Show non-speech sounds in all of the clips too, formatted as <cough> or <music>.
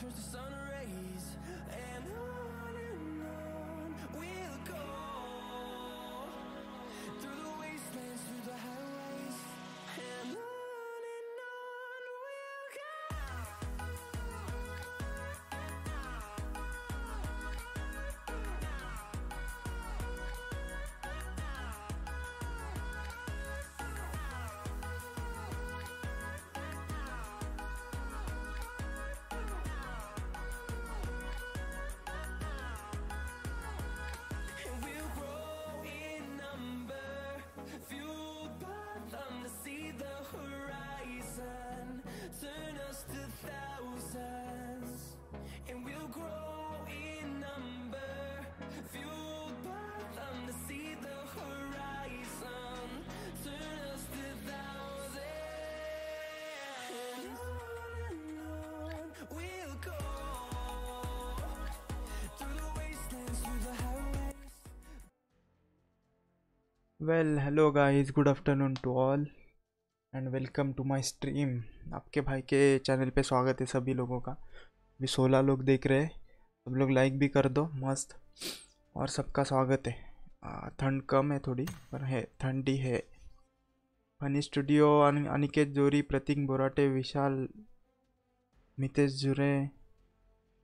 turns to sun well hello guys good afternoon to all and welcome to my stream आपके भाई के channel पे स्वागत है सभी लोगों का। अभी सोलह लोग देख रहे हैं सब लोग लाइक भी कर दो मस्त और सबका स्वागत है। ठंड कम है थोड़ी पर है ठंडी है फनी स्टूडियो अन, अनिकेत जोरी प्रतीक Borate Vishal Mitesh Jure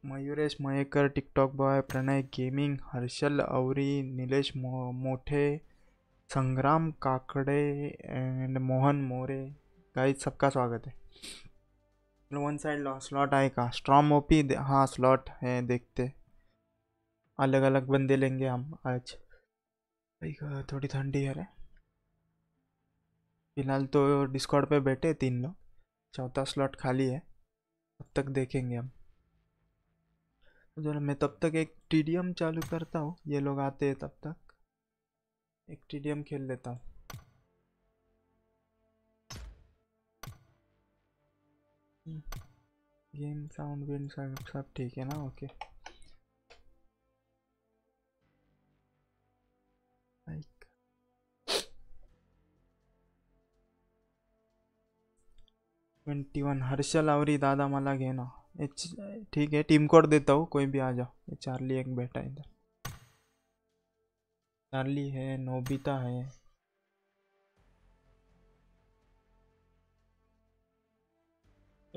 Mayuresh Mayekar TikTok boy Pranay gaming Harshal Avari Nilesh मो, मोठे संग्राम काकड़े एंड मोहन मोरे। गाइस सबका स्वागत है। वन साइड स्लॉट आएगा स्ट्रॉम ओपी हाँ स्लॉट है, देखते। अलग अलग बंदे लेंगे हम आज। थोड़ी ठंडी है फ़िलहाल तो डिस्कॉर्ड पे बैठे तीन लोग। चौथा स्लॉट खाली है। तब तक देखेंगे हम। तो जरा मैं तब तक एक टीडीएम चालू करता हूँ। ये लोग आते हैं तब तक। एक टीडीएम खेल लेता हूँ। गेम, साउंड, विंड, सब सब ठीक है ना? ओके। ट्वेंटी वन हर्षल आवरी दादा मला घे ना ठीक है, टीम कोड देता हूँ, कोई भी आ जाओ। ये चार्ली एक बैठा इधर। चार्ली है, नोबिता है।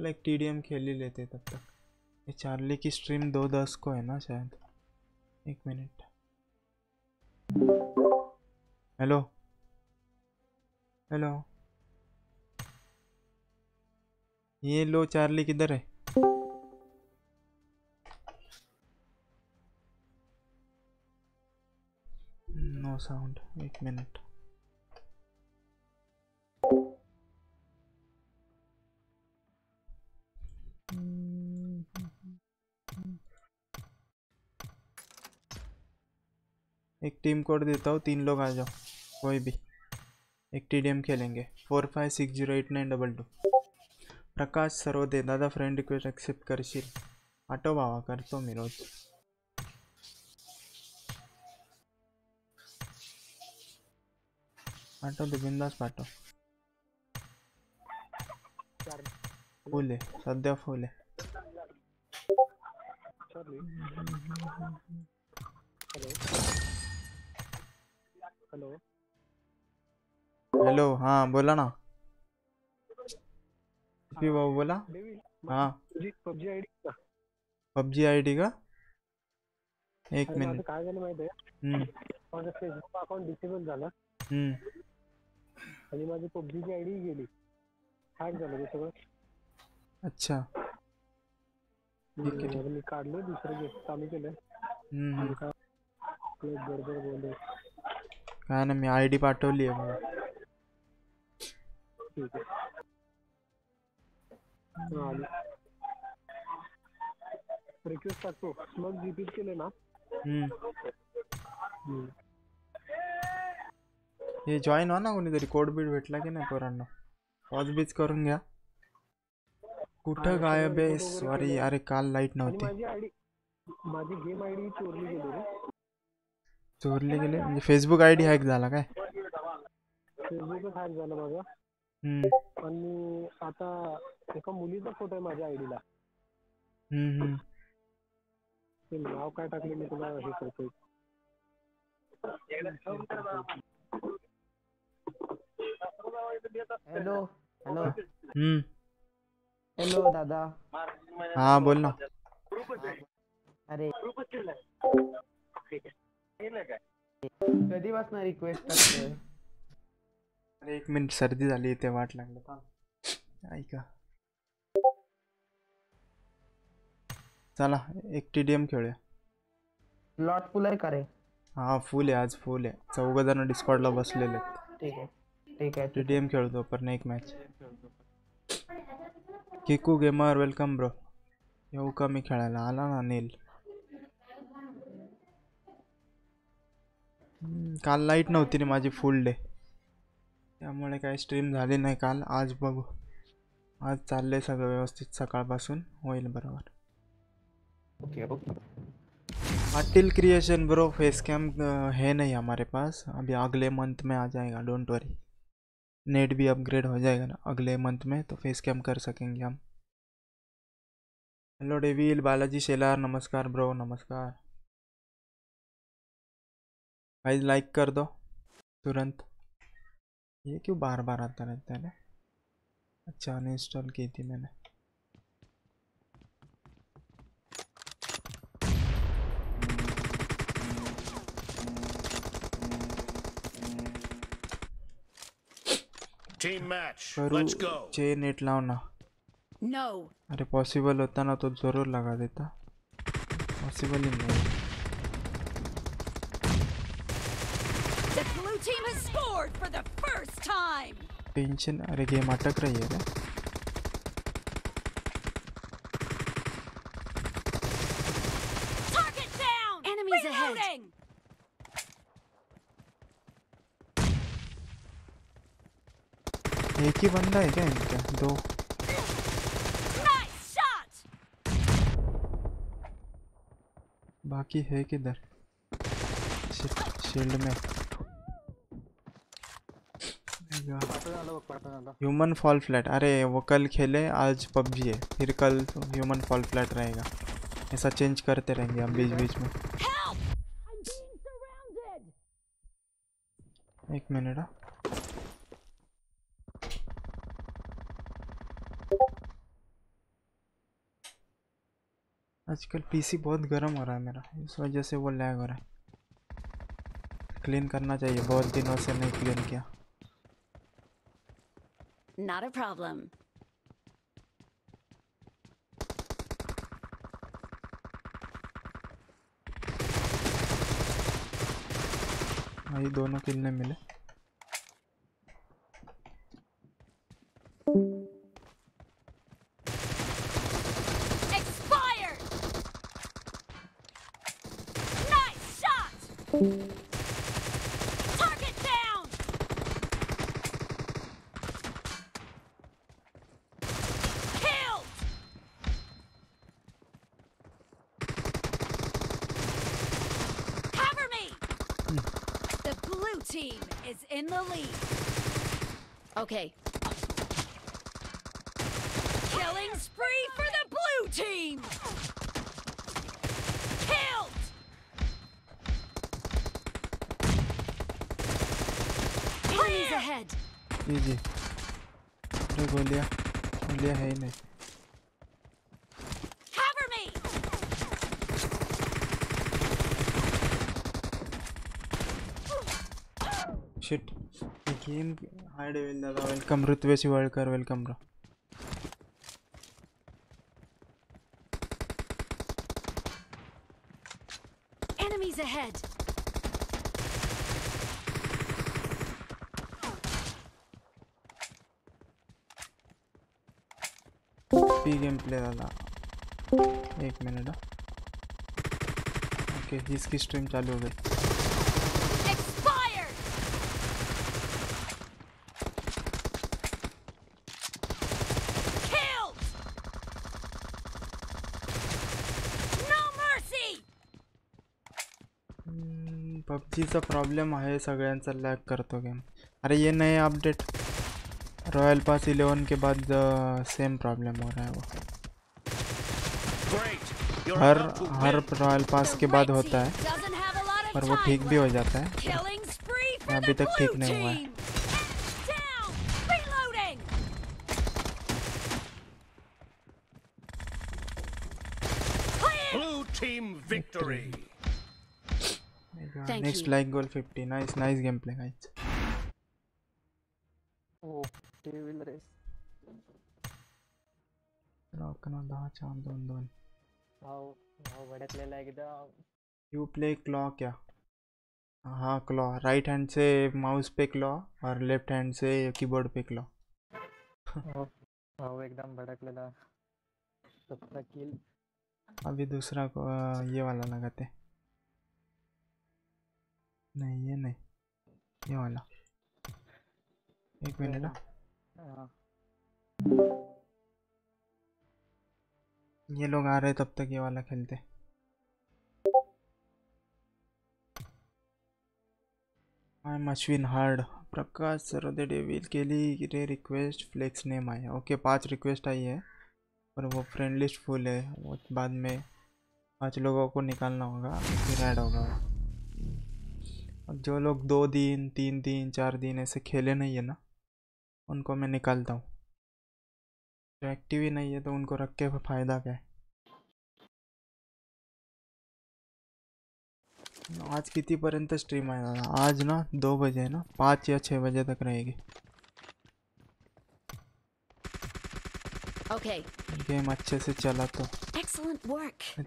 एक टीडीएम खेल ही लेते तब तक। ये चार्ली की स्ट्रीम दो दस को है ना शायद। एक मिनट। हेलो। हेलो। ये लो चार्ली किधर है? साउंड एक मिनट एक टीम कोड देता हूँ, तीन लोग आ जाओ, कोई भी। एक टीडीएम खेलेंगे। Four five six zero eight nine double two. Prakash Sarode, दादा फ्रेंड रिक्वेस्ट ॲक्सेप्ट करशील आटो भावा करतो मी रोज पाठवते बिंदास पाठव फुल सध्या फुल हॅलो हॅलो बोला ना। पी भाऊ बोला? हाँ। पबजी आयडी का पबजी आय डी का? एक मिनिट। काय झालं माहिती आहे माझं फेसबुक अकाउंट डिसेबल झालं. हम्म. आणि माझी पबजीची आयडी गेली. हॅक झालं ते सगळं अच्छा ठीक आहे, मी काढलं दुसरं चालू केलं. हम्म, हम्म. काय? आपलं गडबड बोलले काय ना मी आय डी पाठवली आहे बघा ठीक आहे. हा, आली रिक्वेस्ट टाकतो. मग रिपीट केले ना? हम्म. हम्म. हे जॉईन व्हा ना कोणीतरी कोड बीड भेटला की नाही पोरांना पॉज बीज करून घ्या कुठं गायब आहे सॉरी अरे काल लाईट नव्हती माझी गेम आयडी चोरली गेली रे। चोरले गेले? म्हणजे फेसबुक आय डी हॅक झाला काय? फेसबुकच हॅक झालं माझं. आणि आता एका मुलीचा फ़ोटो आहे माझ्या आयडीला हम्म, हम्म. ते नाव काय टाकले मी तुला हे करतो हॅलो हॅलो हम्म. हॅलो दादा। हा बोल ना। अरे। कधी वाचणार रिक्वेस्ट अरे एक मिनिट सर्दी झाली ते वाट लागलं थांब. ऐका. चला एक टी डी एम खेळूया. लॉट फुल आहे का रे? हा फुल आहे आज फुल आहे. चौघ जण डिस्कॉर्डला बसलेले ठीक आहे. ठीक आहे टी डी एम खेळतो पण एक मॅच किकू गेमर वेलकम ब्रो येऊ का मी खेळायला आला ना नील। हम्म, काल लाईट नव्हती रे माझी फुल डे त्यामुळे काही स्ट्रीम झाली नाही काल आज बघू। आज चाललंय सगळं व्यवस्थित सकाळपासून होईल बरोबर। Okay okay Patil creation bro face cam है नहीं हमारे पास। अभी अगले मंथ में आ जाएगा डोंट वरी नेट भी अपग्रेड हो जाएगा ना अगले मंथ में तो फेस कैम कर सकेंगे हम। हेलो डेवील, बालाजी शेलार, नमस्कार ब्रो, नमस्कार। भाई लाइक कर दो, तुरंत। ये क्यों बार बार आता रहता है ना? अच्छा अनइंस्टॉल की थी मैंने। Team match. Let's go. Chain net लाओ ना No. अरे पॉसिबल होता ना तो ज़रूर लगा देता पॉसिबल ही नहीं The blue team has scored for the first time. Tension अरे गेम अटक रही है क्या Target down. Enemies ahead. एक ही बंदा है क्या इनका? दो। बाकी है किधर? शील्ड में। ह्यूमन फॉल फ्लैट अरे वो कल खेले आज पबजी है। फिर कल ह्यूमन फॉल फ्लैट रहेगा। ऐसा चेंज करते रहेंगे हम बीच बीच में. एक मिनट आजकल पीसी बहुत गर्म हो रहा है मेरा इस वजह से वो लैग हो रहा है। क्लीन करना चाहिए बहुत दिनों से नहीं क्लीन किया। Not a problem. वही दोनों किलने मिले। Okay. Killing spree for the blue team. Killed. Enemies ahead. जी जी अरे गोलियाँ गोलियाँ है ही नहीं Cover me. Shit game hi devil दादा welcome Rutvesh welcome bro Enemies ahead. पी गेम प्ले एक मिनट ओके इसकी स्ट्रीम चालू हो गई Expired. Killed. No mercy. पबजीचा प्रॉब्लेम आहे सगळ्यांचा लॅग करतो गेम अरे ये नए अपडेट रॉयल पास इलेवन के बाद सेम प्रॉब्लम हो रहा है वो. हर हर रॉयल पास के बाद होता है पर वो ठीक भी हो जाता है। अभी तक ठीक नहीं हुआ है। team. Down. Reloading. Clear. Blue team victory. Next. Like goal 50 nice nice game play guys हो टेबल रेस रॉकना 10 4 2 2 भाव भाव भडकलेला एकदम यू प्ले क्लॉ क्या हाँ क्लॉ राइट हैंड से माउस पे क्लॉ और लेफ़्ट हैंड से कीबोर्ड पे क्लॉ हो भाव एकदम भडकलेला सत्ता किल अभी दूसरा को ये वाला लगाते नहीं ये नहीं। ये वाला। एक मिनट हाँ। ये लोग आ रहे तब तक ये वाला खेलते। I am Ashwin hard Prakash Sarode devil के लिए रिक्वेस्ट फ्लेक्स नेम आया। ओके पाँच रिक्वेस्ट आई है। पर वो फ्रेंड लिस्ट फुल है। वो बाद में पाँच लोगों को निकालना होगा फिर ऐड होगा। और जो लोग दो दिन, तीन दिन, चार दिन ऐसे खेले नहीं है ना, उनको मैं निकालता हूँ। जो एक्टिव ही नहीं है तो उनको रख के फ़ायदा क्या है? आज कितीपर्यंत स्ट्रीम दादा आज ना दो बजे ना, पाँच या छः बजे तक रहेगी। गेम अच्छे से चला तो।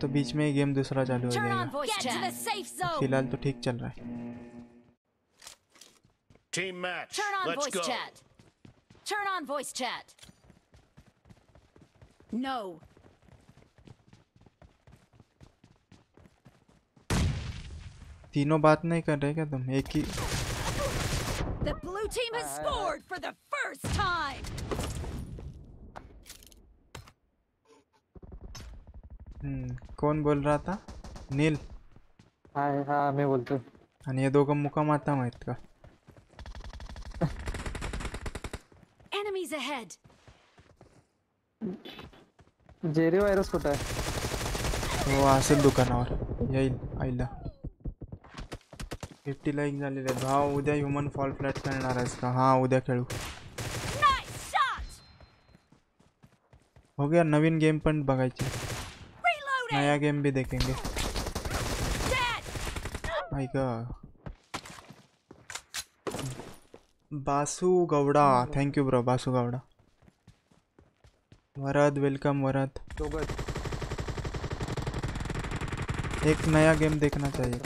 तो बीच में ही गेम दूसरा चालू हो जाएगा। फ़िलहाल तो ठीक चल रहा है। Team match turn on voice chat turn on voice chat no तीनों बात नहीं कर रहे क्या तुम? एक ही कोण बोल रहा था? नील। हा हा मी बोलतोय. आणि हे दोघं मुकाम आता माहित का? Enemies ahead. जेरी व्हायरस कुठं आहे? हो असेल दुकानावर. येईल आईला. फिफ्टी लाईक झालेले आहेत. भाव उद्या ह्युमन फॉल फ्लॅट खेळणार आहेस का? हाँ उद्या खेळू. हो गया नवीन गेम पण बघायची. नया गेम भी देखेंगे। Basu Gowda thank you bro Basu Gowda. Varad welcome Varad. एक नया गेम देखना चाहिए।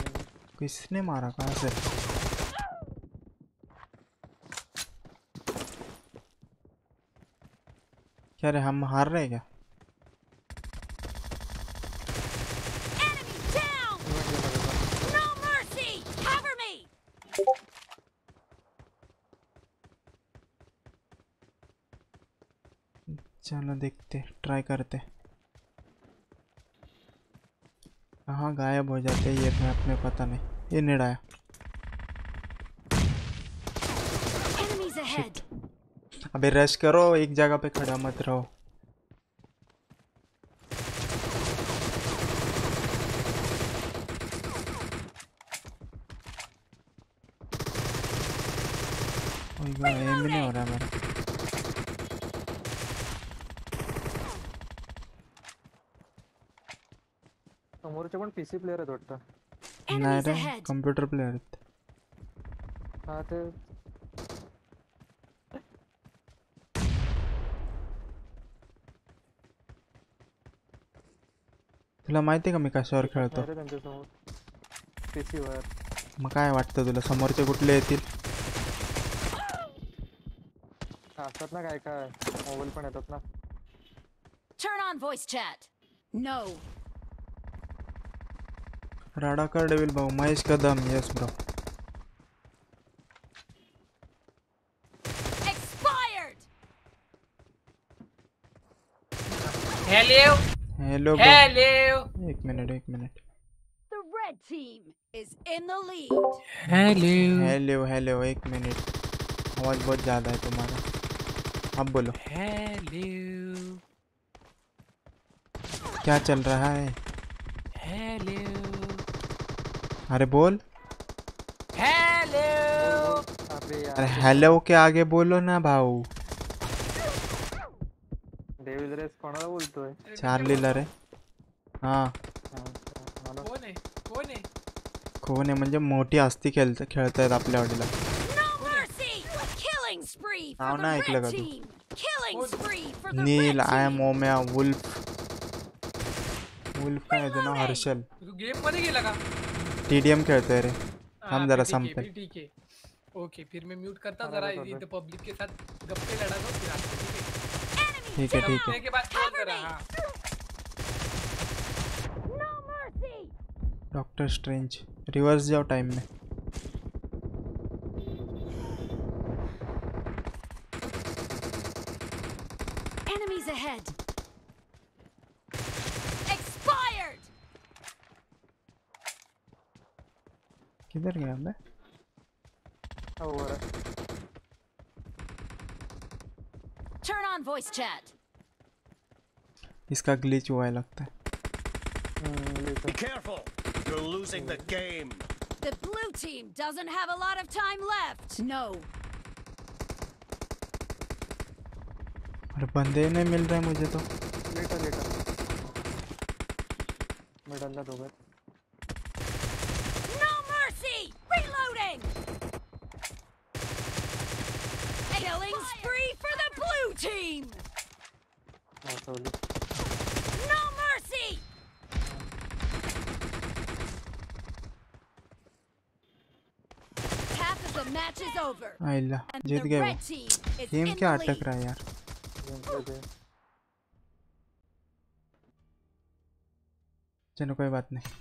किसने मारा? कहाँ से? क्या रे हम हार रहे हैं क्या Enemy down. No mercy. Cover me. चलो देखते ट्राई करते। कहाँ गायब हो जाते हैं ये मैं अपने पता नहीं। ये निराया। आया. अबे रश करो एक जगह पे खड़ा मत रहो ओए वाह, aim ही नहीं हो रहा है मेरा पीसी प्लेअर आहेत वाटतं नाही रे. कम्प्युटर प्लेअर आहेत हा। ते तुला माहिती का मी कशावर खेळतो? मग काय वाटतं तुला? समोरचे कुठले येतील? असतात ना काय काय? मोबाईल पण येतात ना. Turn on voice chat. No. Radakar devil भाऊ Mahesh Kadam yes bro Expired. Hello, hello bro hello, एक मिनट एक minute. The red team is in the lead. hello. Hello hello एक मिनट आवाज़ बहुत ज़्यादा है तुम्हारा. अब बोलो. Hello, क्या चल रहा है? Hello, अरे बोल। Hello. अरे हेलो के आगे बोलो ना भाऊ। डेव्हिल रेस कोणाला बोलतोय? चार्लीला रे। हाँ। मला कोण आहे? कोण आहे? कोण आहे? म्हणजे मोठी हस्ती खेळत खेळतायत आपल्या वडीला। नाव नाही ऐकलं का तू? Neel I am. Omya wolf wolf ना हर्षल. तू गेम मध्ये गेला का? टी डी एम रे। हाँ, हम जरा है, फिर ठीक है। ओके फिर मैं म्यूट करता जरा बराबर। इधर पब्लिक के साथ गप्पे लड़ा दो फिर आते ठीक है? ठीक है के बाद करा me. हाँ। डॉक्टर स्ट्रेंज रिवर्स जाओ टाइम में। Enemies ahead. Expired. किधर गया मैं हो आहे. Turn on voice chat. इसका ग्लिच हुआ है लगता है हम्म, लिहितो. Be careful! You're losing the game. The blue team doesn't have a lot of time left. No. और बंदे नहीं मिल रहे मुझे तो लेटर लेटर मिडलला दोघं आहेत. No mercy. Reloading. Killing spree for the blue team. No mercy. Half of the match is over. आइला जीत गए वो गेम क्या अटक रहा है यार चलो कोई बात नहीं।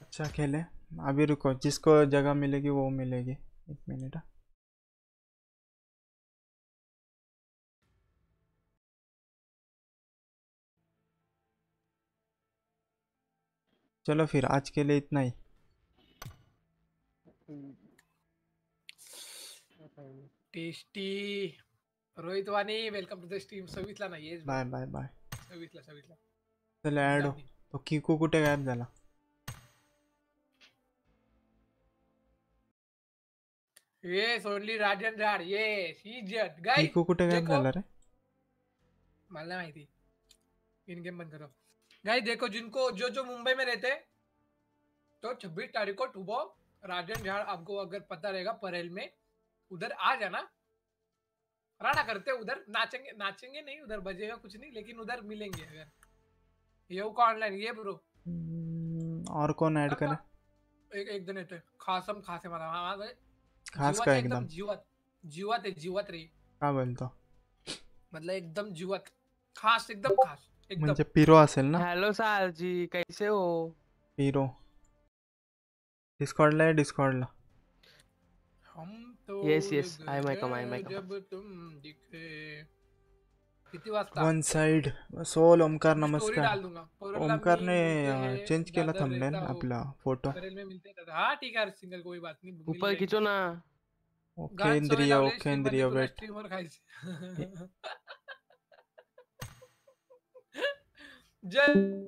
अच्छा खेले। अभी रुको जिसको जगह मिलेगी वो मिलेगी। एक मिनट चलो फिर आज के लिए इतना ही। Tasty. Rohit Vani welcome to the stream सव्वीसला नाही येस बाय बाय बाय सव्वीसला सव्वीसला चलो हो। तो किकू कुठे गायब झाला? येस ओनली राजन झाड येस ही जट गाय किकू कुठे गायब झाला रे? मला माहिती। इन गेम बंद करो। गाइस देखो जिनको जो जो मुंबई में रहते हैं, तो 26 तारीख को सुबह राजन झाड़ आपको अगर पता रहेगा परेल में उधर आ जाना। राणा करते उधर नाचेंगे नाचेंगे नहीं उधर बजेगा कुछ नहीं लेकिन उधर मिलेंगे अगर। ये को ऑनलाइन ये ब्रो हम्म, और कौन ऐड करे? एक एक दिन येतोय खासम खासे मला हा- हा- खास का एकदम। जीवात जीवात आहे जीवात रे का बोलतो? मतलब एकदम जीवत खास एकदम खास। म्हणजे पिरो असेल ना? हेलो साल जी कैसे हो? पिरो. डिस्कॉर्डला आहे डिस्कॉर्डला हम तो लग I might come, I might जब तुम दिखे। किती वाजता? वन साइड सोल ओमकार नमस्कार. ओमकारने मिलते हैं, चेंज केला थंबनेल आपला फ़ोटो बरेल में मिलते हैं ठीक है सिंगल कोई बात नहीं. ऊपर खींचो ना. ओके इंद्रिया ओके इंद्रिया वेट. <laughs> stream वर खायचं.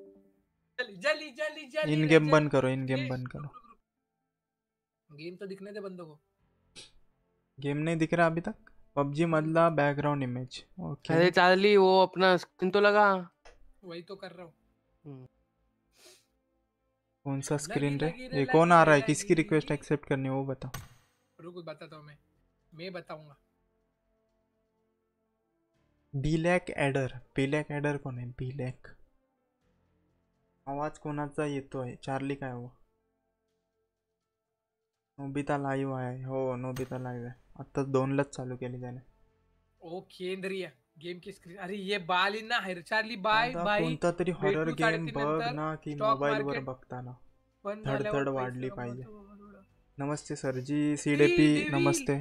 जल- जली जली जली इन गेम बंद करो इन गेम बंद करो. गेम तो दिखने दे बंदों को। गेम नहीं दिख रहा अभी तक? पबजी मधला बैकग्राउंड इमेज ओके अरे चार्ली वो अपना स्क्रीन तो लगा। वही तो कर रहा हूँ। कौन सा स्क्रीन रे? ये कौन आ रहा है? किसकी रिक्वेस्ट एक्सेप्ट करनी है वो बताओ। रुक बताता हूँ मैं। मैं बताऊँगा। बिलॅक ॲडर बिलॅक ॲडर कोण आहे बिलॅक आवाज़ कोणाचा येतोय? चार्ली काय हो? नोबिता लाईव्ह आहे. हो नोबिता लाईव्ह आहे. आता दोनलाच चालू केली त्याने. ओ केंद्रीय. गेम की स्क्रीन अरे ये बाल ना चार्ली बाय बाय. कोणता तरी हॉरर गेम बघ ना की मोबाईल वर बघताना. पैसे वाढली पाहिजे. नमस्ते सरजी सीडेपी. नमस्ते.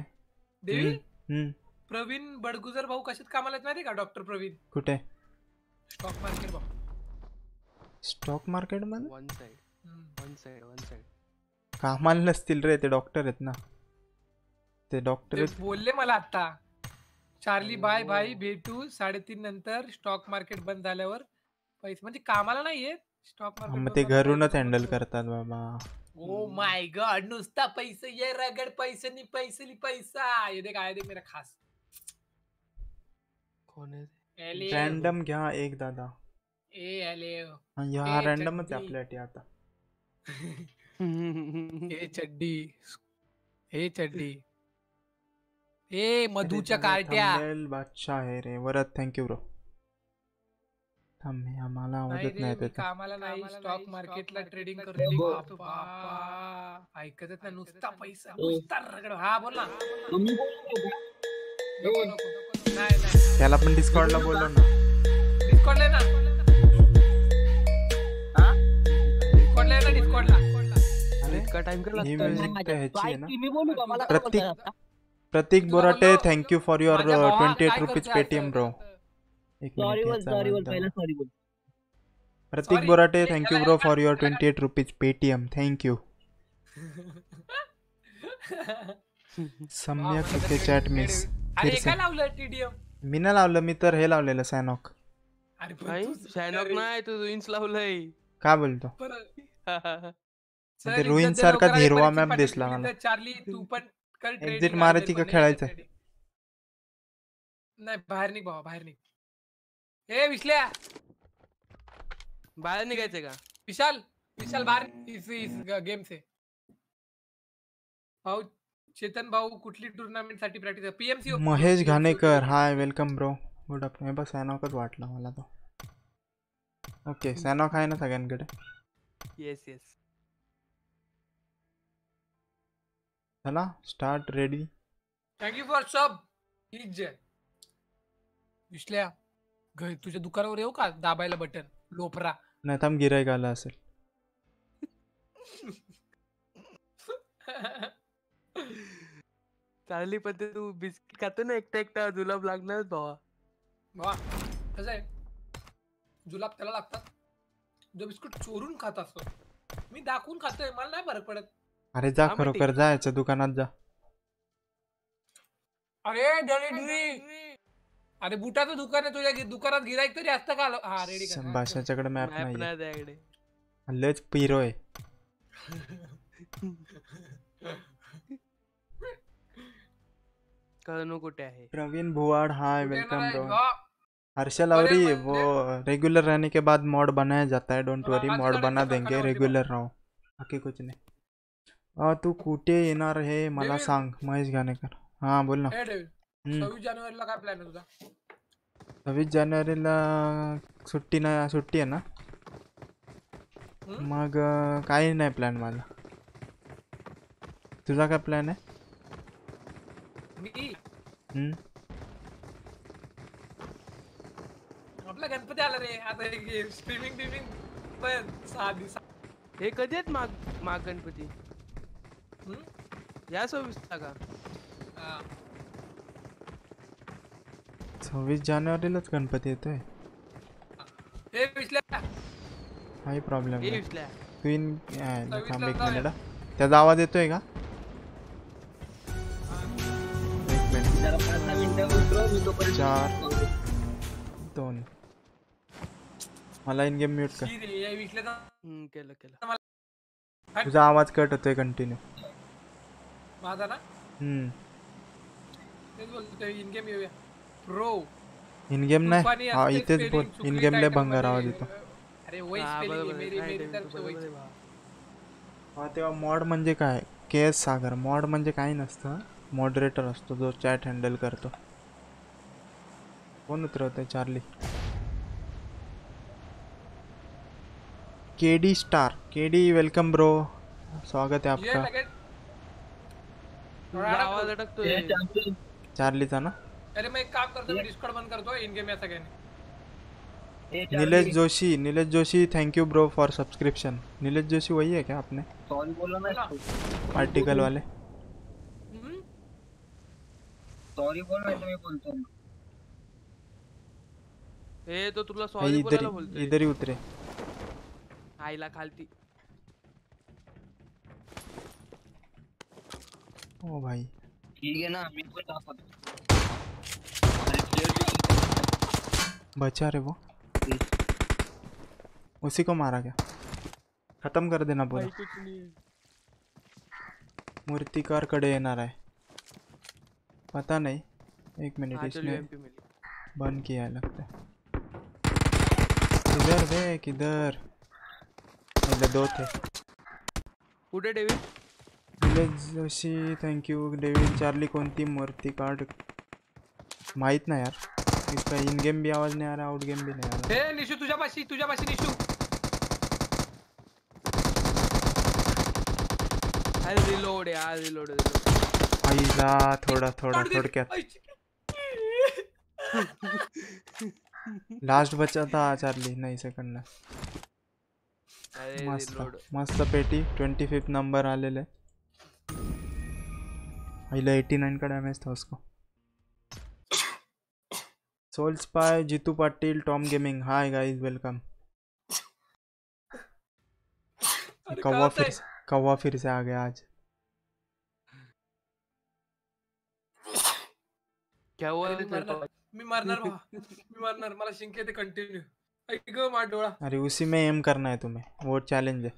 देवी हम्म, हम्म. प्रवीण बडगुजर भाऊ कशात कामाला आहेत माहिती का? डॉक्टर प्रवीण. कुठे? स्टॉक मार्केट भाऊ स्टॉक मार्केट मध्ये? One side. One side one side कामाला नसतील रे ते डॉक्टर आहेत ना. ते डॉक्टर आहेत. बोलले मला आता. Charlie bye. बाय भेटू. साडेतीन नंतर स्टॉक मार्केट बंद झाल्यावर पैसे म्हणजे कामाला नाहीये. स्टॉक मार्केट मग ते घरूनच हँडल करतात बाबा. ओ माय गॉड नुसता पैसे ये रगड पैसे नि पैसे नि पैसा. ये देख आया देख मेरा खास. कौन है रॅन्डम घ्या एक दादा. ए एले हा, ह्या ए, रॅन्डमच चड्डी. आता <laughs> ए चड्डी। ए चड्डी। ए मधूच्या कार्ट्या थंबनेल बादशाह आहे रे वरद थँक्यू ब्रो थांब आम्हाला रे, नाही मी त्याचा कामाला नाही स्टॉक मार्केटला ट्रेडिंग करतो बापा. ऐकतच नाही नुसता पैसा नुसता। रगड। हा बोल ना। त्याला पण डिस्कॉर्डला बोलव ना। डिस्कॉर्डला ना इतका टाइम का लगता है। ना। का मला प्रतीक प्रतीक बोराटे बोललो. Thank you for your twenty eight rupees Paytm bro एक सॉरी मिनिट बोल याचा सॉरी बोल आवाज़ पहिला दाबा. सॉरी बोल। प्रतीक बोराटे थँक्यू त्याला bro for your twenty eight rupees Paytm thank you Samyak बाप, ओके चॅट मिस फिर से। काय लावलं टीडीएम मी नाही लावलं मी तर हे लावलेलं सॅनॉक। अरे पण नाही तू- नाही तू इंच लावलंय का बोलतो? <laughs> ते दे सारखा हिरवा आणि दिसला मला. चार्ली तू पण Exit मारायची का खेळायचं? नाही बाहेर निघ बाबा बाहेर निघ ए विश्ल्या। बाहेर निघायचंय का विशाल विशाल बाहेर इस इस गेम से। भाऊ चेतन भाऊ कुठली टुर्नामेंट साठी practice PMC Mahesh Ghanekar hi welcome bro good afternoon बस सॅनॉकच वाटला मला तो। ओके सॅनॉक आहे ना सगळ्यांकडे? येस येस चला start ready thank you for सब प्लीज़ विश्ल्या घ- तुझ्या दुकानावर येऊ का? दाबायला बटन लोपरा. नाही थांब गिरायक आलं असेल चार्ली पण ते तू बिस्किट खातो ना? एकटा एकटा जुलाब लागणारच भावा वा कसं आहे जुलाब त्याला लागतात जो बिस्कुट चोरून खात असतो मी दाखवून खातोय मला नाही फरक पडत। अरे जा खरोखर. जा याच्या दुकानात जा. अरे डरे डुरी अरे बुटाचं दुकान आहे तुझ्या दुकानात गिराईक तरी असतं का? हा रेडी कर. हा, भाषाच्याकडे मॅप नाही त्याकडे. लयच पिरो आहे. कळणू कुठे आहे. Praveen Bhuwad hi welcome bro Harshal Awari वो रेगुलर रहने के बाद मॉड बनाया जाता है डोंट वरी मॉड बना देंगे खाण्यावरती रहो. बाकी कुछ नाही. तू कुठे येणार हे मला. सांग महेश घाणेकर हा बोल ना। Hey David, hmm. सव्वीस जानेवारीला काय प्लॅन आहे तुझा? सव्वीस जानेवारीला सुट्टी ना सुट्टी आहे ना? हम्म? मग अ, काही नाही प्लॅन माझा. तुझा काय प्लॅन आहे? मी? हम्म? आपला गणपती आला रे. आता स्ट्रीमिंग बिमिंग पण सहा दिवस हे कधी आहेत माग माग गणपती? हम्म? या का? हा. सव्वीस जानेवारीलाच गणपती येतोय हे। विसल्या काही प्रॉब्लेम नाही विसल्या तू थांब एक मिनिट त्याचा आवाज़ येतोय का? मी चार दोन। मला इन गेम म्यूट कर। ही या हम्म, केलं केलं. तुझा आवाज़ कट होतोय कंटिन्यू माझा ना? हम्म। बोलतो इन गेम येऊया प्रो इन गेम नाही। हा इथेच बोल इन गेम लय भंगार आवाज़ येतो अरे वही स्पेलिंग मेरी मेरी ते तरफ़ से बरोबर वही। हा तेव्हा मॉड म्हणजे काय? के एस सागर. मॉड म्हणजे काही नसतं मॉडरेटर असतो जो चॅट हँडल करतो. कोण उतरवतंय Charlie K D star KD welcome bro स्वागत ये आपका आवाज़ हे champion. चार्लीचा ना? अरे मैं एक काम करतो मी डिस्कॉर्ड बंद करतो इन गेम या सगळ्यांनी Nilesh Joshi Nilesh Joshi thank you bro for subscription Nilesh Joshi वही है क्या आपने? sorry बोला ना आर्टिकल वाले। हम्म? सॉरी बोल नाही तुम्ही बोलतो ए तो तुला सॉरी बोलायला ही- बोलतोय इधर ही उतरे। आईला खालती। ओ भाई। ठीक आहे ना मी पण दाखवतो बचा रे वो। उसी को मारा क्या खत्म कर देना कुछ नहीं है. मूर्तिकार कडे येणार आहे पता नहीं। एक मिनट हाँ, इसने बंद किया लगता है। किधर वे किधर दो थे। कुठे David Joshi thank you David Charlie कोणती? मूर्ती कार्ड माहित नाही यार. इसका इन गेम भी आवाज़ नहीं आ रहा आउट गेम भी नहीं आ रहा हे निशू तुझ्या पाशी तुझ्या पाशी निशू अरे रिलोड यार रिलोड आईला थोडा थोडा थोडक्यात. लास्ट बचा था चार्ली नाही सेकंड अरे मस्त. मस्त पेटी. ट्वेंटी फिफ्थ नंबर आलेले आईला एटी नाईन का डॅमेज था उसको। Soul spy Jeetu Patil Tom gaming hi guys welcome कौवा फिर कौवा फिर से आ गया आज। क्या हुआ. मी मरणार भावा मी मरणार मला शिंक येते कंटिन्यू ऐक माझा डोळा। अरे उसी में एम करना है तुम्हें। वो चैलेंज है।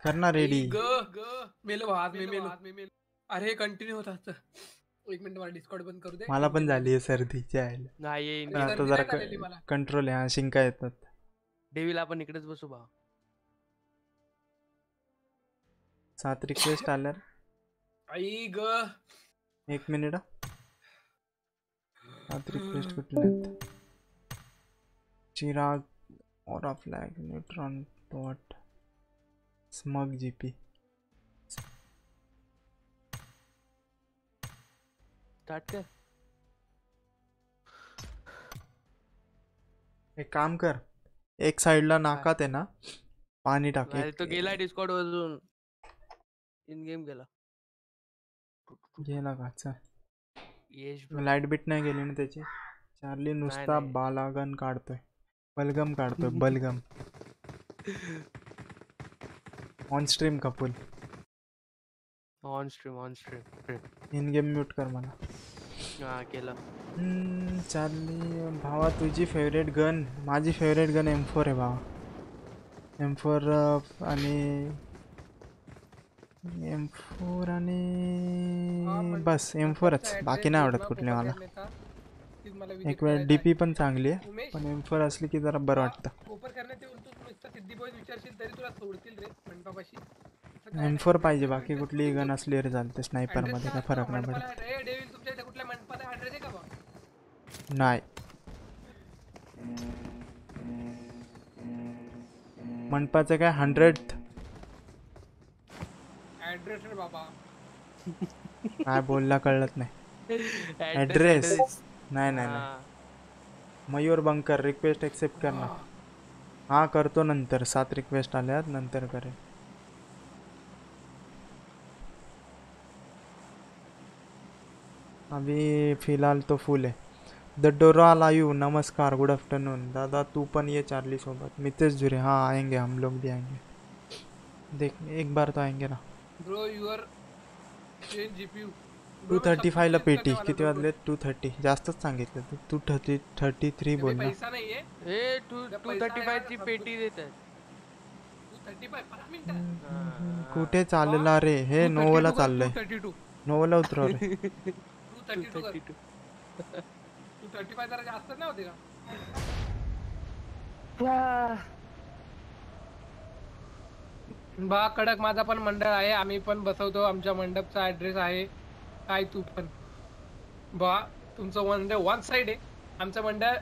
करना रेडी ग ग। मेलो आज मी मेलो। मी मेलो अरे कंटिन्यू होत असतं एक मिनिट मला डिस्कॉर्ड बंद करू दे। मला पण झाली आहे सर्दी जायला। नाही आता जरा. कंट्रोल आहे हा शिंका येतात डेव्हिल आपण इकडेच बसू भाव. सात रिक्वेस्ट आल्यावर आई ग. एक मिनिट. सात रिक्वेस्ट कुठले आहेत? Chirag aura flag neutron pot smug GP start कर। एक काम कर एक साइडला नाकात आहे ना पाणी टाक तो गेला डिस्कॉर्ड वरून. इन गेम गेला. गेला का? चल. लाईट बीट नाही गेली ना त्याची. चार्ली नुसता बालागन काढतोय. बलगम काढतोय बलगम. <laughs> On stream कपूल on stream on stream in game mute कर मला हा केलं हम्म, चार्ली भावा तुझी फेवरेट गन माझी फेवरेट गन एम फोर आहे भावा. एम फोर आणि एम फोर आणि बस एम फोरच बाकी नाही आवडत कुठली मला. एक वेळ डीपी. पण चांगली आहे पण एम फोर असली की जरा बरं वाटतं. पोपर करण्यात येऊन नुसतं सिद्धी बॉय विचारशील तरी तुला सोडतील रे मंडपापाशी एम फोर पाहिजे बाकी कुठलीही गन असली तरी चालते स्नायपर मध्ये काय फरक नाही पडत. आहे? तुमच्या इथे कुठल्या मंडपात ऍड्रेस आहे का बा नाही. मंडपाचं काय हंड्रेड ऍड्रेस रे बाबा. काय बोलला कळत नाही. ऍड्रेस नाही नाही नाही. मयूर बंकर रिक्वेस्ट एक्सेप्ट करना हाँ करतो नंतर. सात रिक्वेस्ट आल्यात, नंतर करे अभी फ़िलहाल तो फुल है द डोरा लायू नमस्कार गुड आफ्टरनून दादा, तू पन ये चार्ली सोबत. मितेश जुरे हाँ आएँगे हम लोग भी आएँगे. देख, एक बार तो आएँगे ना. Bro you are change GPU to thirty फायला पेटी. किती वाजले? टू थर्टी जास्तच सांगितलं तू. टू थर्टी थर्टी थ्री बोल ना पैसा नाहीये? ए टू टू थर्टी फाय ची पेटी थर्टी फाय पाच मिनिटं. कुठे चालला रे? हे नोवला चाललंय. थर्टी टू नोवला उतरव रे. बा कडक माझा पण मंडळ आहे. आम्ही पण बसवतो. आमच्या मंडपचा ऍड्रेस आहे. काय तू पण. बा तुमचं मंडळ वन साइड आहे. आमचं मंडळ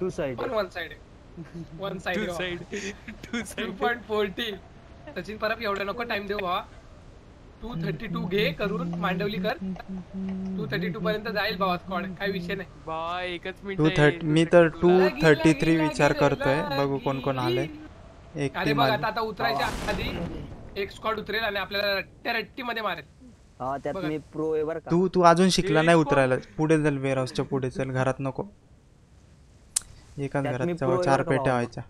टू साइड पण वन साइड आहे. One side two side two side point forty Sachin Parab एवढं नको टाइम देऊ भावा टू थर्टी टू घे करून मांडवली कर. टू थर्टी टू पर्यंत जाईल भावा स्क्वॉड काही विषय नाही. बा एकच मिनिट टू थर्टी मी तर टू थर्टी थ्री विचार करतोय. बघू कोण कोण आलंय. एक अरे बघ आता आता उतरायच्या आधी एक स्क्वॉड उतरेल आणि आपल्याला रट्ट्या रट्टी मध्ये मारेल. हा त्यात मी प्रो आहे बरं का. तू तू अजून शिकला नाही उतरायला. पुढे चल वेअर पुढे चल. घरात नको. एकाच त्यात मी घरात pro चार आहे का पेट्या. व्हायच्या.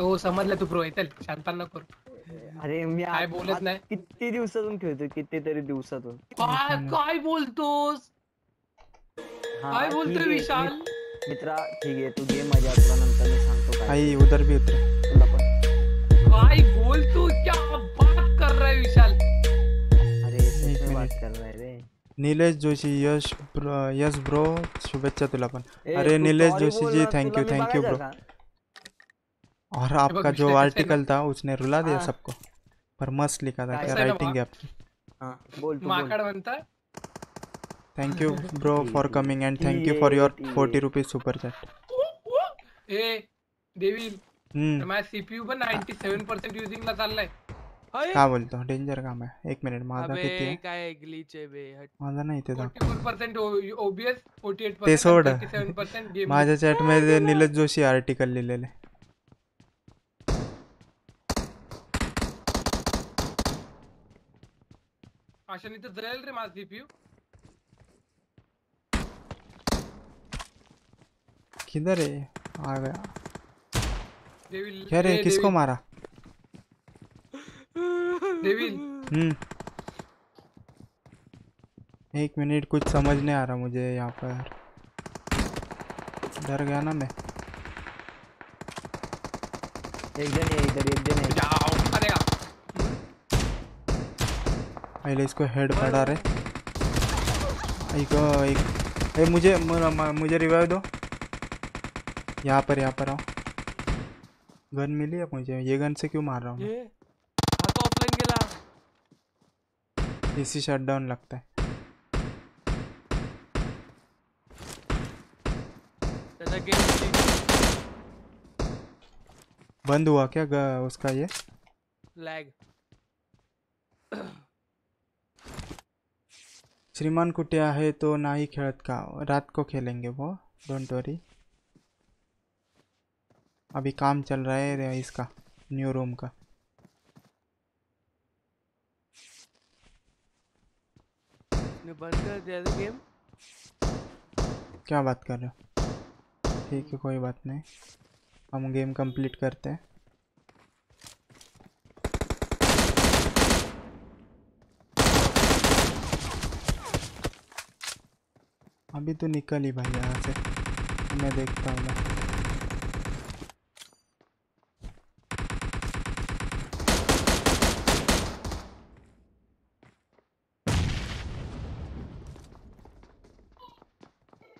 हो समजलं तू प्रो येतील शांतांना करू. अरे मी काय बोलत नाही? किती दिवसातून खेळतोय कितीतरी दिवसातून. काय काय बोलतोस? हा, काय ठीक बोलतोय आहे. विशाल? मी- मित्रा ठीक आहे तू घे मज़ा तुला नंतर मी सांगतो काय. आई उधर भी उतर तुला पण. काय बोल तू क्या बात कर रहा है विशाल. बात कर रहा है रे। निलेश जोशी यश ब्रो यश ब्रो शुभेच्छा तुला पण अरे तू Nilesh Joshi ji thank you thank you bro और आपका जो आर्टिकल था उसने रुला दिया हाँ। सबको। पर मस्त लिखा था क्या राइटिंग है आपकी। हा बोल तू बोल। माकड म्हणता thank you bro for coming and thank you for your ठीक फोर्टी आहे. रुपीज़ सुपर चॅट ए देवी हम्म। माझा सीपीयू पण नाईन्टी सेव्हन पर्सेंट युझिंगला चाललाय काय बोलतो डेंजर काम आहे एक मिनिट माझा किती आहे काय ग्लिच आहे बे? माझा नाही ते दाखव forty four percent OBS forty eight ते सोड. माझ्या चॅट मध्ये निलेश जोशी आर्टिकल लिहिलेले अशाने तर जळेल रे माझा सीपीयू किधर है आ गया। क्या रे किसको मारा? एक मिनट कुछ समझ नहीं आ रहा मुझे यहाँ पर। डर गया ना मैं। एक जण आहे इधर एक जाओ अरे पहले इसको हेड पड़ा रे एक एक। ए मुझे मुझे रिवाइव दो। यहाँ पर यहाँ पर आओ। गन मिली है मुझे? ये गन से क्यों मार रहा हूँ हा इसी शटडाउन लगता है। बंद हुआ क्या ग- उसका ये? लॅग श्रीमान कुटिया है तो ना ही खेळत का। रात को खेलेंगे वो डोंट वरी अभी काम चल रहा है इसका न्यू रूम का। ने बंद कर दिया था गेम। क्या बात कर रहे हो? ठीक है, कोई बात नहीं। हम गेम कंप्लीट करते हैं। अभी तो निकल ही भाई यहाँ से। मैं देखता हूँ। मैं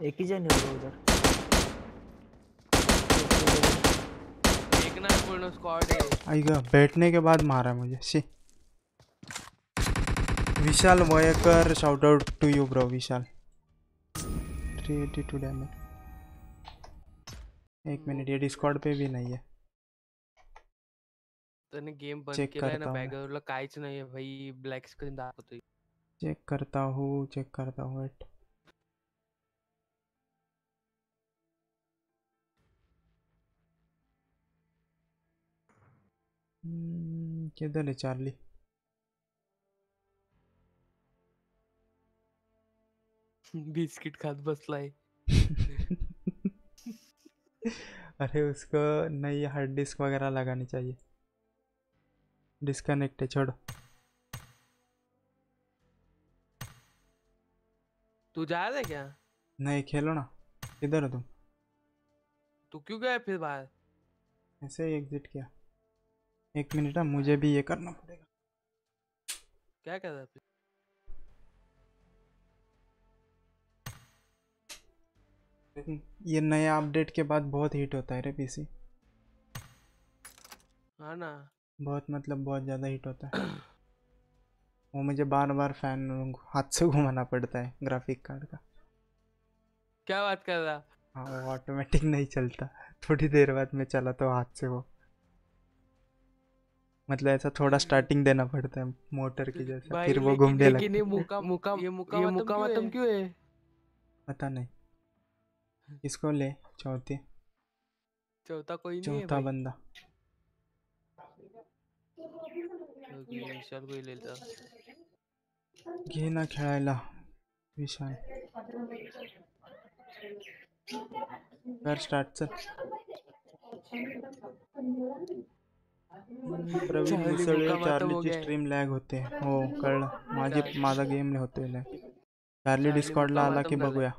एक ही आहे bro उधर। एक ना पूर्ण स्क्वाड आहे आएगा बैठने के बाद मारा मुझे she Vishal Vaykar shout out to you bro Vishal. 382 damage एक मिनट ये डिस्कॉर्ड पे भी नहीं है। त्याने गेम बंद Check केलाय ना हूँ. बॅकग्राऊंडला काहीच नाहीये भाई ब्लॅक स्क्रीन दाखवतोय चेक करता हूँ चेक करता हूँ वेट किधर है चार्ली बिस्किट खात बसलाय. <laughs> अरे उसको नई हार्ड डिस्क वगैरह लगानी चाहिए. डिस्कनेक्ट है छोड़ो. तू जा रहा है क्या? नहीं खेलो ना. किधर हो तुम. तू क्यों गया फिर बाहर? ऐसे ही एग्जिट किया. एक मिनट हाँ मुझे भी ये करना पड़ेगा। क्या कर रहा है ये नया अपडेट के बाद बहुत हीट होता है रे पीसी हाँ ना। बहुत मतलब बहुत ज़्यादा हीट होता है। वो मुझे बार बार फ़ैन हाथ से घुमाना पड़ता है ग्राफिक कार्ड का। क्या बात कर रहा? हाँ वो ऑटोमेटिक नहीं चलता। थोड़ी देर बाद में चला तो हाथ से वो। मतलब ऐसा थोड़ा स्टार्टिंग देना पड़ता है मोटर की जैसा फिर वो घूमने लेकिन ये लगता है। मुका मुका ये मुका ये मुका मतम क्यों है? पता नहीं। इसको ले चौथी। चौथा कोई नहीं चौथा बंदा। विशाल कोई लेता। घे ना खेळायला विशाल। कर स्टार्ट चल प्रवीण मुसळे हो चार्लीची. स्ट्रीम लॅग होते हो। कळलं माझी माझा गेम होतोय लॅग। चार्ली डिस्कॉर्डला आला मुक्कामातम की. बघूया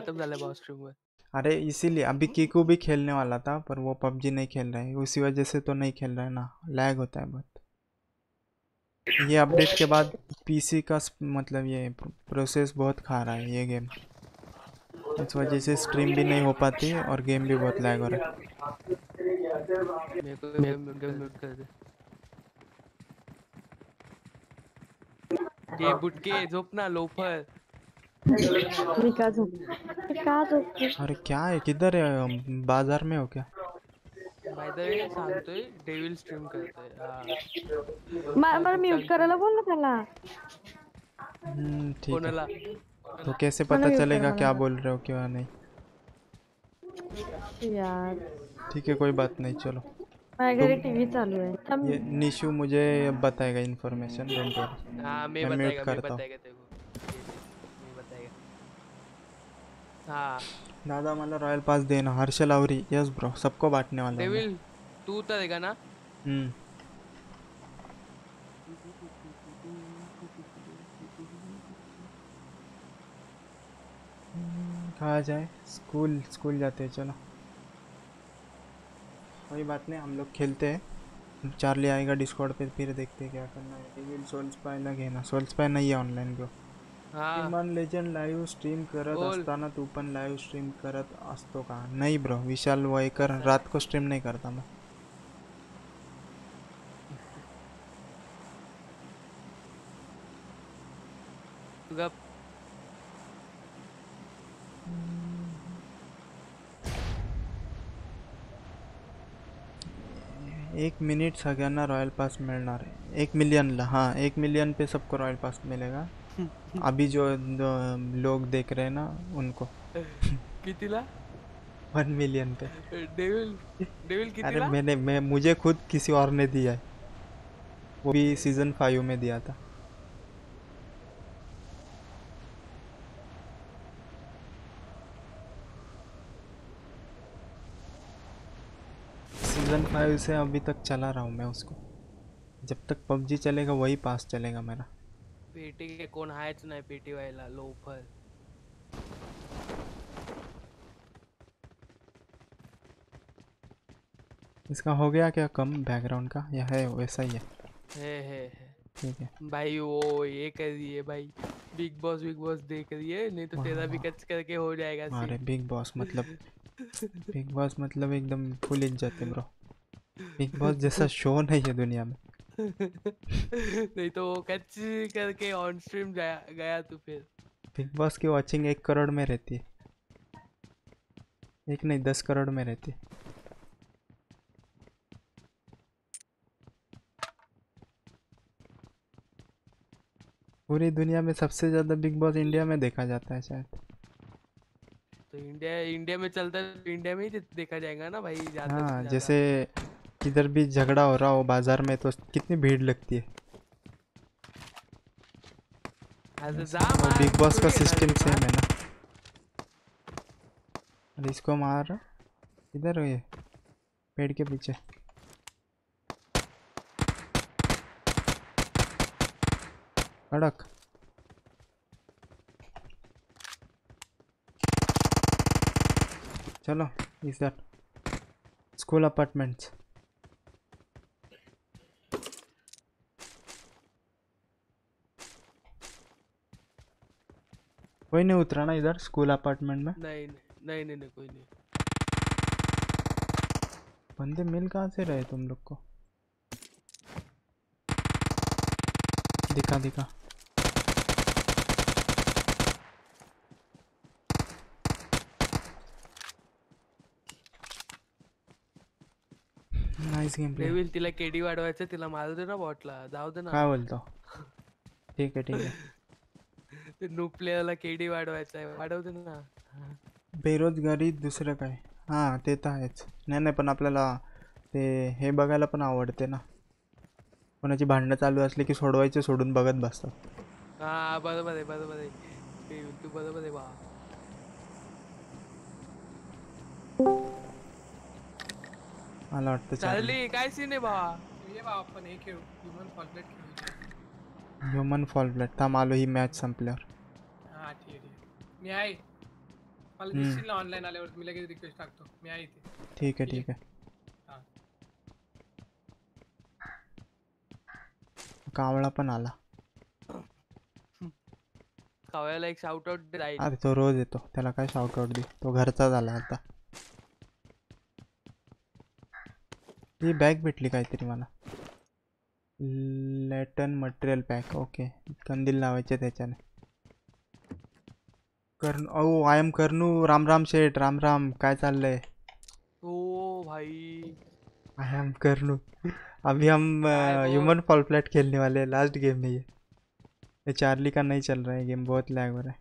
तो अरे इसीलिए अभी कीकू भी खेलने वाला था पर वो पबजी नहीं खेल रहा है। उसी वजह से तो नहीं खेल रहा है ना। लैग होता है बहुत। ये अपडेट के बाद पीसी का मतलब ये प्रोसेस बहुत खा रहा है ये गेम इस वजह से स्ट्रीम भी नहीं हो पाती और गेम भी बहुत लैग हो रहा है। मेरे को मेरे को म्यूट कर दे ये बुटके झोप ना लोफर। अरे क्या है? किधर है? बाज़ार में हो क्या? बाय द वे सांगतोय डेविल स्ट्रीम करतोय हा। मला म्यूट करायला बोल ना त्याला हम्म, है। कोणाला तो कैसे पता चलेगा क्या बोल रहे हो क्या नहीं? यार। ठीक है कोई बात नहीं चलो। माझ्या घरी चालू आहे थांब. ये निशु मुझे बताएगा इन्फॉर्मेशन डोंट वरी हाँ मैं बताएगा मैं करता हूँ। बताएगा तेरे को। बताएगा। हाँ। दादा मला रॉयल पास देना हर्षल आवरी। यस ब्रो सबको बांटने वाला हूँ। डेविल तू उतरेगा ना? हम्म। कहा जाए? स्कूल स्कूल जाते हैं चलो। कोई बात नहीं हम लोग खेलते हैं। चार्ली आएगा डिस्कॉर्ड पे फिर देखते हैं क्या करना है। डेविल सोल्स पायला घेना सोल्स पाय नाही आहे ऑनलाईन ब्रो हाँ। इमान लेजंड लाईव्ह स्ट्रीम करत असताना तू पण लाईव्ह स्ट्रीम करत असतो का। नाही ब्रो विशाल वायकर रात को स्ट्रीम नहीं करता मैं। गप। एक मिनिट सगळ्यांना रॉयल पास मिळणार आहे एक मिलियनला हाँ एक मिलियन पे सबको रॉयल पास मिलेगा। <laughs> अभी जो लोग देख रहे हैं ना उनको। कितीला? वन मिलियन पे। डेविल डेविल अरे मैंने मैं मुझे खुद किसी और ने दिया है। वो भी सीज़न फाइव में दिया था सीज़न फाइव से अभी तक चला रहा हूँ मैं उसको। जब तक पबजी चलेगा वही पास चलेगा मेरा। पेटी के कोण आहेच नाही पेटी व्हायला लोफर इसका हो गया क्या कम बैकग्राउंड का? या है वैसा ही है। है है है। ठीक है। भाई वो ये कर है भाई। बिग बॉस बिग बॉस देख रही है नहीं तो तेरा भी कच करके हो जाएगा अरे बिग बॉस मतलब <laughs> बिग बॉस मतलब एकदम फुल इज़्ज़त है ब्रो बिग बॉस जैसा शो नहीं है दुनिया में। <laughs> नहीं तो वो कच करके ऑन स्ट्रीम गया तू फिर। बिग बॉस की वॉचिंग एक करोड़ में रहती है। एक नहीं दस करोड़ में रहती है। पूरी दुनिया में सबसे ज़्यादा बिग बॉस इंडिया में देखा जाता है शायद। तो इंडिया इंडिया में चलता है इंडिया में ही देखा जाएगा ना भाई ज़्यादा हाँ जैसे किधर भी झगड़ा हो रहा हो बाज़ार में तो कितनी भीड़ लगती है। मार, बिग बॉस का सिस्टम सेम. है ना? अरे इसको मार। इधर हो ये? पेड़ के पीछे। कड़क चलो इस स्कूल अपार्टमेंट्स कोई नहीं उतरा ना इधर स्कूल अपार्टमेंट में। नहीं नहीं नहीं नहीं कोई नहीं। बंदे मिल कहाँ से रहे तुम लोग को? दिखा दिखा। नाइस गेम प्ले तिला केडी वाढवायचं तिला मारू दे ना बॉटला जाऊ दे ना. काय बोलतो? ठीक आहे ठीक आहे. <laughs> ते न्यू प्लेअरला केडी वाढवायचं आहे वाढवते ना. बेरोजगारी दुसरं काय? हाँ ते तर आहेच. नाही नाही पण आपल्याला ते हे बघायला पण आवडते ना. कोणाची भांडणं चालू असली की सोडवायचे सोडून बघत बसतात. हा बरोबर आहे बरोबर आहे. तू बरोबर आहे बा. मला वाटतं चालेल. काय सीन आहे बा? ये बा आपण हे खेळू. ह्युमन फॉलप्लेट खेळू. ह्युमन फॉल ब्लड थांब आलो ही मॅच संपल्यावर. हा ठीक आहे मी आहे मला हम्म. दिसशील ना ऑनलाईन आल्यावर मी लगेच रिक्वेस्ट टाकतो मी आहे इथे ठीक आहे ठीक आहे हा। कावळा पण आला। खावायला एक शाउट आउट राहील. अरे तो रोज येतो. त्याला काय शाउटआउट दे? तो घरचा झाला आता. ही बॅग भेटली काहीतरी मला. लॅटन मटेरियल पॅक ओके कंदील लावायचे त्याच्याने. कर्ण ओ आय एम करनू राम राम शेठ राम राम काय चाललंय? ओ भाई. I am Karnu. अभी हम ह्यूमन फॉल फ्लैट खेलने वाले हैं लास्ट गेम में ये. ये चार्ली का नहीं चल रहा है गेम बहुत लैग हो रहा है.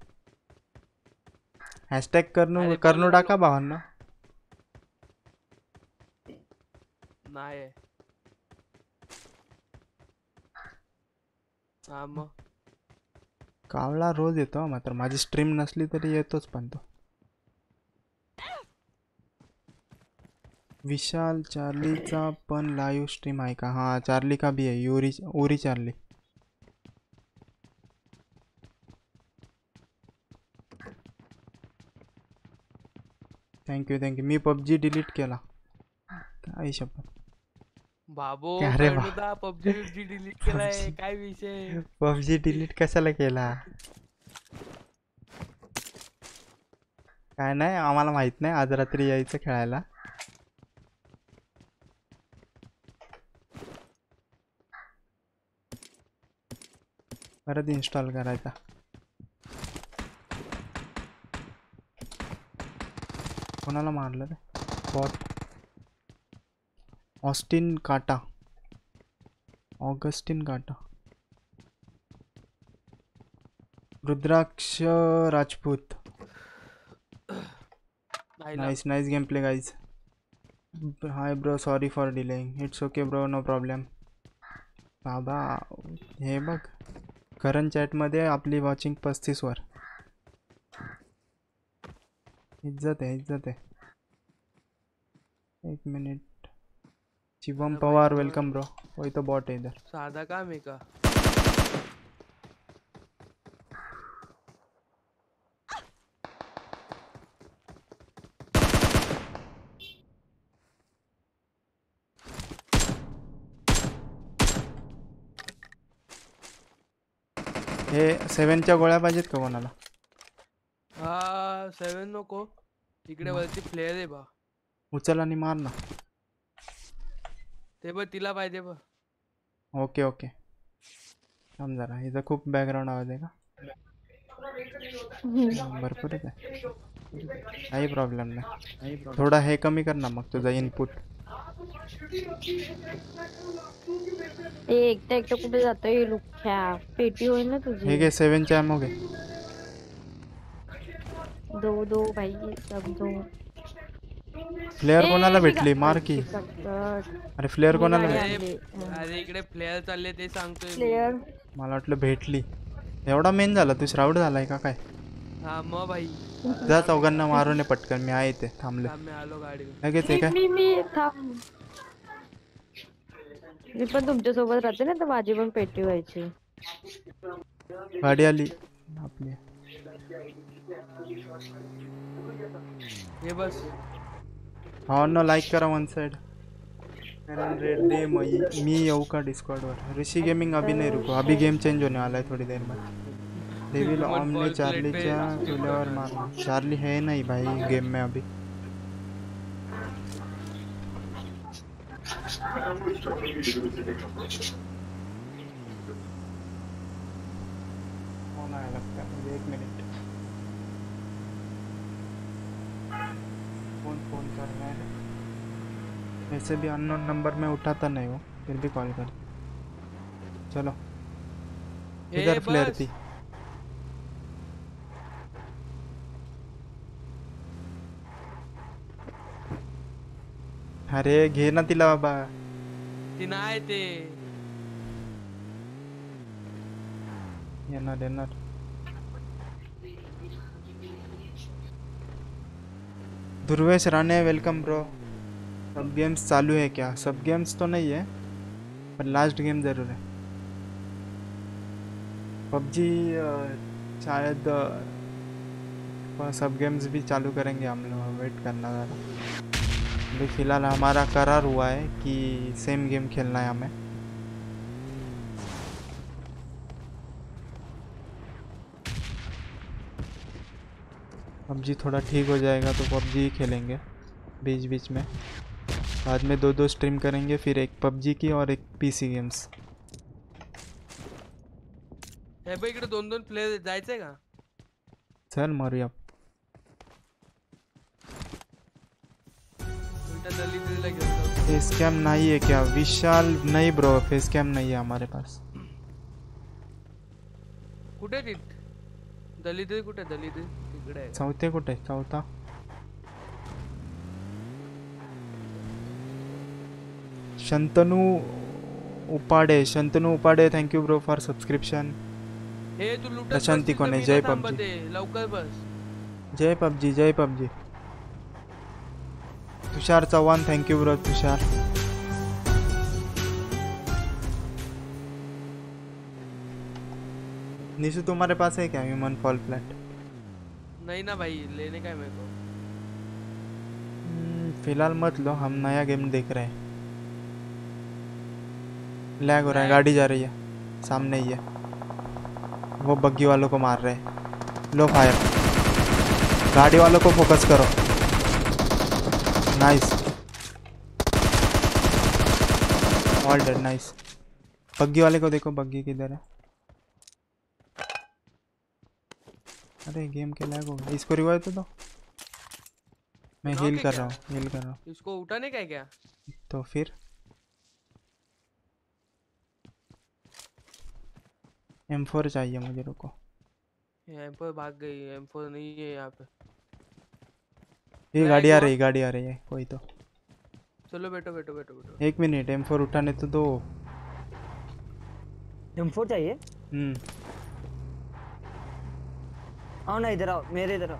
हैशटैग करनू बोलो टाका भावांना नाही. हा कावळा रोज येतो मात्र माझी स्ट्रीम नसली तरी येतोच पण तो. विशाल चार्लीचा पण लाईव्ह स्ट्रीम आहे का? हाँ चार्ली का भी है Yuri, Uri Charlie. Thank you thank you me PUBG delete केला. काय शपथ? बाबो? पबजी बिबजी डिलीट केलाय काय विषय? पबजी डिलीट कशाला केला? काय नाही आम्हाला माहित नाही आज रात्री यायचं खेळायला. परत इन्स्टॉल करायचा. कोणाला मारलं रे bot Austin Kata Augustine Kata Rudraksh Rajput nice nice game play guys hi bro sorry for delaying it's okay bro no problem बाबा हे बघ करंट चॅटमध्ये आपली वॉचिंग पस्तीसवर इज़्ज़त आहे इज़्ज़त आहे एक minute Shivam Pawar welcome bro वही तो बॉट है इधर। साधा काम आहे का? हे सेवनच्या गोळ्या पाहिजेत का कोणाला? हा सेवन नको. इकडे वरती प्लेअर आहे बा. उचल आणि मार ना. ते बघ तिला पाहिजे बघ. Okay okay. थांब जरा इथं खूप बॅकग्राऊंड आवाज़ आहे का? हम्म, भरपूरच आहे काही प्रॉब्लेम नाही. थोडा हे कमी कर ना मग तुझा इनपुट ए एकटा एकटा कुठे जातोय लुख्या पेटी होईल ना हे तुझी घे सेवनच्या ॲमो घे. दो दो भाई सब दो. फ्लेअर ए, कोणाला भेटली? गा- मार की. अरे फ्लेअर मी कोणाला भेटली. अरे इकडे प्लेअर चालले ते सांगतोय मी. मला वाटलं भेटली. एवढा मेन झाला तू श्रावड झालाय का काय? हा मग भाई. जा चौघांना मारून ये पटकन मी आहे इथे थांबले लगेच आहे काय? मी मी थांब. मी पण तुमच्या सोबत राहते ना तर माझी पण पेटी व्हायची. गाडी आली. आपली. हे बस. हा ना लाईक करा वन साइड रेड्डी मी येऊ का डिस्कॉर्ड डिस्कॉर्डवर ऋषी गेमिंग अभी नहीं रुको. अभी गेम चेंज होने वाला है थोड़ी देर में. डेविल ऑम ने ball plate चार्लीच्या मारना चार्ली है. नहीं भाई गेम में अभी. फ़ोन आया लगता है. एक मिनट फ़ोन फ़ोन करना है। वैसे भी अननोन नंबर में उठाता नहीं हूँ फिर भी कॉल कर चलो। इधर फ्लेयर थी। अरे घे ना तिला बाबा। ती नाही ते येणार येणार ध्रुवेश राणे वेलकम ब्रो सब गेम्स चालू है क्या? सब गेम्स तो नहीं है, पर लास्ट गेम ज़रूर है। पबजी शायद सब गेम्स भी चालू करेंगे हम लोग। वेट करना ज़रा। अभी फ़िलहाल हमारा करार हुआ है कि सेम गेम खेलना है हमें। पबजी थोड़ा ठीक हो जाएगा तो पबजी ही खेलेंगे बीच बीच में। बाद में दो दो स्ट्रीम करेंगे फिर एक पबजी की और एक पीसी गेम्स हे इकडे दोन दोन प्लेयर जायचंय का? चल मारूया। फेस कैम नहीं है क्या? विशाल नहीं ब्रो फेस कैम नहीं है हमारे पास. कुठे दलित कुठे? दलित चौथे कुठे? चौथा? Shantanu Upade Shantanu Upade thank you bro for subscription Prashanti? मी जय. आहे. लवकर बस. जय पबजी जय PUBG. Tushar Chavan thank you bro Tushar. Nishu तुम्हारे पास है क्या ह्यूमन फॉल फ्लैट नहीं ना भाई लेने का है मेरे को। हम्म, फ़िलहाल मत लो हम नया गेम देख रहे हैं। लैग हो रहा है गाड़ी जा रही है सामने ही है। वो बग्गी वालों को मार रहे हैं। लो फायर गाड़ी वालों को फोकस करो। Nice all dead nice buggy वाले को देखो बग्गी किधर है। अरे गेम के लैग हो गया इसको रिवाइव तो दो। मैं हील कर रहा हूँ हील कर रहा हूँ। इसको उठाने का है क्या? तो फिर? एम फोर चाहिए मुझे रुको। एम फोर भाग गई एम फोर नहीं है यहाँ पे। ये गाड़ी आ रही गाड़ी आ रही है कोई तो। चलो बैठो बैठो बैठो बैठो। एक मिनट एम फोर उठाने तो दो। एम फोर चाहिए? हम्म। आओ ना इधर आओ मेरे इधर आओ।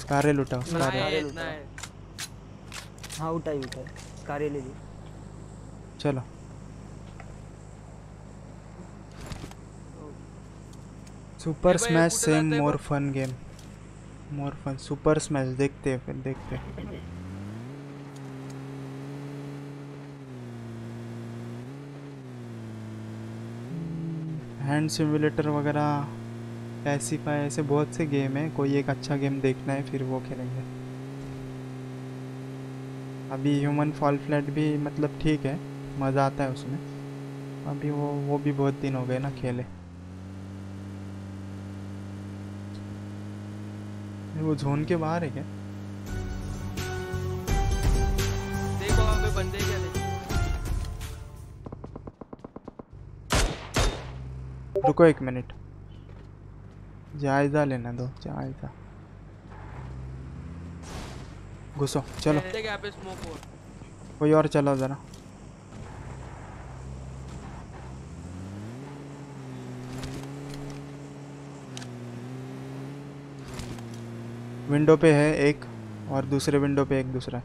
स्कारेल उठाओ स्कारेल नहीं लूटा। नहीं हाँ उठाई उठाई। कार्य ले ली। चलो। Super smash same more fun game. More fun super smash देखते हैं फिर देखते हैं। हैंड सिमुलेटर वगैरह। पैसीफाई ऐसे बहुत से गेम हैं कोई एक अच्छा गेम देखना है फिर वो खेलेंगे। अभी ह्यूमन फॉल फ्लैट भी मतलब ठीक है मज़ा आता है उसमें। अभी वो वो भी बहुत दिन हो गए ना खेले। वो जोन के बाहर है क्या? देखो वहाँ पे बंदे क्या रुको एक मिनट जायजा लेने दो जायजा घुसो चलो। कोई और चलो जरा। विंडो पे है एक और दूसरे विंडो पे एक दूसरा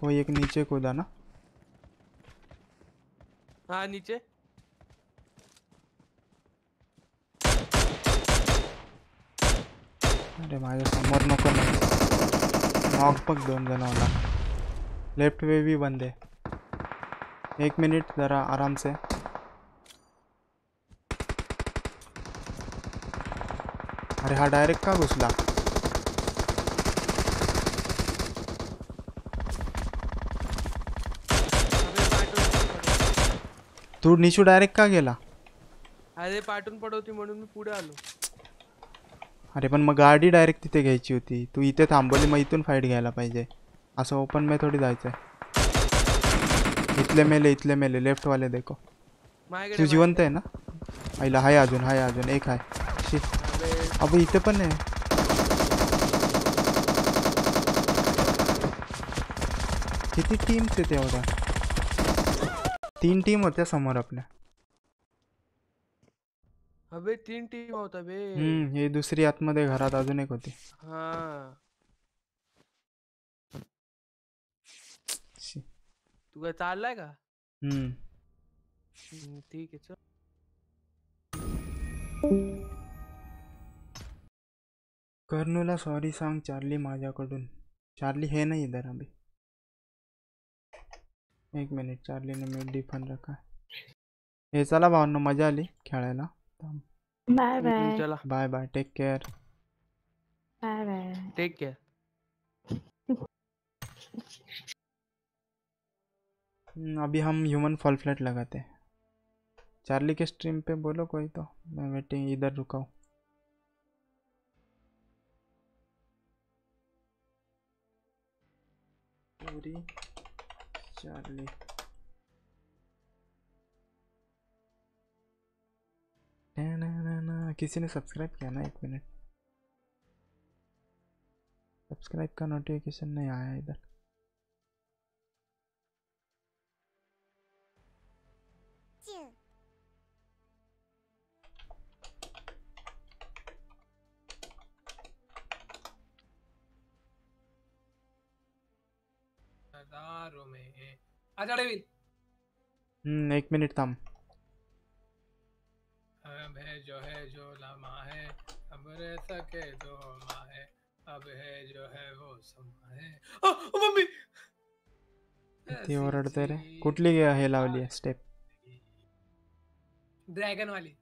कोई एक नीचे कूदा ना? हाँ नीचे। अरे माझ्या समोर नको नॉक बघ दोन जण मला लेफ़्ट वे भी बंद आहे एक मिनिट, जरा आराम से। अरे हा, डायरेक्ट का घुसला अबे पाठवून पडव- तू निशू डायरेक्ट का गेला? अरे पाठवून पडवती म्हणून मी पुढे आलो. अरे पण मग गाडी डायरेक्ट तिथे घ्यायची होती. तू इथे थांबवली मग इथून फाईट घ्यायला पाहिजे. असं ओपन में थोडी जायचं आहे इथले मेले इथले मेले. लेफ्टवाले देखो. तू जिवंत आहे ना? आईला हाय अजून हाय अजून. एक आहे अबे इथे पण आहे. किती टीम्स आहेत एवढ्या? तीन टीम होत्या समोर आपल्या. अबे तीन टीम होता बे. हम्म हे दुसरी आतमध्ये घरात अजून एक होती. हा. तू काय चाललाय का? हम्म. हम्म, ठीक आहे चल. कर्नूला सॉरी सांग चार्ली माझ्याकडून. चार्ली है नहीं इधर अभी एक मिनिट चार्लीने मी डिफन रखा हे। चला भावांनो मज़ा आली खेळायला. Bye hmm, bye. चला. Bye bye take care. Bye bye. Take care. अभी हम ह्यूमन फॉल फ्लैट लगाते हैं. चार्ली के स्ट्रीम पे बोलो कोई तो. मैं वेटिंग इधर रुका हूँ पूरी चार्ली ना ना ना ना किसी ने सब्सक्राइब किया ना एक मिनट सब्सक्राइब का नोटिफिकेशन नहीं आया इधर। हज़ारों में। आजा डेविल हम्म एक मिनिट थांब अब है जो है जो लम्हा है अब रह सके दो माह है अब है जो है वो समा है। आ, ओ मम्मी! ती ओरडते रे कुठली हे लावली स्टेप ड्रैगन वाली।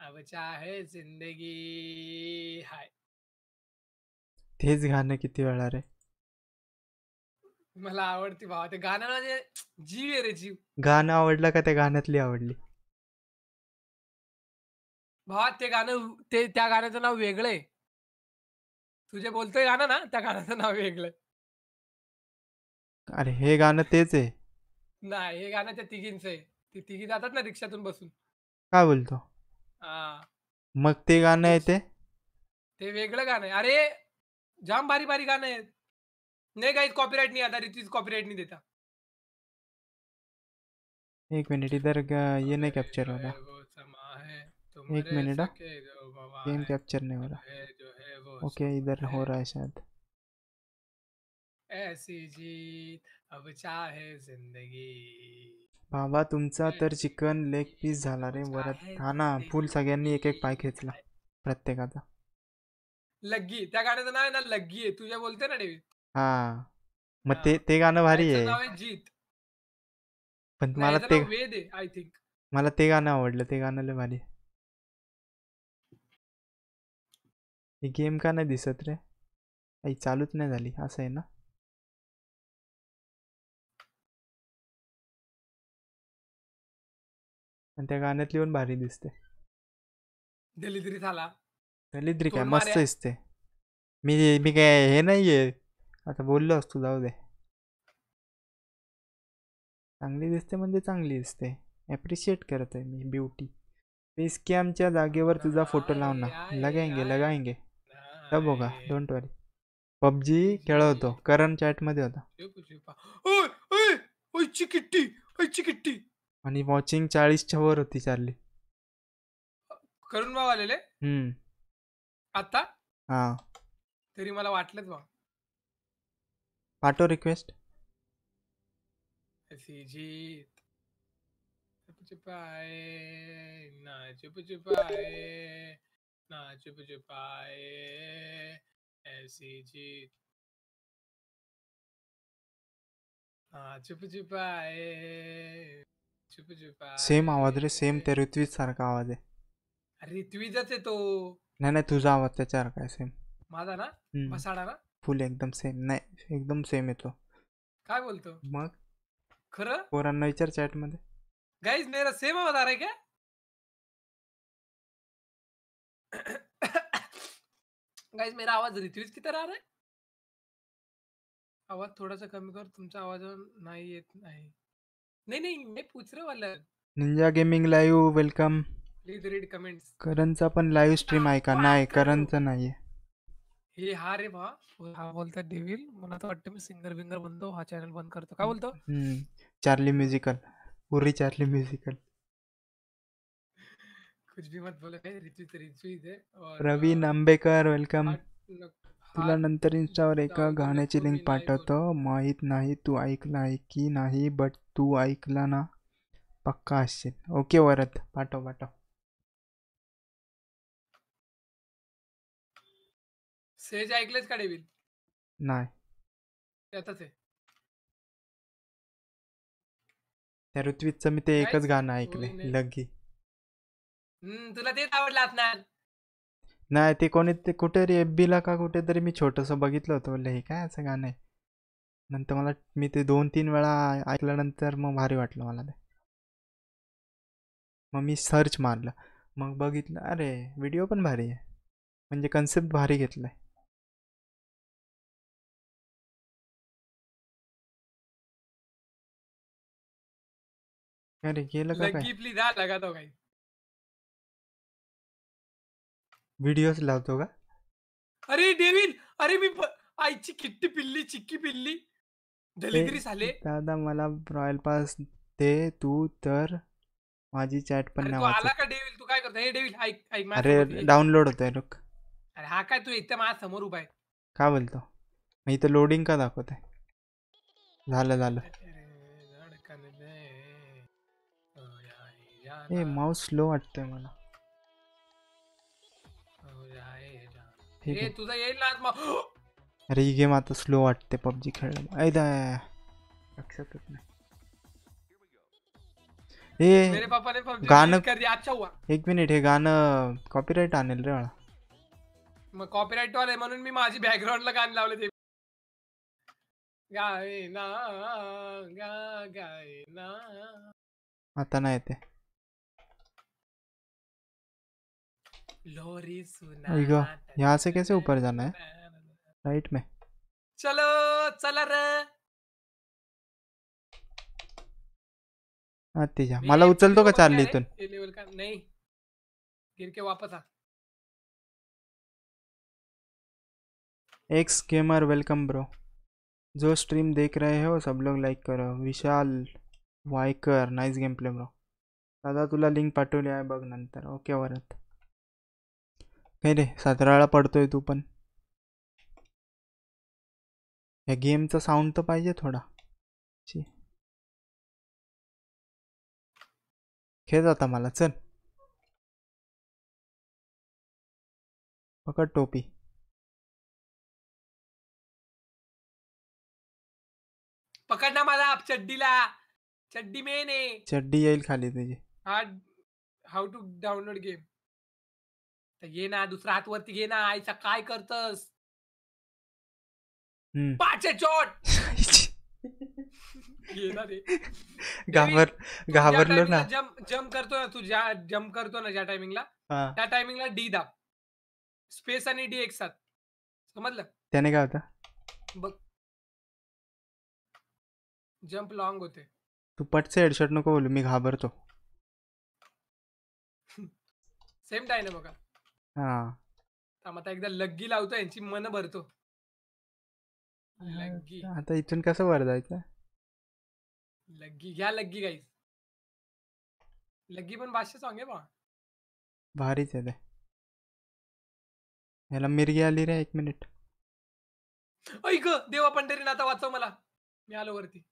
अब चाहे ज़िंदगी हाय। तेच गाणं किती वेळा रे मला आवडती भावा. ते गाणं म्हणजे जीव आहे रे जीव. गाणं आवडलं का त्या गाण्यातली आवडली? भावा ते गाणं ते त्या गाण्याचं नाव वेगळं आहे. तुझे बोलतोय गाणं ना त्या गाण्याचं नाव वेगळं अरे हे गाणं तेच आहे. नाही हे गाणं त्या तिघींचं आहे. ती तिघी जातात ना रिक्षातून बसून. काय बोलतो? हा. मग ते गाणं आहे ते? ते वेगळं गाणं आहे. अरे जाम भारी भारी गाणं आहे. नाही काही कॉपीराईट नाही आता रितीज कॉपीराईट नाही देता। एक मिनिट इधर ये नहीं कैप्चर हो रहा। एक मिनट, हाँ। गेम कैप्चर नहीं हो रहा। ओके इधर हो रहा है शायद। ऐसी जीत अब चाहे ज़िंदगी। बाबा तुमचा तर चिकन लेग पीस झाला रे वरत हा ना फुल सगळ्यांनी एक एक पाय खेचला प्रत्येकाचा। लग्गी त्या गाण्याचं नाव आहे ना लग्गी आहे तुझ्या बोलते ना डेव्हिड हा. मग ते ते गाणं भारी नाव आहे जीत. पण मला ते नाव वेद आहे आय थिंक मला ते गाणं आवडलं ते गाणं लय भारी आहे. ही गेम का नाही दिसत रे? काही चालूच नाही झाली असं आहे ना? आणि त्या गाण्यातली पण भारी दिसते. दलिद्री झाला दलिद्री काय मस्त. दिसते. मी मी काय हे नाहीये. आता बोललो असतो जाऊ दे. चांगली दिसते म्हणजे चांगली दिसते. ॲप्रिशिएट करतोय मी ब्युटी फेस कॅमच्या जागेवर तुझा फोटो लाव ना. लगाएंगे. लगाएंगे सब होगा डोंट वरी पबजी खेळत होतो. करण चॅटमध्ये होता आणि वॉचिंग चाळीसच्या वर होती चालली करून भाव आलेले? हम्म. आता हा. तरी मला वाटलंच बा. पाठव रिक्वेस्ट ऐसी जीत चुप चुपाए ना चुप चुपाए ना चुप चुपाए ऐसी जीत सेम आवाज़ रे सेम त्या ऋत्विज सारखा आवाज़ आहे. ऋत्विजच आहे तो. नाही नाही तुझा आवाज़ त्याच्यासारखा आहे सेम माझा ना? मसाडा ना? फुल एकदम सेम नाही एकदम सेम येतो काय बोलतो? मग? खरं? पोरांना विचार चॅट मध्ये. गाइस मेरा सेम आवाज़ आ रहा है क्या? गाइस मेरा आवाज़ ऋत्विज की तरह आ रहा है? आवाज़ थोड़ा सा कमी कर तुमचा आवाज़ नाही येत नाही। नाही नाही मी पूछ रहा वाला। Ninja gaming live welcome please read comments करणचा पण लाईव्ह स्ट्रीम आहे का? नाही करणचं नाहीये. हे हा रे भा हा बोलता डेविल मला तर वाटतं मी सिंगर बिंगर बनतो हा चॅनल बंद करतो. काय बोलतो? हम्म. Charlie musical. Puri Charlie musical. कुछ भी मत बोलो. ऋत्विज ऋत्विज आहे और रवी नांबेकर वेलकम तुला नंतर इंस्टावर एका गाण्याची लिंक पाठवतो. माहित नाही तू ऐकला आहे की नाही बट तू ऐकला ना पक्का असशील ओके वरत पाठव पाठव. सेज ऐकलेच का डेविल? नाही. त्यातच आहे. त्या ऋत्विजचं मी ते एकच गाणं ऐकले. लगी हम्म, तुला तेच आवडलं असणार. नाही ते कोणी ते कुठे रे FB ला का कुठेतरी मी छोटंसं बघितलं होतं म्हणलं हे काय असं गाणं आहे? नंतर मला मी ते दोन तीन वेळा ऐकल्यानंतर मग भारी वाटलं मला ते. मग मी सर्च मारलं. मग बघितलं अरे व्हिडिओ पण भारी आहे. म्हणजे कन्सेप्ट भारी घेतलाय. अरे का काय लगी प्लीज़ हा लगा तो काही व्हिडिओज लावतो का अरे डेविल अरे मी आईची किट्टी पिल्ली चिक्की पिल्ली। दलिद्री झाले। दादा मला रॉयल पास दे तू तर माझी चॅट पण नाही आला का डेविल तू काय करतो हे डेविल ऐक ऐक अरे डाउनलोड होतोय लोक. अरे हा काय तू इथे माझ्या समोर उभा आहे. काय बोलतो? मग इथं लोडिंग का दाखवत आहे झालं. झालं ए माऊस स्लो वाटतोय मला। ए तुझा येईल ना अरे ही गेम आता स्लो वाटते पबजी खेळायला ऐदा नाही मेरे पापा ने PUBG गाणं- कर दिया अच्छा हुआ। एक मिनिट हे गाणं कॉपीराईट आणेल रे बाळा मग कॉपीराईट वाले म्हणून मी माझी बॅकग्राऊंडला गाणं लावले ते गाय ना गा गाय ना। आता नाही येते। यहाँ से कैसे ऊपर जाना है? राइट में। चलो चला रे। आती जा मला एक उचलतो का चार्ली इथून रे, का नहीं। गिर के वापस आ। एक्स गेमर वेलकम ब्रो जो स्ट्रीम देख रहे हो सब लोग लाईक करो। Vishal Vaykar nice game play bro दादा तुला लिंक पाठवली आहे बघ नंतर ओके वरत? काय रे साताराला पडतोय तू पण. या गेमचा साऊंड तर पाहिजे थोडा. खेळ आता मला चल. पकड टोपी. पकड ना मला आप चड्डीला. चड्डी मेन आहे चड्डी येईल खाली तुझी. हा हाऊ टू डाउनलोड गेम ये ना दुसरा हात वरती घे ना आईचा काय करतस? हम्म. पाचे चोट! <laughs> ये ना रे. <laughs> घाबर घाबरलो ना. जम्प जम्प करतो ना तू ज्या जम्प करतो ना ज्या टायमिंगला त्या टायमिंगला डी दाब. स्पेस आणि डी एक साथ. समजलं? त्याने काय होतं? बघ. जम्प लॉंग होते. तू पटसे हेडशॉट नको बोलू मी घाबरतो. सेम टाय ना बघा. हा. थांब आता एकदा लग्गी लावतो यांची मन भरतो. लग्गी. आता इथून कसं वर जायचं? लग्गी. घ्या लग्गी गाईस लग्गी पण भाष्य सॉंग आहे बा. भारीच आहे ते. याला मिरगी आली रे एक मिनिट. ऐक देवा पंढरीनाथ आता वाचव मला. मी आलो वरती.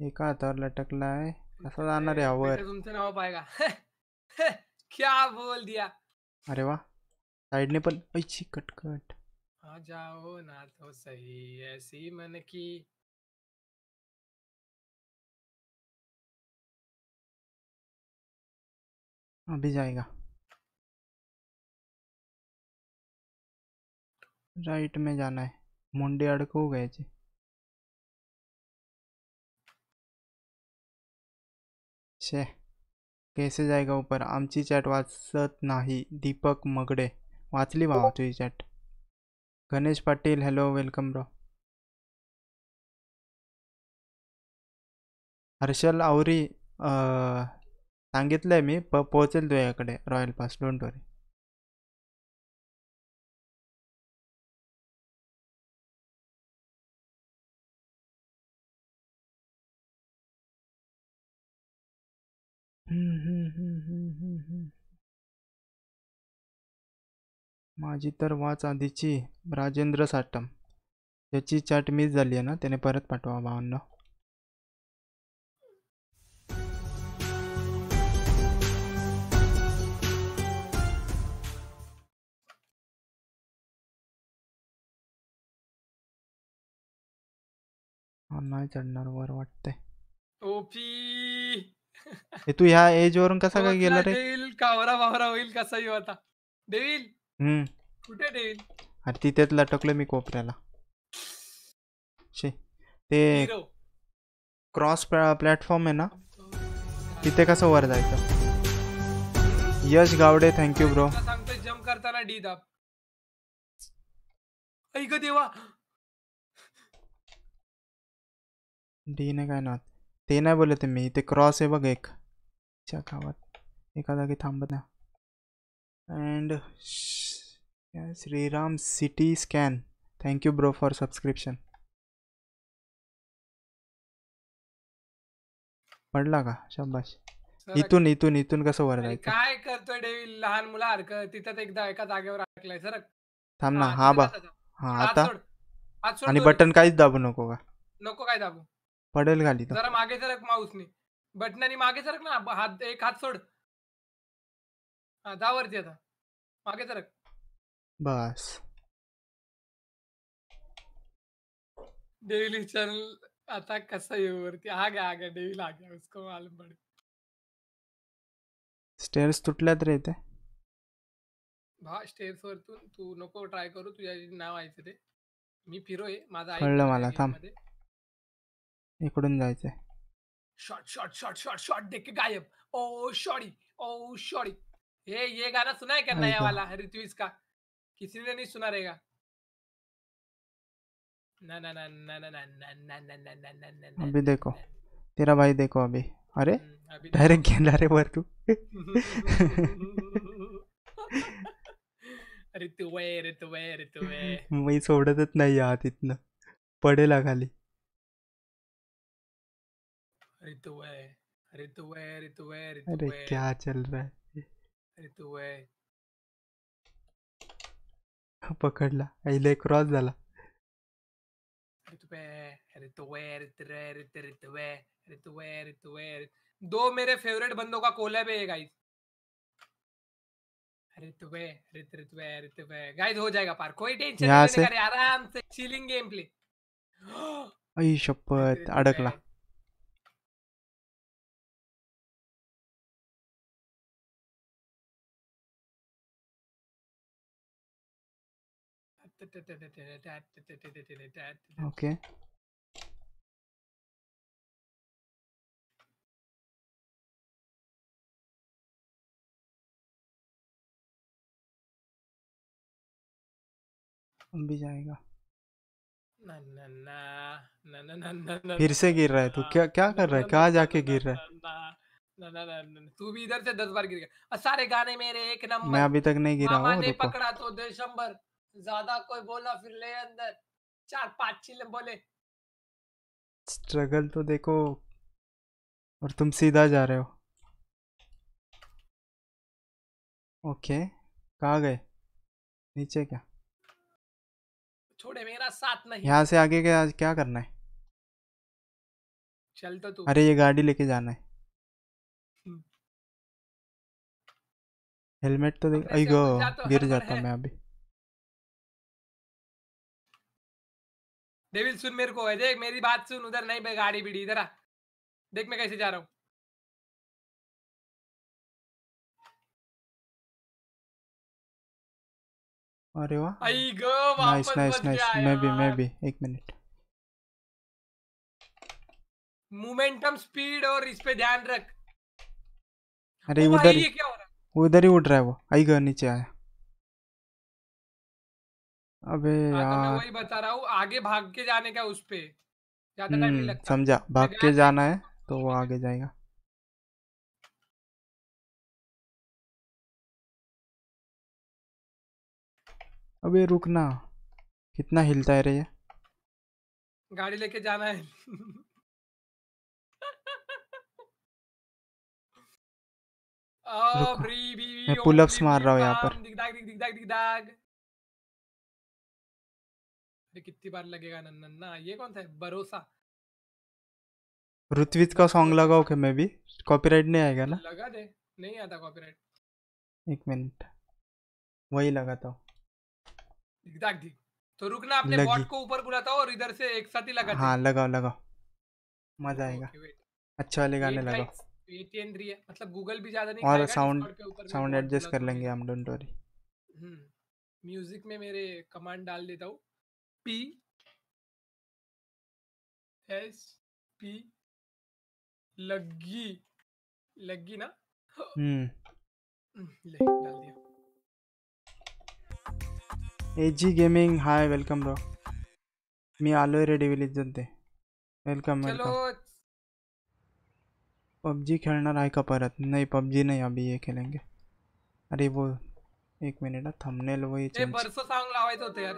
एका हातावर लटकला आहे कसा जाणार आहे यावर तुमचं नाव पाएगा। <laughs> क्या बोल दिया? अरे वा साईडने पण ऐची कटकट आ जाओ ना तो सही ऐसी मन की। अभी जाएगा। राइट में जाना है। मुंडे अडकू गए जी। शे कैसे जाएगा ऊपर आमची चॅट वाचत नाही. दीपक मगडे. वाचली भावा तुझी chat. Ganesh Patil hello welcome bro. Harshal Awari सांगितलंय मी प पोहोचेल तुझ्याकडे रॉयल पास डोंट वरी. माझी तर वाच आधीची राजेंद्र साटम त्याची चॅट मिस झाली आहे ना? त्याने परत पाठवा भावांना. हा नाही चढणार वर वाटतंय. ओपी हे तू ह्या एज वरून कसा काय गेला रे। डेविल कावरा बावरा होईल कसाही होता डेविल हम्म। कुठे डेविल। अरे तिथेच लटकलो मी कोपऱ्याला। शे ते हिरो क्रॉस प्लॅटफॉर्म आहे ना तिथे कसं वर जायचं? यश गावडे थँक्यू ब्रो तुला सांगतोय जम्प करताना डी दाब. ऐक देवा. डी ने काय ना ते नाही बोलत मी. ते क्रॉस आहे बघ एक. गावात. एका जागी थांबत ना and Shriram city scan thank you bro for subscription पडला का? शाबाश. इथून इथून इथून कसं वर जायचं? काय करतोय डेविल? लहान मुलासारखं तिथं एकदा एका जागेवर अडकलाय सर थांब ना. हा बा. हा आता. आणि. बटन काहीच दाबू नको का? नको काय दाबू. पडेल खाली तो. जरा मागे सरक माऊसने. बटनाने मागे सरक ना हात एक हात सोड. हा जा वरती आता. मागे सरक. बस. डेविली चॅनल आता कसा येऊ वरती? आ गया आ गया डेविल आ गया उसको मालूम पड़ स्टेअर्स तुटल्यात रे इथे. भा स्टेप्स वरतून तू नको ट्राय करू तुझ्या नाव आहे ते. मी फिरोय माझा कळलं मला, थांब. इकडून जायचंय shot shot shot shot shot देख के गायब ओ शॉरी ओ शॉरी ये ये गाना सुना है क्या नया वाला ऋत्विज का किसी ने नहीं सुना रहेगा ना ना ना ना ना ना ना ना ना ना ना ना ना अभी देखो तेरा भाई देखो अभी अरे हम्म, डायरेक्ट गेला रे वर तू ऋतु वे ऋतु वे ऋतु वे मी सोडतच नाही आत इथनं पडेला खाली अरे क्या चल रहा है? हाँ, पकड़ ला क्रॉस झाला दो मेरे फेवरेट बंदों का कोलैब है गाइस गाइस हो जाएगा पार। कोई टेंशन नहीं आराम से चिलिंग गेम प्ले शपथ अडकला। ओके अभी जाएगा। ना ना ना ना ना ना ना फिर से गिर रहा है तू। क्या क्या कर रहा है? कहाँ जाके गिर रहा है? ना ना ना ना तू भी इधर से दस बार गिर गया। सारे गाने मेरे एक नंबर। मैं अभी तक नहीं गिरा हूँ पकड़ा तो दिसंबर ज़्यादा कोई बोला फिर ले अंदर। चार पाँच चिल्ले बोले। स्ट्रगल तो देखो और तुम सीधा जा रहे हो। ओके कहाँ गए? नीचे क्या? छोड़े मेरा साथ नहीं। यहाँ से आगे क्या क्या करना है? चल तो तू। अरे ये गाड़ी लेके जाना है। हम्म। हेलमेट तो देख आई गो तो गिर जाता। मैं अभी। डेविल सुन मेरे को देख मेरी बात सुन उधर नहीं गाड़ी बीड़ी इधर आ। देख मैं कैसे जा रहा हूँ। अरे वाह। आई गो नाइस वापस नाइस नाइस। मैं भी मैं भी एक मिनट। मोमेंटम स्पीड और इस पे ध्यान रख। अरे उधर ही क्या हो रहा है? उधर ही उड़ रहा है वो। आई गो नीचे आया। अबे हाँ, तो मैं वही बता रहा हूँ आगे भाग के जाने का उस पे। ज़्यादा टाइम नहीं हम्म लगता। समझा भाग के जाना है <laughs> तो वो आगे जाएगा। अबे रुकना कितना हिलता है रे ये। गाड़ी लेके जाना है। रुको, अबरी बीवी मैं pull-ups मार रहा हूँ यहाँ पर। बीबाम, दिगदाग दिग दिगदाग दिगदाग अरे कितनी बार लगेगा नन्ना ये कौन सा है भरोसा। ऋत्विक का सॉन्ग लगाओ क्या? मैं भी। कॉपीराइट नहीं आएगा ना? लगा दे। नहीं आता कॉपीराइट एक मिनट। वही लगाता हूँ। तो रुकना अपने बॉट को ऊपर बुलाता हूँ और इधर से एक साथ ही लगा हाँ लगाओ लगाओ। मज़ा आएगा। अच्छे वाले गाने लगाओ। है। मतलब गूगल भी ज़्यादा नहीं और साउंड के साउंड एडजस्ट कर लेंगे हम डोंट वरी म्यूज़िक में मेरे कमांड डाल देता हूँ। पी एस पी लग्गी लग्गी ना? हम्म। हम्म, ले डाल दिया। AG gaming hi welcome bro मी आलोय रे डेव्हिल इज़्ज़त दे. वेलकम वेलकम पबजी खेळणार आहे का परत? नाही पबजी नाही अभी ये खेलेंगे. अरे वो एक मिनिट थंबनेल ते चेंज बरसो सॉन्ग लावायचं होतं यार.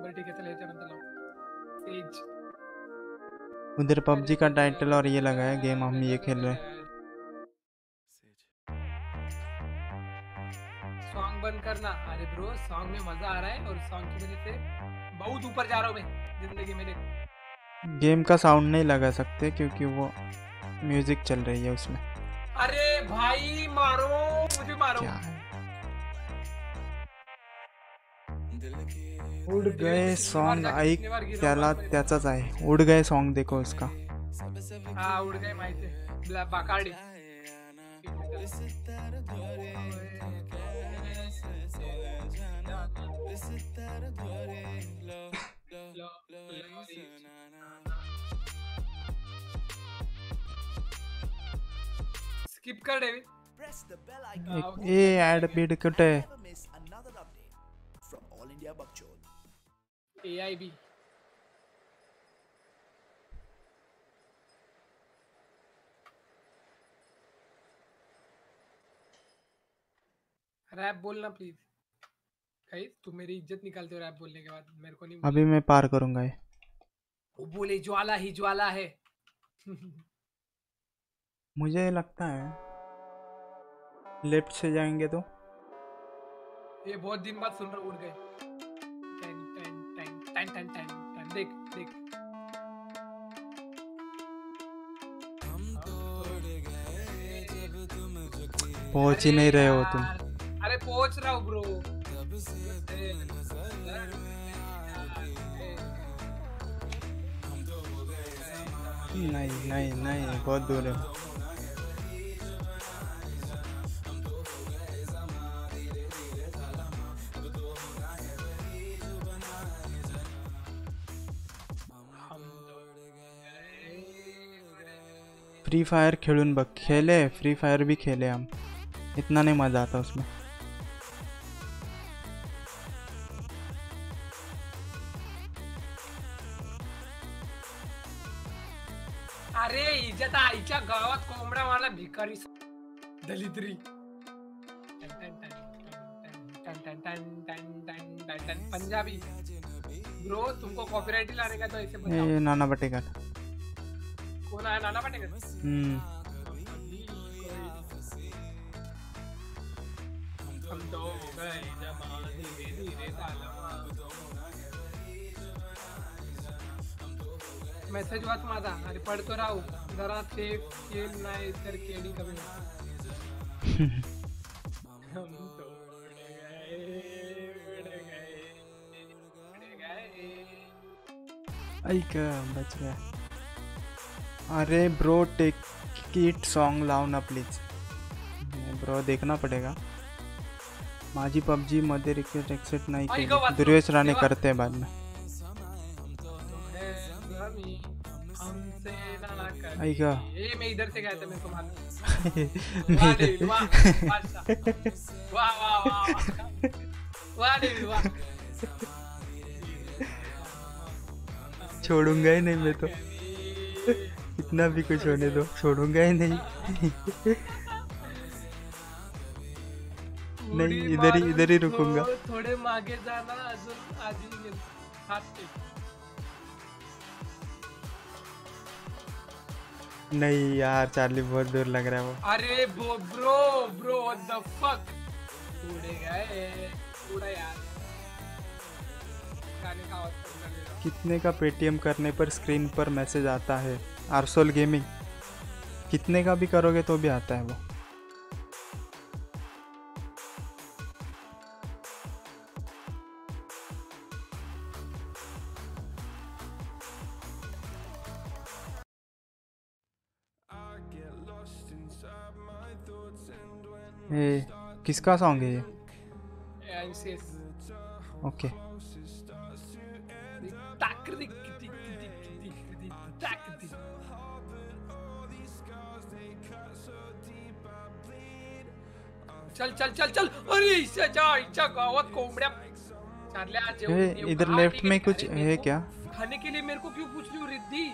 बरं ठीक आहे चला याच्यानंतर लावू सेज उधर पबजी का टाइटल और ये लगा है गेम हम ये खेल रहे हैं। सॉन्ग बंद करना। अरे ब्रो सॉन्ग में मज़ा आ रहा है और सॉन्ग की वजह से बहुत ऊपर जा रहा हूँ मैं ज़िंदगी में देख गेम का साउंड नहीं लगा सकते क्योंकि वो म्यूज़िक चल रही है उसमें। अरे भाई मारो। मुझे मारो। क्या है? उड गए सॉन्ग ऐक त्याला त्याचाच आहे. उड गए सॉन्ग देखो उसका. हा उड गए माहिती बाकाडी. स्किप कर. एक ए ऍड बीड कुठे? ए आई बी रैप बोलना प्लीज़ भाई तुम मेरी इज़्ज़त निकालते हो रैप बोलने के बाद। मेरे को नहीं अभी मैं पार करूँगा ये। वो बोले ज्वाला ही ज्वाला है। मुझे लगता है लेफ़्ट से जाएँगे तो। ये बहुत दिन बाद सुन रहा उड़ गए। टन टन टन टन देख देख पहुँच ही नहीं रहे हो तुम। अरे पहुँच रहा हूँ ब्रो नहीं नहीं नहीं बहुत दूर है। फ्री फायर खेलून बघ. खेले. फ्री फायर भी खेले हम. इतना नहीं मज़ा आता उसमें. अरे इज़्ज़त आईच्या गावात कोंबडा मारला भिकारी दलिद्री पंजाबी. ब्रो तुमको कॉपीराइट लाने का तो ऐसे बताओ. ए नाना बटेकर. कौन आया नाना पाटेकर हम्म हम तो गए जमाने में धीरे तालमा वाच माझा अरे पडतो राहू जरा सेफ़ केल नाही तर केली कमी हम तो गए ऐक बच गया। अरे ब्रो टेक किट सॉन्ग लाव ना प्लीज़ ब्रो देखना पडेगा. माझी पबजी मध्ये रिक्वेस्ट एक्सेप्ट नाही केली दुर्वेश राणे तेव्हा- करते बाद में ऐक ये मैं इधर से गया था डेविड वाह छोड़ूँगा ही नहीं मैं तो. इतना भी कुछ होने दो छोड़ूँगा ही नहीं। नहीं इधर ही इधर ही रुकूँगा। थोडे मागे जाना अजून आधी टेक. नहीं यार चार्ली बहुत दूर लग रहा है वो। अरे बो bro bro what the fuck उड़े गए उड़ा यार। का. कितने का पेटीएम करने पर स्क्रीन पर मैसेज आता है? आरसोल गेमिंग। कितने का भी करोगे तो भी आता है वो। ये किसका सॉन्ग है ये? ओके। "ताक चल चल चल चल। अरे इससे जा इच्छा गावात कोंबड्या चारल्या जेवून हे येऊ इधर लेफ़्ट में कुछ है क्या? खाने के लिए मेरे को क्यों पूछ रही हो रिद्धि?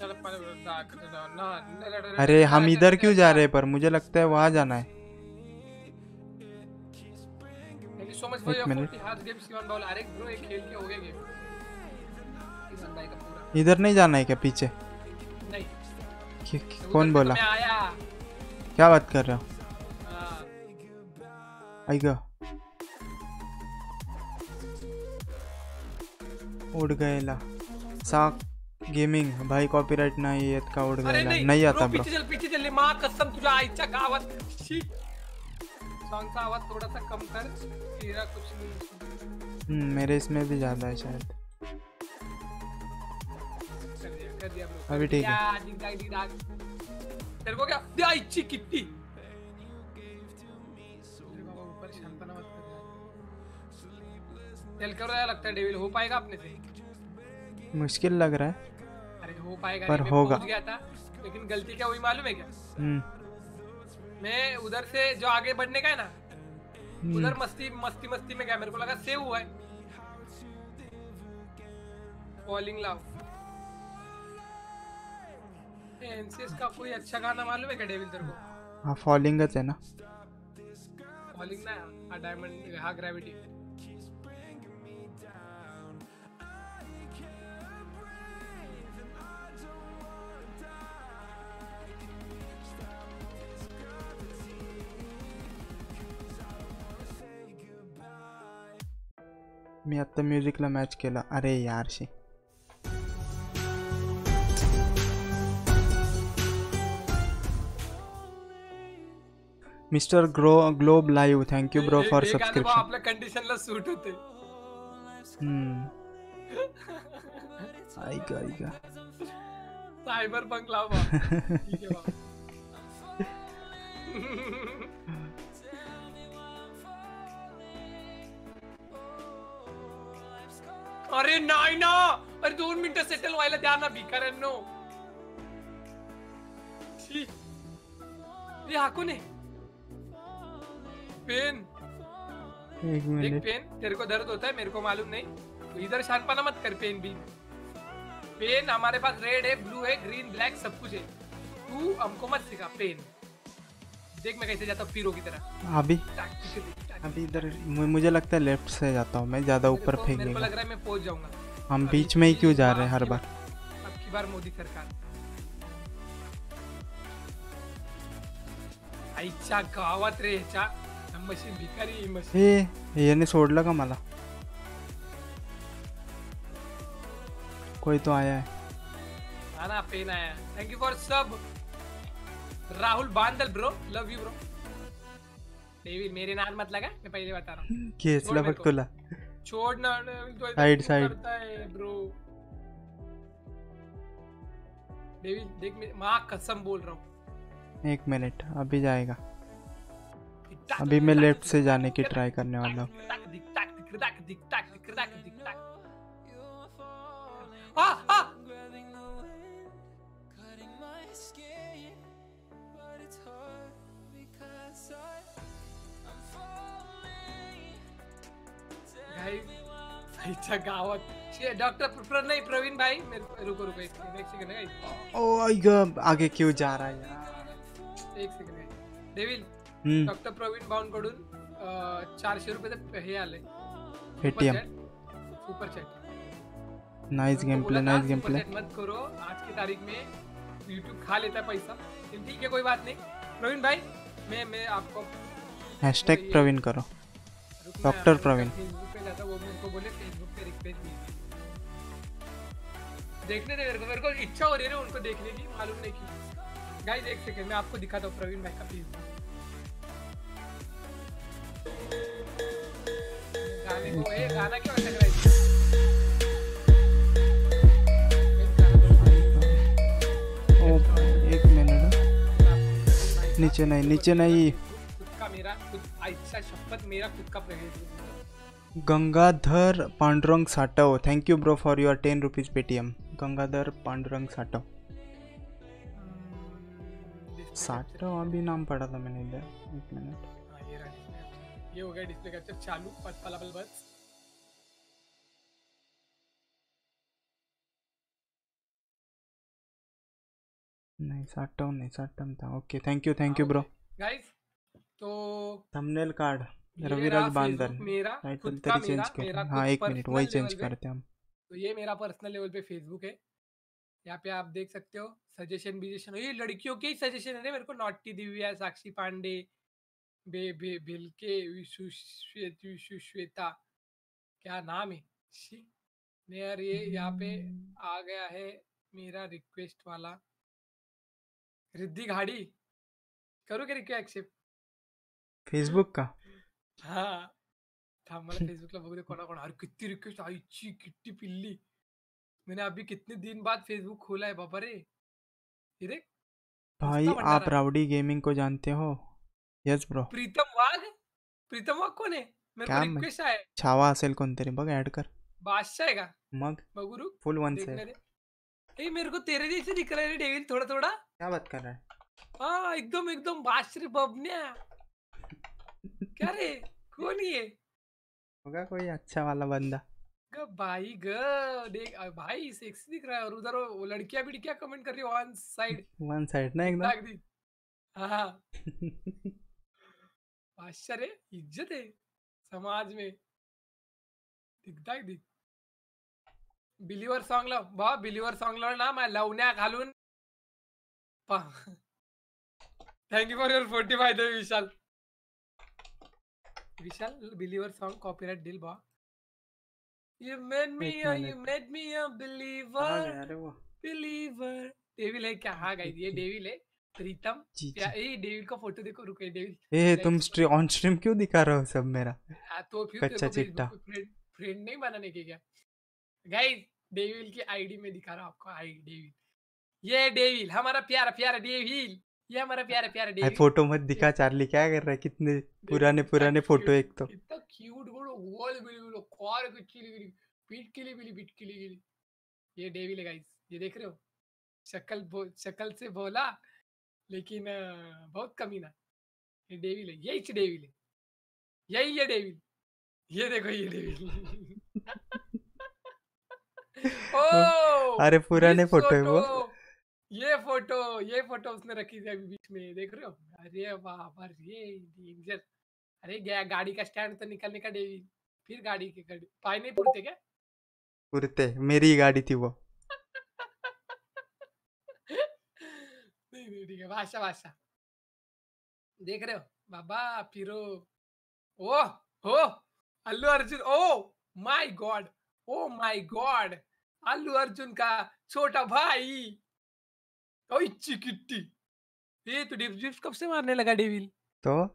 चल अरे हम इधर क्यों जा रहे हैं पर? मुझे लगता है वहाँ जाना है। एक minute. 40 heart games given ball अरे ब्रो एक खेल के गया गेम। इस बंदा का पूरा। इधर नहीं जाना है क्या पीछे? नहीं। उधर कौन बोला? तो आया। क्या बात कर रहे हाँ, ऐका उड गएला साक गेमिंग भाई कॉपीराइट नाही येत का उड गएला नहीं नाही आता ब्रो चल पीछे चल ले माँ कसम तुझ्या आईच्या गावात सॉन्ग का आवाज़ थोड़ा सा कम कर तेरा कुछ नहीं। हम्म, मेरे इसमें भी ज़्यादा है शायद। अभी ठीक है। तेरे को क्या दे तेल करो यार लगता है डेविल हो पाएगा अपने से। मुश्किल लग रहा है। अरे हो पाएगा पर होगा। गया था लेकिन गलती क्या हुई मालूम है क्या? हम्म, मैं उधर से जो आगे बढ़ने का है ना हम्म, उधर मस्ती मस्ती मस्ती में गया मेरे को लगा सेव हुआ है। फॉलिंग लव एनसीएस का कोई अच्छा गाना मालूम है क्या डेविल तेरे को? हाँ फॉलिंगच है ना। फॉलिंग ना हाँ डायमंड हाँ ग्रेविटी मी आता म्युझिकला मॅच केला. अरे यारशी mister grow globe live. Thank you bro for subscription आपल्या कंडिशनला सूट होते ऐका ऐका. सायबर पंक लाव अरे नाही ना! अरे दोन मिनिटं सेटल व्हायला द्या ना भिकाऱ्यांनो. हे हा कोण आहे पेन। एक देख मिनिट पेन तेरे को दर्द होता है मेरे को मालूम नहीं। तो इधर शानपना मत कर पेन भी। पेन हमारे पास रेड है ब्लू है ग्रीन ब्लैक सब कुछ है। तू हमको मत सिखा पेन। देख मैं कैसे जाता हूँ पीरो की तरह। अभी टाक। अभी इधर मुझे लगता है लेफ़्ट से जाता हूँ मैं ज़्यादा ऊपर को- मेरे को लग रहा है मैं पहुँच जाऊँगा। हम बीच में ही क्यों जा रहे हैं हर बार? अब की बार मोदी सरकार। आईच्या गावात रे ह्याच्या मशीन भिकारी ही मशीन ए याने सोडलं का मला? कोई तो आया है। आना पेन आया thank you for sub Rahul Bandal bro love you bro David मेरे नाम मत लगा मैं पहले बता रहा हूँ। को. छोड़ ना तो क्यों side. करता है ब्रो डेविड देख मैं माँ कसम बोल रहा हूँ। एक मिनट अभी जाएगा। टिक-टाक, अभी मैं लेफ़्ट से टिक-टाक, जाने की ट्राई करने वाला हूँ। डॉक्टर प्र नहीं प्रवीण भाई मेरे रुको रुको एक सेकंड एक सेकंड guys. ओ आई ग आगे क्यों जा रहा है यार? एक सेकंड. डेविल डॉक्टर प्रवीण भाऊन कडून चारशे रुपये हे आले। Paytm super chat nice game play nice game play मत करो आज की तारीख में यूट्यूब खा लेता पैसा। लेकिन ठीक है कोई बात नहीं। प्रवीण भाई मैं मैं आपको हैशटैग प्रवीण करो। डॉक्टर प्रवीण। पे जाता वो मेरे को बोले फेसबुक पे रिक्वेस्ट दी देखने दे मेरे को मेरे को इच्छा हो रही है ना उनको देखने की मालूम नहीं की। गाइस एक सेकंड मैं आपको दिखाता हूँ प्रवीण भाई का फेसबुक। गाने को ए गाना क्यों अटक रहा है एक मिनट। नीचे नहीं नीचे नहीं। खुद का मेरा खुद अच्छा शपथ मेरा खुद का present Gangadhar Pandurang Satav thank you bro for your ten rupees Paytm Gangadhar Pandurang Satav Satav अभी नाम पढ़ा था मैंने इधर. एक मिनट ये हो गया डिस्प्ले कैप्चर चालू पत पला पल बस. नहीं साटव नहीं साटम था. Okay thank you thank you bro guys तो थंबनेल कार्ड रविराज Facebook मेरा खुद का मेरा कर मेरा हाँ एक मिनट वही चेंज करते हैं हम। तो ये मेरा पर्सनल लेवल पे फेसबुक है। यहाँ पे आप देख सकते हो सजेशन बिजेशन ये लड़कियों के ही सजेशन है मेरे को नॉटी दिव्या साक्षी पांडे बे बे बिलके विशु श्वेत विशु श्वेता। क्या नाम है? यार ये यहाँ पे आ गया है मेरा रिक्वेस्ट वाला। रिद्धि घाड़ी। करू क्या रिक्वेस्ट एक्सेप्ट फेसबुक का? हा। थांब मला फेसबुकला बघू दे कोणा कोणा अरे किती रिक्वेस्ट आईची किती पिल्ली। मैंने अभी कितने दिन बाद फेसबुक खोला है बाबा रे। ये देख भाई आप राउडी गेमिंग को जानते हो? यस ब्रो प्रीतम वाघ? प्रीतम वाघ कोण आहे मेरे को रिक्वेस्ट आहे छावा असेल कोणतरी बघ ऍड कर। बादशाह का? मग। बघू रुक फुल वन से ए मेरे को तेरे जैसे दिख रहा है डेविल थोड़ा थोड़ा। क्या बात कर रहा है? हाँ एकदम एकदम बादशाह बबन्या। क्या रे? कौन ये? होगा कोई अच्छा वाला बंदा। ग भाई ग देख भाई सेक्सी दिख रहा है और उधर वो लड़कियाँ भी क्या कमेंट कर रही है? वन साइड वन साइड ना एकदम। दाग दी हाँ <laughs> बादशाह इज़्ज़त है समाज में। दिखदाक दिख बिलीवर सॉन्ग लाव बा बिलीवर सॉन्ग लाव ना मैं लवण्या घालून thank you for your forty five Vishal. Vishal believer song copyright deal बा। You made me a, you made me a कहाँ believer. डेविल है क्या? हाँ गाइस ये <laughs> डेविल है प्रीतम। या डेविल का फ़ोटो देखो रुको डेविल। ए तुम स्ट्रीम ऑन स्ट्रीम क्यों दिखा रहे हो सब मेरा? हाँ, तो फिर कच्चा चिट्टा। फ्रेंड फ्रेंड नहीं बनाने के क्या? गाइस डेविल की आईडी में दिखा रहा हूँ आपको आई डेविल। ये डेविल हमारा प्यारा प्यारा डेविल। ये हमारा प्यारा प्यारा भाई फ़ोटो मत दिखा चार्ली क्या कर रहा है? कितने पुराने पुराने फ़ोटो एक तो। कितना क्यूट गुड गोल बिली बिलो कार की चिली गिली पीट किली बिली पीट किली गिली ये डेविल है गाइस ये देख रहे हो? शक्ल शक्ल से बोला लेकिन बहुत कमीना ये डेविल है यही डेविल है यही ये डेविल ये देखो ये डेविल <laughs> <laughs> ओ अरे पुराने फ़ोटो है वो। ये फ़ोटो ये फ़ोटो उसने रखी थी अभी बीच में देख रहे हो? अरे बाबा रे डेंजर अरे गया गाड़ी का स्टैंड तो निकलने का डेविल फिर गाड़ी के गाड़ी पाए नहीं पुरते क्या? पुरते मेरी गाड़ी थी वो। नहीं नहीं ठीक है बादशाह बादशाह देख रहे हो? बाबा फिरो ओ हो Allu Arjun oh my god oh my god Allu Arjun का छोटा भाई। ओए चिकिट्टी ये तो डिप्स डिप्स कब से मारने लगा डेविल तो?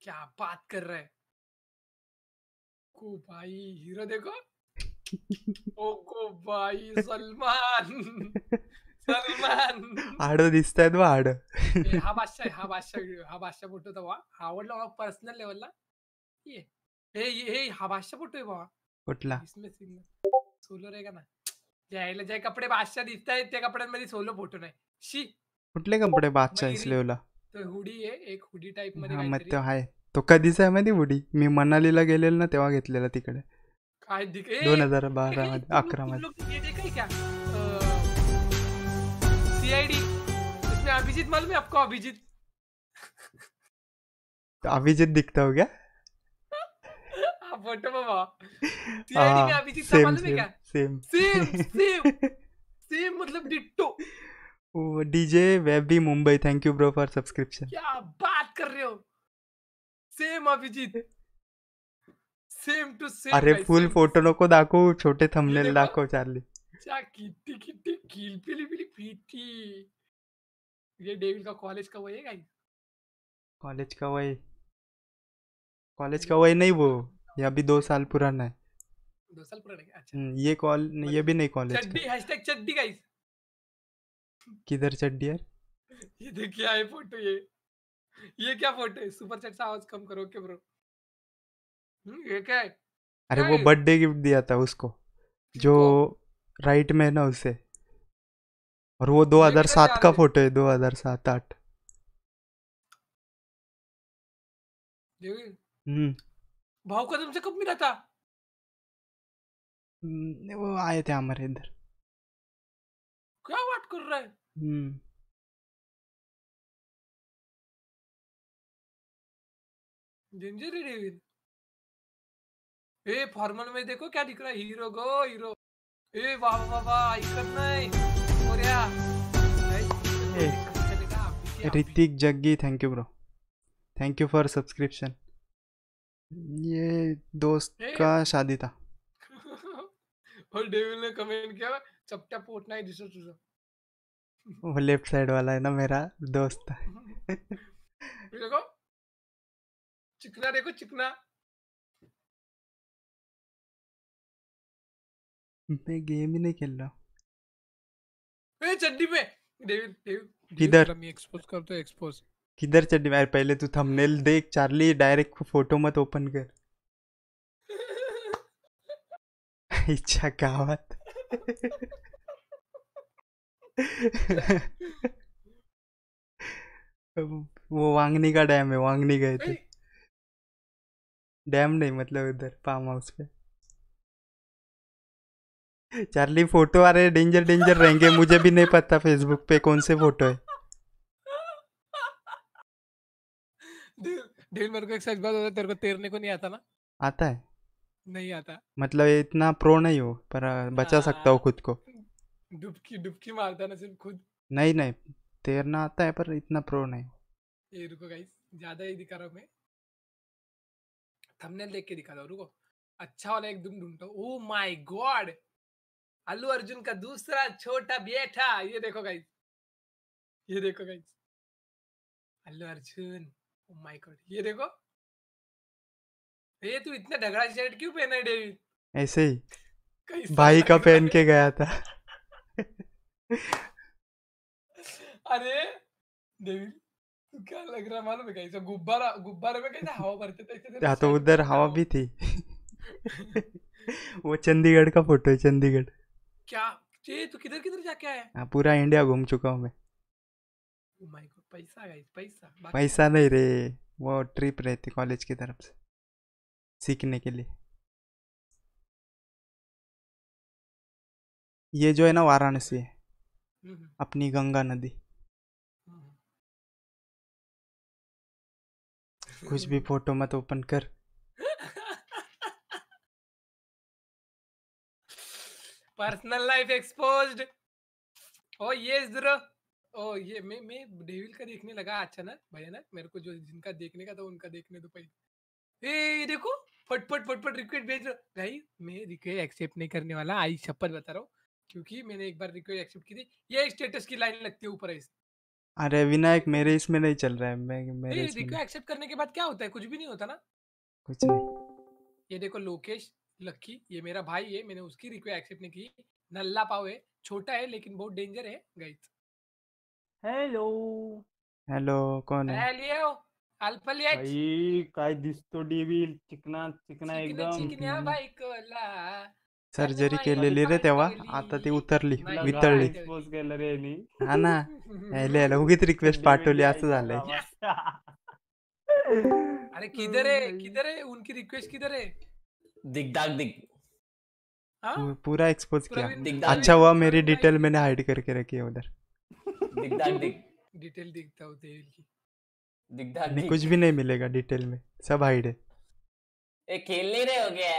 क्या बात कर रहा है? को भाई हीरो देखो। ओ को भाई सलमान। सलमान। हाडं दिसतायत बा हाडं ए, हा बादशाह आहे, हा बादशाह हा बादशाह फ़ोटो बा आवडला मला पर्सनल लेवलला ये. हे ये- हे हा बादशाह फ़ोटो आहे बाबा. कुठला? इसमें सीन सोलो रहेगा ना ज्याला जे कपडे बादशाह दिसत आहेत त्या कपड्यांमध्ये सोलो फ़ोटो नाही। शी। कुठले कपडे मयुरी. इसलेवला तो हुडी आहे एक हुडी टाइप मध्ये हा मग. तो आहे तो कधीचा आहे माहिती बुडी मी मनालीला गेलेलो ना तेव्हा घेतलेला तिकडे. काय दोन हज़ार बारा मध्ये अकरा मध्ये. इसमें अभिजीत मालूम है आपको अभिजीत? तो अभिजीत दिखता हो क्या? <laughs> फ़ोटो बाबा सीआईडी में <laughs> हाँ अभिजीत का सेम सेम क्या? सेम सेम सेम सेम मतलब ditto. DJ Baby Mumbai. Thank you bro for subscription क्या बात कर रहे हो? Same Abhijeet. Same to same अरे फुल फ़ोटो नको दाखवू छोटे थंबनेल देखो. दाखव चार्ली क्या कितनी कितनी कील पिली पिली पीटी। ये डेविड का कॉलेज का वही है गाइस कॉलेज का वही। कॉलेज का वही नहीं वो। ये अभी दो साल पुराना है। दो साल पुराने का अच्छा। हम्म, ये कॉल ये भी नहीं कॉलेज चड्डी हैशटैग चड्डी गाइस किधर चड्डी है ये देखिए आए फ़ोटो ये। ये क्या फ़ोटो है? सुपर चैट से आवाज़ कम करो के ब्रो। ये क्या है? अरे क्या वो बर्थडे गिफ्ट दिया था उसको। जो राइट में है ना उसे। और वो 2007 याद का है। फ़ोटो है 2007 आठ। डेविड हम्म। भाव का तुमसे कब मिला था वो आए थे हमारे इधर. क्या बात कर रहा है? हम्म. डेंजर है डेविड ए फॉर्मल में देखो क्या दिख रहा है? हीरो गो हीरो ए वाह वाह वाह आइकन नहीं। और या Hrithik Jaggi thank you bro thank you for subscription ये दोस्त का शादी था। <laughs> और डेविड ने कमेंट किया चपटा पोट नाही दिसत तुझं वो लेफ़्ट साइड वाला है ना मेरा दोस्त। <laughs> ये देखो। चिकना देखो चिकना। मैं गेम ही नहीं खेल रहा। ए चड्डी पे। डेविड डेविड किधर? मी एक्सपोज करतो एक्सपोज किधर चड्डी यार पहले तू थंबनेल देख चार्ली डायरेक्ट फ़ोटो मत ओपन कर। <laughs> इच्छा गावात <laughs> वो वांगनी का डैम है वांगनी गए थे। डैम नहीं मतलब इधर फार्म हाउस पे। चार्ली फ़ोटो आ रहे डेंजर डेंजर रहेंगे मुझे भी नहीं पता फेसबुक पे कौन से फ़ोटो है। डेविड मेरे को एक सच बात होता तेरे को तैरने को नहीं आता ना? आता है। नहीं आता। मतलब इतना प्रो नहीं हो पर बचा सकता हो खुद को। डुबकी डुबकी मारता ना सिर्फ़ खुद। नहीं नहीं तैरना आता है पर इतना प्रो नहीं। ये रुको गाइस ज़्यादा ही दिखा रहा हूँ मैं। थंबनेल देख के दिखा रहा हूँ रुको। अच्छा वाला एकदम ढूंढता हूँ। Oh my god Allu Arjun का दूसरा छोटा बेटा। ये देखो गाइस ये देखो guys Allu Arjun. My god ये देखो। ये तू इतना ढगड़ा शर्ट क्यों पहना है डेविड ऐसे ही। भाई का पहन के गया था। अरे डेविड तू क्या लग रहा मालूम है कैसा गुब्बारा गुब्बारे में कैसे हवा भरते थे हाँ तो उधर हवा भी थी। वो चंडीगढ़ का फ़ोटो है चंडीगढ़। क्या? ये तू किधर किधर जाके आया हाँ? पूरा इंडिया घूम चुका हूँ मैं। माय गॉड पैसा गाइस पैसा पैसा नहीं रे वो ट्रिप रहती कॉलेज की तरफ़ से सीखने के लिए। ये जो है ना वाराणसी है हम्म, हम्म, अपनी गंगा नदी। हम्म। कुछ भी फ़ोटो मत ओपन कर। Personal life exposed oh yes bro ओ ये मैं मैं डेविल का देखने लगा अचानक भयानक मेरे को जो जिनका देखने का था उनका देखने दो पहले। ए देखो फटफट फटफट रिक्वेस्ट भेज रहा। भाई मैं रिक्वेस्ट एक्सेप्ट नहीं करने वाला आई शपथ बता रहा हूँ क्योंकि मैंने एक बार रिक्वेस्ट एक्सेप्ट की थी। ये स्टेटस की लाइन लगती है ऊपर ऐसे अरे विनायक मेरे इसमें नहीं चल रहा है मैं मेरे इसमें रिक्वेस्ट एक्सेप्ट करने के बाद क्या होता है? कुछ भी नहीं होता ना। कुछ नहीं। ये देखो लोकेश लक्की ये मेरा भाई है मैंने उसकी रिक्वेस्ट एक्सेप्ट नहीं की। नल्ला पाव है छोटा है लेकिन बहुत डेंजर है गाइस हॅलो। हेलो कौन है? लियो अल्पलिया भाई काय दिसतो डेविल चिकना चिकना एकदम. चिकन्या बायकोला। सर्जरी केलेली रे तेव्हा. आता ती उतरली वितळली. एक्सपोज केलं रे यांनी. हा ना. यायला यायला उगीच रिक्वेस्ट पाठवली असं झालंय. अरे किधर है किधर है उनकी रिक्वेस्ट किधर है दिगदाग दिग हाँ? पूरा एक्सपोज किया. प्रवीण अच्छा हुआ मेरी डिटेल मैंने हाइड करके रखी है उधर. दिग <laughs> डिटेल दिखता हूँ देविल की दिग कुछ भी नहीं मिलेगा डिटेल में सब हाइड है। ए खेल नहीं रहे हो क्या?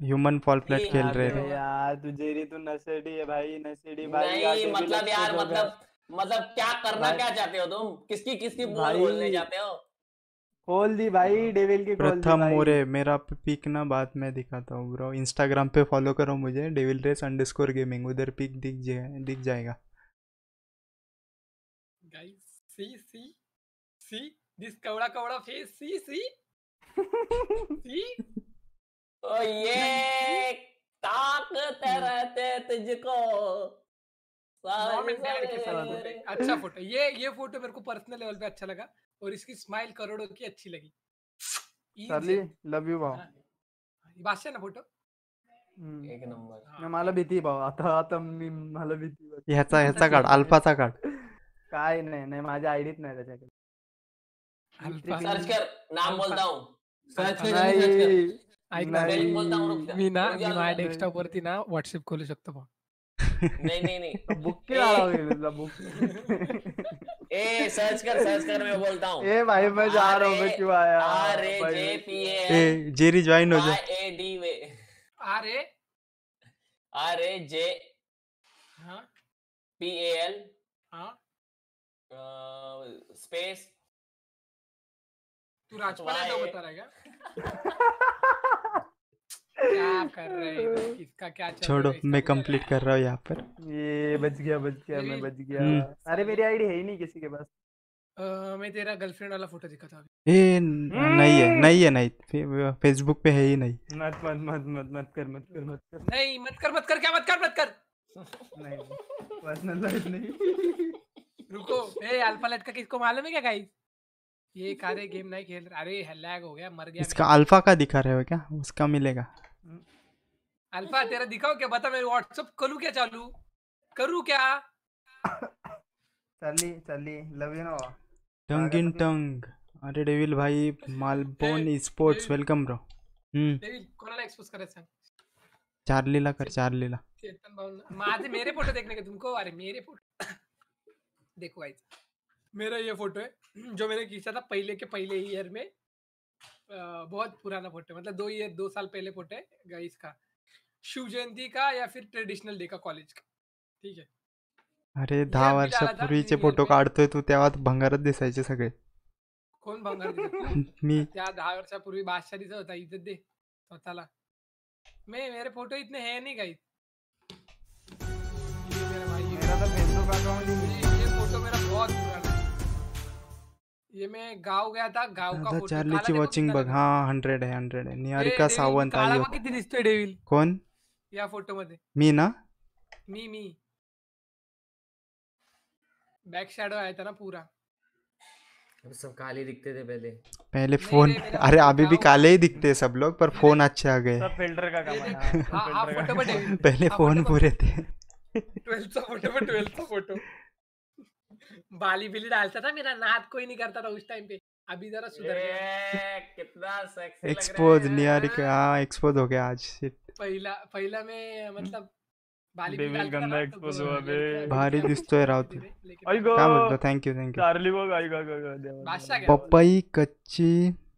ह्यूमन फॉल फ्लैट खेल हाँ, रहे थे। यार तुझे रे तू नशेड़ी है भाई नशेड़ी भाई नहीं मतलब यार हो गया। मतलब मतलब क्या करना क्या चाहते हो तुम? किसकी किसकी बोल बोलने जाते हो? खोल दी भाई डेविल की प्रथम मोरे मेरा पिक ना बाद में दिखाता हूँ ब्रो इंस्टाग्राम पे फॉलो करो मुझे डेविल रेस अंडरस्कोर गेमिंग उधर पिक दिख जाए दिख जाएगा। सी सी see this Kawra Kawra face सी सी। <laughs> सी? ओ ये ताकत रहते तुझको। <laughs> अच्छा फ़ोटो ये ये फ़ोटो मेरे को पर्सनल लेवल पे अच्छा लगा और इसकी स्माइल करोड़ों की अच्छी लगी। चार्ली लव यू भाऊ बादशाह ना फ़ोटो हम्म. एक नंबर। मला भीती भाऊ आता आता मी मला भीती. ह्याचा ह्याचा काढ अल्फाचा काढ। काय नाही नाही माझ्या आयडीत नाही त्याच्याकडे. सर्च कर नाम बोलता हूँ सर्च कर. नाही ऐक ना हूँ मी ना मी माझ्या डेस्कटॉप वरती ना व्हॉट्सअप खोलू शकतो भाऊ नहीं नहीं नहीं. बुक्की ए, लावा बुक <laughs> ए सर्च कर सर्च कर मैं बोलता. हूँ ए भाई मैं जा रहा हूँ मैं क्यों आया? R A J P A Jerry join हो जा। ए डी वे. अरे आर ए जे हाँ। P A L. हाँ। स्पेस तू राजपाल तो बता रहा है क्या? <laughs> क्या कर रहे हो? किसका क्या चल छोड़ो रहा है मैं कंप्लीट कर रहा हूँ यहाँ पर। ये बच गया बच गया मैं बच गया। हम्म। अरे मेरी आईडी है ही नहीं किसी के पास। मैं तेरा गर्लफ्रेंड वाला फ़ोटो दिखा था ए नहीं है नहीं है नहीं। फेसबुक पे है ही नहीं। मत मत मत मत मत कर मत कर मत कर। नहीं मत कर मत कर क्या मत कर मत कर? नहीं पर्सनल लाइफ नहीं। <laughs> रुको। <laughs> ए अल्फ़ा लट का किसको मालूम है क्या गाइस ये कारे गेम <laughs> नहीं खेल रहा। अरे लैग हो गया मर गया इसका अल्फ़ा का दिखा रहे हो क्या? उसका मिलेगा। अल्फ़ा तेरा दिखाओ क्या? बता मैं व्हाट्सअप करूँ क्या चालू? करूँ क्या? चार्ली चार्ली लव यू ना। टंग इन टंग। अरे डेविल भाई <laughs> मालबोन स्पोर्ट्स वेलकम ब्रो हम्म। डेविल कोणाला एक्सपोज करायचं सांग। चार्लीला कर चार्लीला। चेतन भाऊ माझे मेरे फ़ोटो देखने के तुमको? अरे मेरे फ़ोटो देखो गाइस मेरा ये फ़ोटो है जो मैंने खींचा था पहले के पहले ईयर में अ, बहुत पुराना फ़ोटो है मतलब दो ईयर दो साल पहले फ़ोटो है गाइस का। शिव जयंती का या फिर ट्रेडिशनल डे का कॉलेज का ठीक है? अरे दहा वर्षापूर्वीचे फ़ोटो काढतोय तू तेव्हा भंगारच दिसायचे सगळे. कोण भंगार <laughs> मी. त्या दहा वर्षापूर्वी बादशाह दिसत होता इज़्ज़त दे स्वतःला. मैं मेरे फ़ोटो इतने है नहीं गाइस ये मैं गाँव गया था गाँव का फ़ोटो चार्लीची काला देखो वॉचिंग बघ लगा. हा हंड्रेड आहे हंड्रेड आहे निहारिका सावंत काळा आई बघ किती दिसतोय डेविल। कोण या फ़ोटो मध्ये। मी ना? मी मी। बैक शैडो आया था ना पूरा। वो सब काले दिखते थे पहले। पहले फ़ोन अरे अभी भी काले ही दिखते हैं सब लोग पर फ़ोन अच्छे आ गए। सब फ़िल्टर का काम है हाँ, हाँ हाँ। पहले हाँ, फ़ोन पूरे थे। ट्वेल्थ का फ़ोटो पर ट्वेल्थ का फ़ोटो बाली बिली डालता था मेरा नाद कोई नहीं करता था उस टाइम पे। अभी जरा सुधर गया। कितना सेक्सी एक्सपोज रहा है निहारिका हाँ एक्सपोज हो गया आज। Shit. पहिला पहिला में मतलब बाली बिली था गंदा तो वो हुआ बे। भारी दिखती दिसतोय राव तू आई गो। काय बोलतो थँक्यू थँक्यू चार्ली बघ आई गा गा पपई कच्ची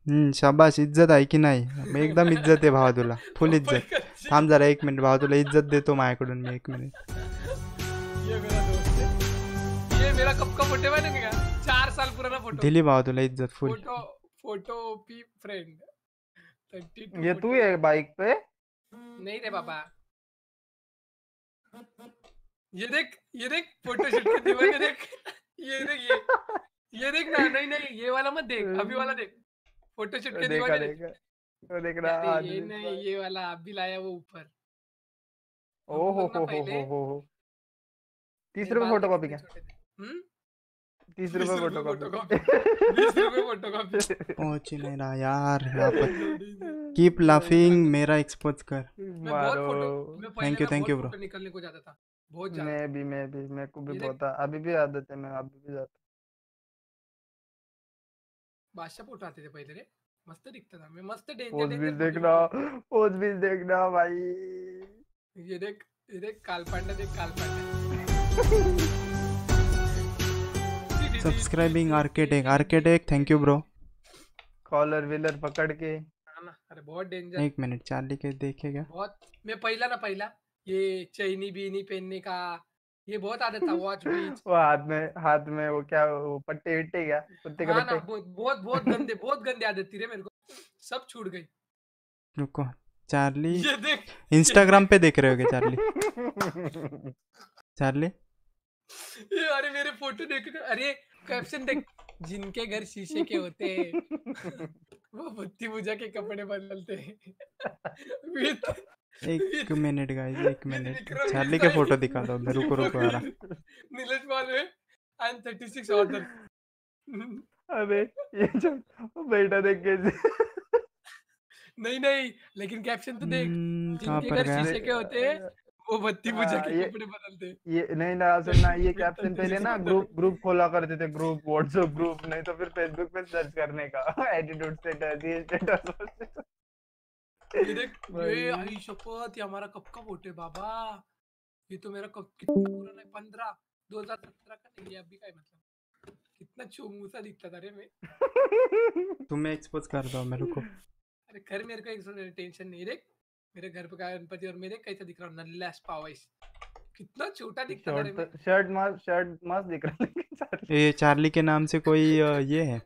हम्म शाबाश इज़्ज़त आहे की नाही? एकदम इज़्ज़त आहे भावा तुला फुल <laughs> इज़्ज़त. थांब जरा एक मिनिट भावा तुला इज़्ज़त देतो माझ्याकडून मी एक मिनिट. ये मेरा दोस्त है ये मेरा कब का फ़ोटो माहिती का चार साल पुराना फ़ोटो दिली भावा तुला इज़्ज़त फुल। फ़ोटो फ़ोटो पी फ्रेंड ये तू है बाइक पे? नहीं रे बाबा। ये देख ये देख फ़ोटो शूट के दीवाने <laughs> देख। ये देख ये ये देख ना नहीं नहीं ये वाला मत देख अभी वाला देख। फ़ोटो शूट के देखा दीवाने देख देखा। वो देख रहा ये नहीं ये वाला अभी लाया वो ऊपर। ओ हो हो हो हो हो हो। तीस रुपए फ़ोटो तो कॉपी कितने का। हम्म? तीस रुपए फ़ोटो कॉपी पहुँच ही नहीं रहा यार यहाँ पर। कीप लाफिंग मेरा एक्सपोज कर। मारो। thank बहुत you, bro. फ़ोटो निकलने को जाता था। बहुत ज़्यादा। मैं भी मैं भी मेरे को भी बहुत अभी भी आदत है मैं अभी भी जाता बादशाह फ़ोटो आते थे पहले रे। मस्त दिखता था। मैं मस्त डेंजर पोज भी देखना पोज भी देखना भाई। ये देख ये देख काल पांडा देख काल पांडा सब्सक्राइबिंग आर्केडेक आर्केडेक थैंक यू ब्रो कॉलर व्हीलर पकड़ के। हाँ अरे बहुत डेंजर एक मिनट चार्ली के देखे क्या बहुत मैं पहला ना पहला ये चैनी बीनी पहनने का ये बहुत आदत था वॉच <laughs> बीच। वो हाथ में हाथ में वो क्या वो पट्टे विट्टे क्या कुत्ते के हाँ पट्टे। बहुत बहुत बहुत गंदे बहुत गंदे आदत थी रे मेरे को। सब छूट गई। रुको चार्ली ये देख। इंस्टाग्राम पे देख रहे होगे चार्ली चार्ली <laughs> ये अरे मेरे फ़ोटो देख के- अरे कैप्शन देख जिनके घर शीशे के होते हैं <laughs> वो बत्ती बुझा के कपड़े बदलते हैं। <laughs> एक मिनट गाइस एक <laughs> मिनट। चार्ली के फ़ोटो दिखा दो मैं रुको रुको आ रहा नीलेश मालवे एंड 36 ऑर्डर अबे ये जो वो बेटा देख कैसे नहीं नहीं लेकिन कैप्शन तो देख हम्म, जिनके घर शीशे के होते हैं वो बत्ती बुझा के कपड़े बदलते ये नहीं ना सुनना ये <laughs> कैप्शन पहले ना ग्रुप ग्रुप खोला करते थे ग्रुप व्हाट्सएप ग्रुप नहीं तो फिर फेसबुक पे सर्च करने का। <laughs> एटीट्यूड स्टेटस ये स्टेटस ये देख <laughs> ये आई शपथ ये हमारा कब का वोट है बाबा? ये तो मेरा कब कितना पुराना है पंद्रह दो हज़ार सत्रह का नहीं है अभी का है मतलब। कितना चोमूसा दिखता था रे मैं। तुम्हें एक्सपोज कर दो मैं रुको अरे कर मेरे को एक टेंशन नहीं रे। मेरे घर पे का गणपति और मेरे कैसा दिख रहा हूँ नल्ला पावाइस कितना छोटा दिखता था रे मैं। शर्ट शर्ट मस्त शर्ट मस्त दिख रहा है चार्ली ये चार्ली के नाम से कोई ये है।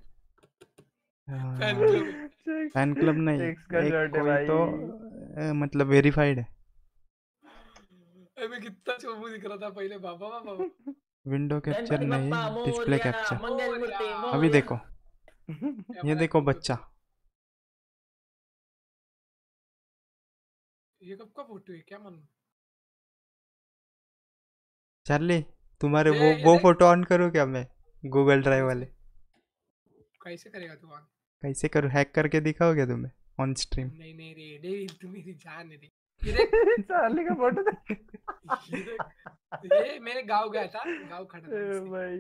फ़ैन क्लब फ़ैन क्लब नहीं एक कोई तो मतलब वेरीफाइड है। मैं कितना चोमू दिख रहा था पहले बाबा बाबा विंडो कैप्चर नहीं डिस्प्ले कैप्चर। अभी देखो। <laughs> ये देखो बच्चा। ये कब का फ़ोटो है? क्या मालूम चार्ली तुम्हारे वो वो फ़ोटो ऑन करूँ क्या मैं? गूगल ड्राइव वाले। कैसे करेगा तू वहाँ कैसे करूँ? हैक करके दिखाओगे तुम्हें ऑन स्ट्रीम नहीं नहीं रे रे तू मेरी जान है रे ये देख। <laughs> चार्ली का फ़ोटो देख। ये मेरे गाँव गया था गाँव खड़ा भाई।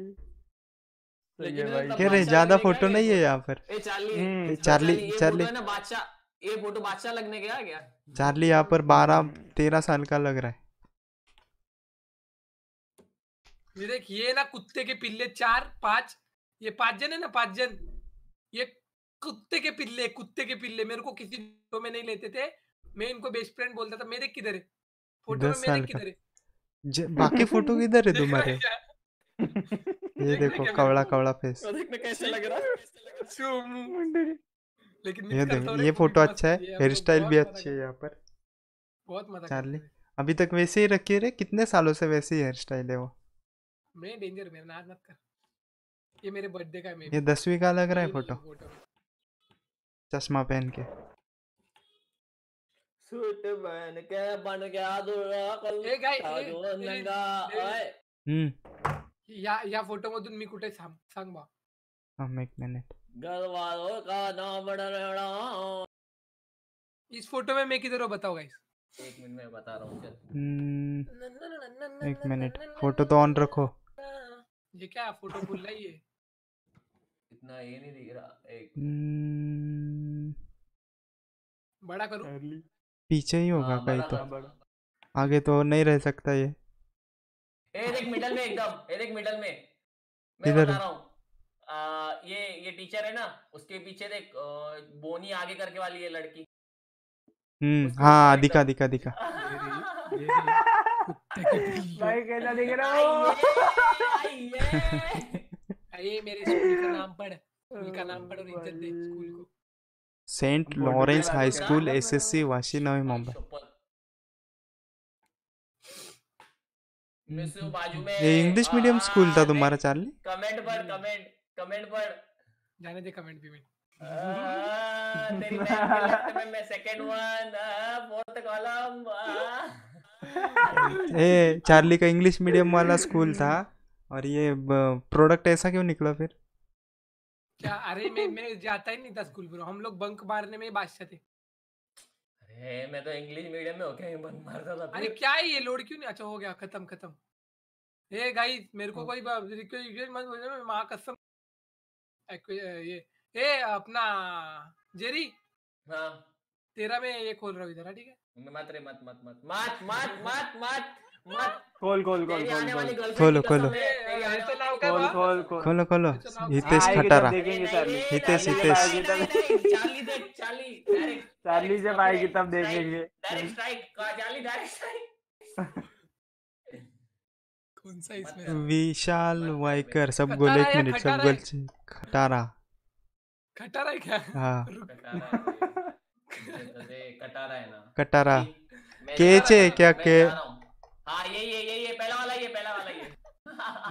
लेकिन ज़्यादा फ़ोटो नहीं है यहाँ पर। ए चार्ली हम्म, चार्ली चार्ली ना बादशाह। ये फ़ोटो बादशाह लगने गया क्या? चार्ली यहाँ पर बारह तेरह साल का लग रहा है। ये देख ये ना कुत्ते के पिल्ले चार पाँच ये पाँच जन है ना पाँच जन? ये कुत्ते के पिल्ले कुत्ते के पिल्ले मेरे को किसी फ़ोटो में नहीं लेते थे। मैं इनको बेस्ट फ्रेंड बोलता था मेरे किधर है? फ़ोटो में मेरे किधर है? बाकी फ़ोटो किधर है तुम्हारे? ये देखो कवड़ा कवड़ा फेस देखने कैसे लग रहा? <laughs> है। लेकिन ये देख हूँ ये फ़ोटो अच्छा है हेयर स्टाइल भी अच्छी है यहाँ पर। बहुत मज़ा चार्ली अभी तक वैसे ही रखी है रे? कितने सालों से वैसी हेयर स्टाइल है वो? मैं डेंजर मेरा नाज मत कर। ये मेरे बर्थडे का है ये दसवीं का लग रहा है फ़ोटो हूँ। चश्मा पहन के। सूट बन के बन गया दूल्हा कल ए गाय नंगा ओए। हम्म। या या फ़ोटो मधून मी कुठे सांग सांग बा। हम एक मिनट घर वालों का नाम डरना इस फ़ोटो में मैं किधर हूँ बताओ गाइस एक मिनट में बता रहा हूँ चल। हम्म, एक मिनट। फ़ोटो तो ऑन रखो। ये क्या फ़ोटो खुल रहा ही है इतना ये नहीं दिख रहा एक। हम्म, बड़ा करूँ? पीछे ही होगा हाँ, कहीं तो। आगे तो नहीं रह सकता ये। ए देख मिडल में एकदम ए देख मिडल में मैं बता रहा हूँ आ, ये ये टीचर है ना उसके पीछे देख बोनी आगे करके वाली है लड़की। हम्म हाँ दिखा दिखा दिखा <laughs> भाई कैसा दिख रहा हो? ये मेरे स्कूल का नाम पढ़ स्कूल का नाम पढ़ और इज़्ज़त दे स्कूल को। Saint Lawrence high school SSC Vashi Navi Mumbai. Miss you बाजू में। ये इंग्लिश मीडियम स्कूल था तुम्हारा चार्ली? कमेंट पर कमेंट कमेंट पर जाने दे कमेंट भी में। तेरी में मैं सेकंड वन फोर्थ कॉलम ए चार्ली का इंग्लिश मीडियम वाला स्कूल था और ये प्रोडक्ट ऐसा क्यों निकला फिर? क्या? अरे मैं मैं जाता ही नहीं था स्कूल पर। हम लोग बंक मारने में बादशाह थे। अरे मैं तो इंग्लिश मीडियम में होके बंद मारता था अरे क्या है ये? लोड क्यों नहीं? अच्छा हो गया खत्म खत्म। ए गाइस मेरे को कोई रिक्वेस्ट मत बोलना मैं माँ कसम ये ए अपना जेरी। हाँ। तेरा मैं ये खोल रहा हूँ इधर हाँ, ठीक है? मत रे मत मत मत। मत मत मत मत मत। खोल खोल खोल खोल खोल। खोलो, खोलो। खोल? खोल खोल। खोलो हितेश खटारा हितेश, हितेश। चार्ली देख चार्ली डायरेक्ट। चार्ली जब आएगी तब देखेंगे। Direct strike Charlie direct strike कौन सा इसमें विशाल वाइकर सब गोल एक मिनट सब गोल? से- खटारा। खटारा है क्या? हाँ। रुक। कटारा है। ना। कटारा मैं के चे क्या के? हूँ। ये ये ये ये पहला वाला ये पहला वाला ये।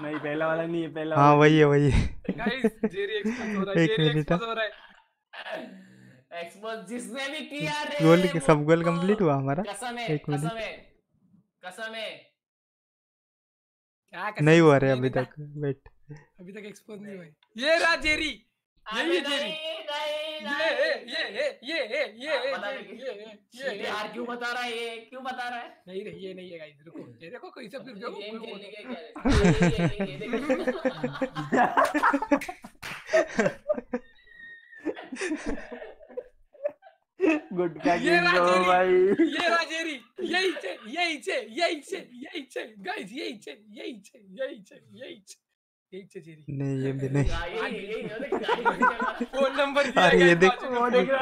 नहीं पहला वाला नहीं है पहला हाँ वही है वही है। गाइस जेरी एक्सपोज हो रहा है एक जेरी मिनट, एक्सपोज हो। रहा है। एक्सपोज जिसने भी किया रे गोल के सब गोल तो कंप्लीट हुआ हमारा? कसम है एक मिनट। कसम है कसम है। क्या कसम नहीं हुआ रे अभी तक। वेट अभी तक एक्सपोज नहीं हुआ ये रहा जेरी अरे जेरी नहीं, नहीं, ये ये ये ये ये ये हाँ, ये ये ये ये ये यार क्यों बता रहा है ये क्यों बता रहा है नहीं रे ये नहीं है गाइस रुको ये देखो कोई सब फिर देखो गेम खेलने के क्या है? ये- ये- ये- ये ये रहा हो जेरी भाई ये रहा जेरी यही छे यही छे यही छे यही छे गाइस यही छे यही छे यही छे यही छे छे जेरी नहीं ये भी <laughs> नहीं। हाँ। <laughs> फ़ोन नंबर दिया अरे ये देख।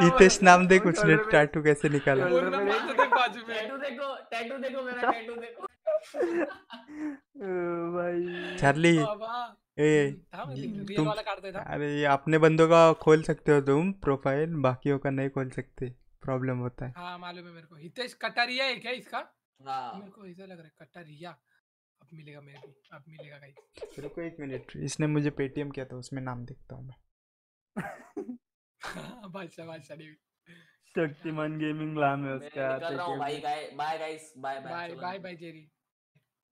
हितेश नाम देख वो उसने टैटू कैसे निकाला? फ़ोन नंबर तो देख बाजू में टैटू देखो टैटू देखो मेरा टैटू देखो। <laughs> भाई। चार्ली ए था मैं रियल तुम देता अरे ये अपने बंदों का खोल सकते हो तुम प्रोफ़ाइल बाकियों का नहीं खोल सकते प्रॉब्लम होता है। हाँ मालूम है मेरे को। हितेश कटारिया है क्या इसका? हाँ। मेरे को ऐसा लग रहा है कटारिया। अब मिलेगा मेरे भी अब मिलेगा गाइस रुको एक मिनट इसने मुझे पेटीएम किया था उसमें नाम देखता हूँ मैं. <laughs> बादशाह बादशाह नहीं शक्तिमान गेमिंग नाम है मैं उसका निकल रहा हूँ भाई Paytm bye guys bye bye bye bye bye Jerry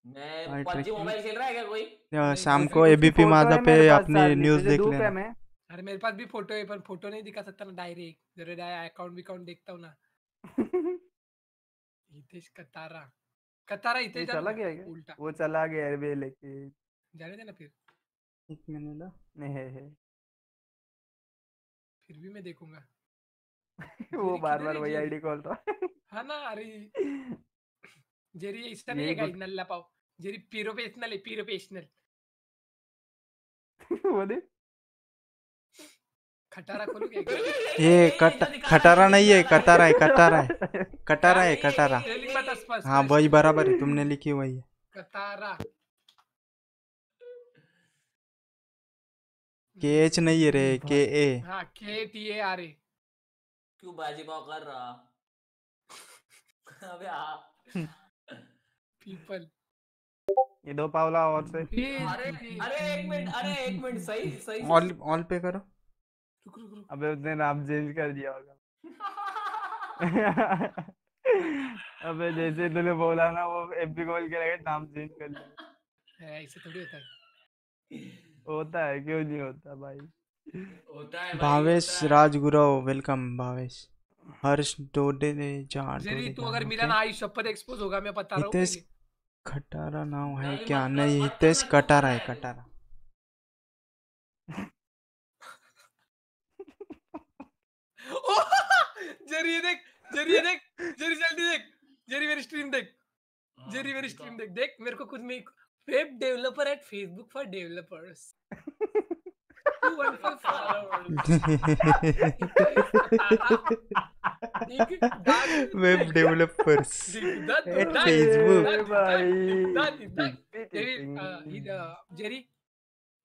मैं पबजी मोबाइल खेल रहा है क्या कोई? शाम को एबीपी है पे अपनी न्यूज़ देख दूँ लेना. अरे मेरे पास भी फ़ोटो है पर फ़ोटो नहीं दिखा सकता ना डायरेक्ट जरा अकाउंट अकाउंट देखता हूँ ना। <laughs> हितेश कतारा कतारा हितेश चला गया? उल्टा। वो चला गया बे लेके जाने देना फिर। एक मिनट ना नहीं है, है। फिर भी मैं देखूँगा। <laughs> वो बार बार वही आईडी खोल रहा है। ना अरे। जेरी ऐसा <laughs> नहीं है गाइस नल्ला पाओ जेरी प्रोफेशनल है प्रोफेशनल <laughs> वो देख। खटारा ये कट खटारा नहीं है कटारा है कटारा है। कटारा है कटारा हाँ वही बराबर है तुमने लिखी वही है। कतारा। के एच नहीं है रे के ए। हाँ के टी ए आर ए। क्यों बाजी पाव कर रहा? अबे हाँ पीपल। ये दो पावला और से। अरे अरे एक मिनट अरे एक मिनट सही सही ऑल ऑल पे करो। रुक रुक रुक। अबे उसने नाम चेंज कर दिया होगा। <laughs> अबे जैसे तूने बोला ना वो एफबी खोल के रखे नाम चेंज कर लिया है, ऐसे थोड़ी होता है। होता है क्यों नहीं होता भाई? होता है भावेश होता है। राजगुरव वेलकम भावेश। हर्ष डोडे जा जेरी डोडे तू अगर मिला ना आई शपथ एक्सपोज होगा मैं बता रहा हूँ हितेश खटारा नाम है क्या? नहीं हितेश कटारा है कटारा ओ, जेरी देख जेरी देख जेरी जल्दी देख। जेरी मेरी स्ट्रीम देख। हाँ, जेरी मेरी दिखा। स्ट्रीम देख। देख मेरे को कुछ में web developer at Facebook for developers 215 followers web developers दिग्गज, एट फेसबुक भाई. जेरी,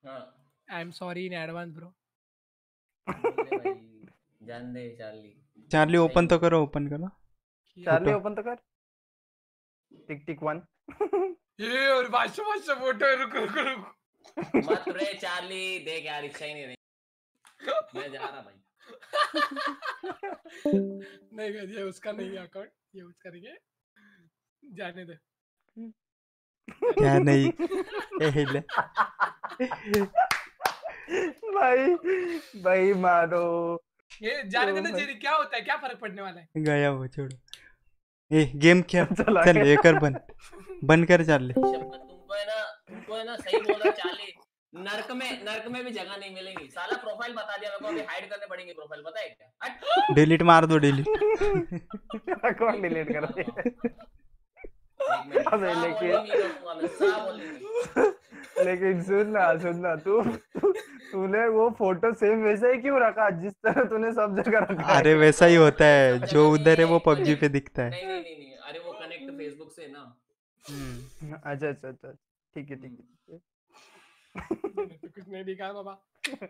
हाँ। I am sorry in advance bro जान दे चार्ली। चार्ली ओपन तो करो ओपन करो। चार्ली ओपन तो कर। टिक टिक वन ये और बादशाह बादशाह फ़ोटो रुक रुक रुक। मत रे चार्ली देख यार इच्छा ही नहीं रही। मैं जा रहा भाई। नहीं कर ये उसका नहीं अकाउंट ये उसका नहीं है। जाने दे। क्या नहीं? ए हिले भाई भाई मारो। ये <laughs> जाने देना जेरी क्या होता है? क्या फ़र्क पड़ने वाला है? गया वो छोड़ो। ए गेम क्या <laughs> चला चल ये कर बंद बंद कर चार्ली शपथ तुमको है ना तुमको है ना सही बोल चार्ली नर्क में नर्क में भी जगह नहीं मिलेगी। साला प्रोफ़ाइल बता दिया मेरे को अभी हाइड करने पड़ेंगे प्रोफ़ाइल पता है क्या? डिलीट मार दो डिलीट अकाउंट डिलीट कर <laughs> अबे लेकिन- लेकिन सुन ना सुन ना तू तूने वो फ़ोटो सेम वैसा ही क्यों रखा? जिस तरह तूने सब जगह रखा अरे वैसा ही होता है <laughs> जो उधर है वो पबजी पे दिखता है। नहीं नहीं नहीं अरे वो कनेक्ट फेसबुक से ना। अच्छा अच्छा अच्छा ठीक है ठीक है तो कुछ नहीं दिखा बाबा। <laughs>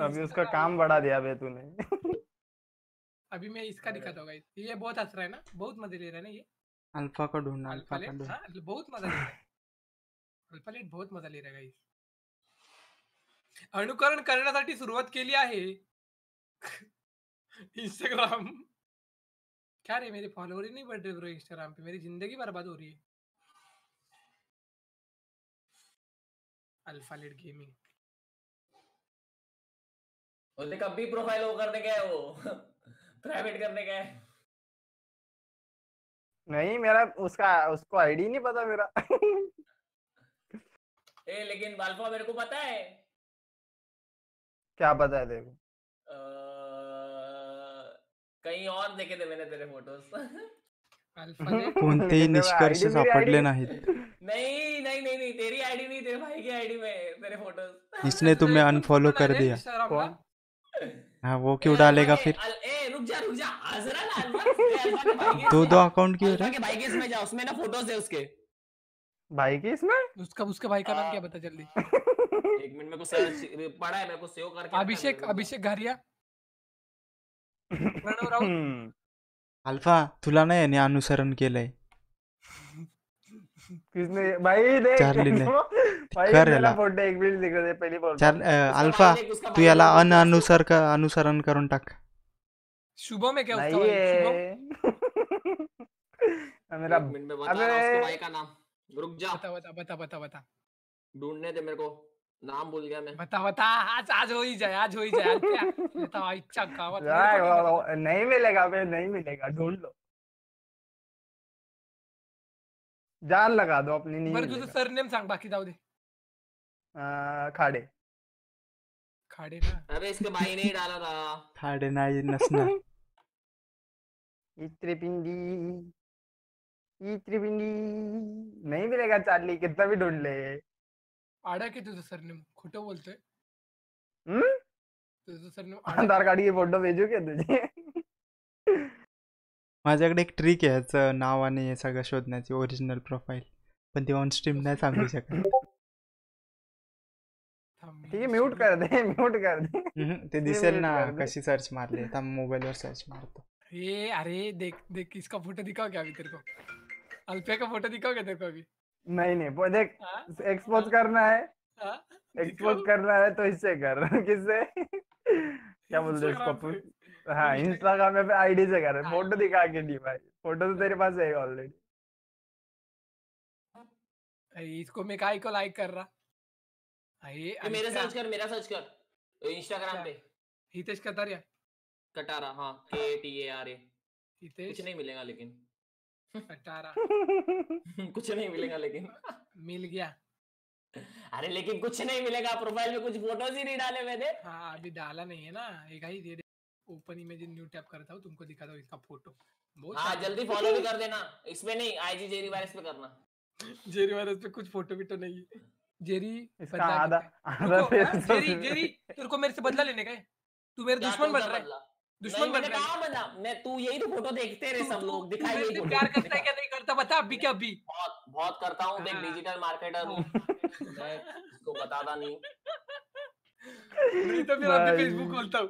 अभी उसका काम बढ़ा दिया बे तूने। अभी मैं इसका दिखाता हूँ guys. ये बहुत हंस रहा है ना? बहुत मज़े ले रहा है ना ये? अल्फ़ा का ढूंढ अल्फ़ा का अल्फालेट ढूंढ। हाँ बहुत मज़ा ले रहा है। अल्फालेट बहुत मज़ा ले रहा है guys. अनुकरण करण्यासाठी सुरुवात केली आहे। <laughs> इंस्टाग्राम क्या रे मेरे फॉलोअर ही नहीं बढ़ रहे ब्रो इंस्टाग्राम पे? मेरी ज़िंदगी बर्बाद हो रही है। अल्फालेट गेमिंग बोलते कब भी प्रोफ़ाइल वो करने गए वो? <laughs> प्राइवेट करने गए नहीं मेरा उसका उसको आईडी नहीं पता मेरा। <laughs> ए लेकिन बाल्फा मेरे को पता है। क्या पता है देखो कहीं और देखे थे मैंने तेरे फ़ोटोज़ <laughs> कोणतेही निष्कर्ष सापडले नाहीत <laughs> नहीं नहीं नहीं नहीं तेरी आईडी नहीं तेरे भाई की आईडी में तेरे फ़ोटोज़ इसने तुम्हें अनफॉलो कर दिया। कौन? हाँ वो क्यों डालेगा फिर? ए रुक जा रुक जा। के भाई दो दो अकाउंट क्यों रहे भाई के इसमें जा उसमें ना फ़ोटोज़ है उसके। भाई की इसमें? उसका उसके भाई का नाम क्या बता जल्दी? एक मिनट मेरे को सर्च पड़ा है मेरे को सेव करके अभिषेक अभिषेक घारिया। प्रणव हम्म, अल्फ़ा तुला नाही याने अनुसरण केलंय किसने? भाई देख चार्ली ने। <laughs> भाई कर याला. एक मिनट पहली अल्फ़ा तू याला अन अनुसर का अनुसरण करून टाक। शुभम है क्या उसका शुभम? <laughs> मेरा मिनट में बता रहा उसके भाई का नाम। रुक जा। बता बता बता बता बता। ढूँढने दे मेरे को। नाम भूल गया मैं। बता बता। आज आज हो ही जाए आज हो ही जाए। लेता हूँ इच्छा को नहीं मिलेगा बे नहीं मिलेगा। ढूंढ लो। जान लगा दो अपनी नहीं बरं तुझं सरनेम सांग बाकी जाऊ दे। खाडे. खाडे ना. अरे इसके भाई ने ही डाला था. खाडे नाही नसणार इत्रिपिंडी इत्रिपिंडी. नहीं मिलेगा चार्ली कितना भी ढूंढ ले. आडा की तुझं सरनेम खोटं बोलतोय हम्म? तुझं सरनेम आधार कार्ड की फ़ोटो भेजू क्या तुझे? माझ्याकडे एक ट्रिक आहे ह्याचं नाव आणि हे सगळं शोधण्याची ओरिजिनल प्रोफाईल पण ती ऑन स्ट्रीम नाही सांगू शकत. ठीक है म्यूट कर दे म्यूट कर दे ते दिसेल ना. कशी सर्च मारली आता मोबाईलवर सर्च मारतो ये अरे देख देख इसका फ़ोटो दिखाओ क्या अभी तेरे को अल्फे का फ़ोटो दिखाओ क्या तेरे को अभी नहीं नहीं वो देख? एक्सपोज करना है हाँ? एक्सपोज करना है तो इससे कर किससे क्या बोलते हैं इसको? हाँ Instagram इंस्टाग्राम पे आईडी से कर। फ़ोटो दिखा के नहीं भाई फ़ोटो तो तेरे पास है ऑलरेडी इसको मैं काय को लाइक कर रहा अरे ये मेरे सर्च कर मेरा सर्च कर। इंस्टाग्राम पे। हितेश कतारिया। कटारा हाँ K T A R A Hitesh. कुछ नहीं मिलेगा लेकिन। कटारा। <laughs> कुछ नहीं मिलेगा लेकिन। मिल गया। अरे लेकिन कुछ नहीं मिलेगा। प्रोफ़ाइल में कुछ फ़ोटोज़ ही नहीं डाले मैंने। हाँ अभी डाला नहीं है ना। एक ही दे दे। ओपन इमेज न्यू टैप करता हूँ तुमको दिखाता हूँ इसका फ़ोटो हाँ जल्दी फॉलो भी कर देना। इसमें नहीं आईजी जेरी वायरस पे करना। जेरी वायरस पे कुछ फ़ोटो भी तो नहीं है। जेरी इसका आधा आधा हाँ, जेरी जेरी तेरे को मेरे से बदला लेने का है। तू मेरे दुश्मन बन रहा है। दुश्मन बन रहा है। बना मैं तू यही तो फ़ोटो देखते रहे सब लोग दिखाई यही प्यार करता है क्या? नहीं करता बता अभी क्या अभी। बहुत बहुत करता हूँ देख हाँ। डिजिटल मार्केटर हूँ। <laughs> मैं इसको बताता नहीं नहीं तो फिर अभी फेसबुक खोलता हूँ।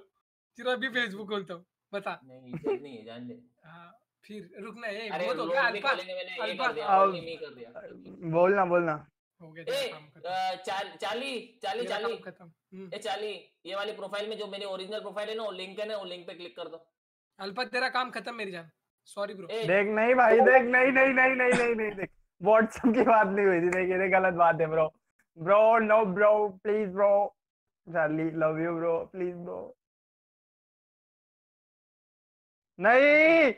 फिर अभी फेसबुक खोलता हूँ। बता। नहीं नहीं है जान ले। हाँ फिर रुकना है हो लोग गया अल्फ़ा अल्फ़ा बोलना बोलना। हो गया ए तेरा काम खत्म। चाल- चाली चाली चाली। काम खत्म। हम्म। ए चाली ये वाली प्रोफ़ाइल में जो मेरी ओरिजिनल प्रोफ़ाइल है ना वो लिंक है ना वो लिंक पे क्लिक कर दो। तेरा काम खत्म मेरी जान। सॉरी ब्रो देख नहीं भाई देख नहीं नहीं नहीं नहीं नहीं नहीं देख। व्हाट्सएप की बात नहीं हुई थी देख ये गलत बात है bro bro no bro please bro Charlie love you bro please bro नहीं!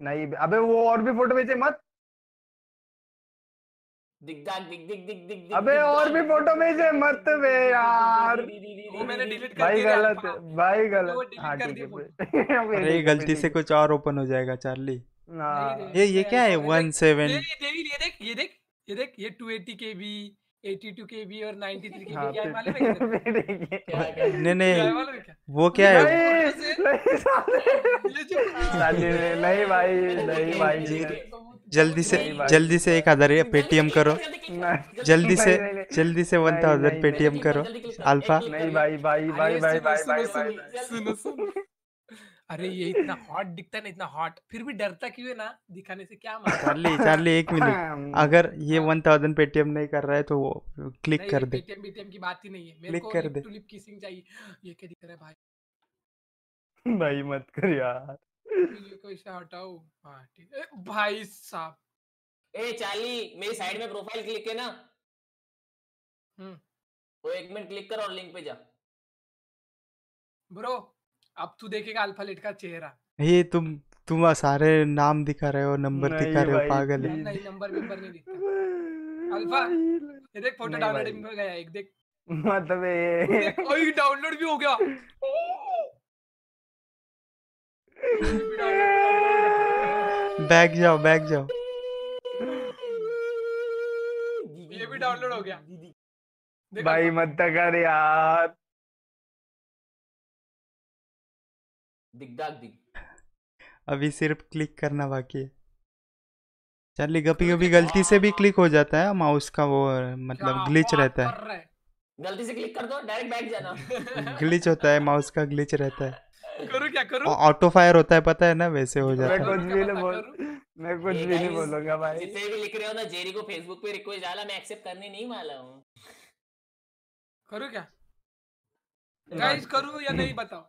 नहीं अबे वो और भी फ़ोटो भेजे मत। दिख दाग दिख दिख दिख दिख दिख अबे और भी फ़ोटो दाग, भेजे मत दाग, बे यार। दाग, वो मैंने डिलीट कर भाई गलत भाई गलत। हाँ ठीक है <laughs> अरे गलती से कुछ और ओपन हो जाएगा चार्ली। है। हाँ ये ये क्या है? अल्फ़ा, वन देख, सेवन ये ये ये देख ये देख ये देख ये 280 केबी 82 केबी और 93 केबी हाँ <laughs> क्या है मालूम है है नहीं नहीं है वो क्या है? नहीं से- भाई नहीं भाई। जल्दी से जल्दी से एक हज़ार पेटीएम करो। जल्दी से नहीं, नहीं, जल्दी से वन थाउज़ेंड पेटीएम करो। अल्फ़ा नहीं भाई भाई भाई अरे भाई भाई भाई सुनो, सुनो सुनो। अरे ये इतना हॉट दिखता है ना इतना हॉट फिर भी डरता क्यों है ना दिखाने से क्या मतलब चार्ली चार्ली एक मिनट अगर ये वन थाउज़ेंड पेटीएम नहीं कर रहा है तो वो क्लिक कर दे। पेटीएम बीटीएम की बात ही नहीं है। मेरे Click को कर दे। टू लिप किसिंग चाहिए। ये क्या दिख रहा है भाई? भाई मत कर यार। ये कैसे हटाओ? हाँ ठीक है। भाई साहब। ए चाली मेरी साइड में प्रोफ़ाइल क्लिक है ना? हम्म वो एक मिनट क्लिक कर और लिंक पे जा। ब्रो अब तू देखेगा अल्फ़ा लेट का चेहरा। ये तुम तुम सारे नाम दिखा रहे हो नंबर दिखा रहे हो पागल। है नहीं नंबर नंबर नहीं दिखता। <laughs> अल्फ़ा ये देख फ़ोटो डाउनलोडिंग में गया एक देख। मत बे देख ओए डाउनलोड भी हो गया। <laughs> बैग जाओ बैग जाओ। ये भी डाउनलोड हो गया। भाई मत कर यार। दिख दाग दिख। अभी सिर्फ़ क्लिक करना बाकी है। चार्ली कभी कभी गलती से भी क्लिक हो जाता है माउस का वो मतलब ग्लिच रहता है। गलती से क्लिक कर दो डायरेक्ट बैठ जाना। ग्लिच होता है माउस का ग्लिच रहता है। करूँ क्या करूँ? ऑटो फायर होता है पता है ना वैसे हो जाता है। कुछ भी नहीं बोल मैं कुछ भी नहीं बोलूँगा भाई। जितने भी लिख रहे हो ना जेरी को फेसबुक पे रिक्वेस्ट डाला मैं एक्सेप्ट करने नहीं वाला हूँ। करूँ क्या? गाइस करूँ या नहीं बताओ।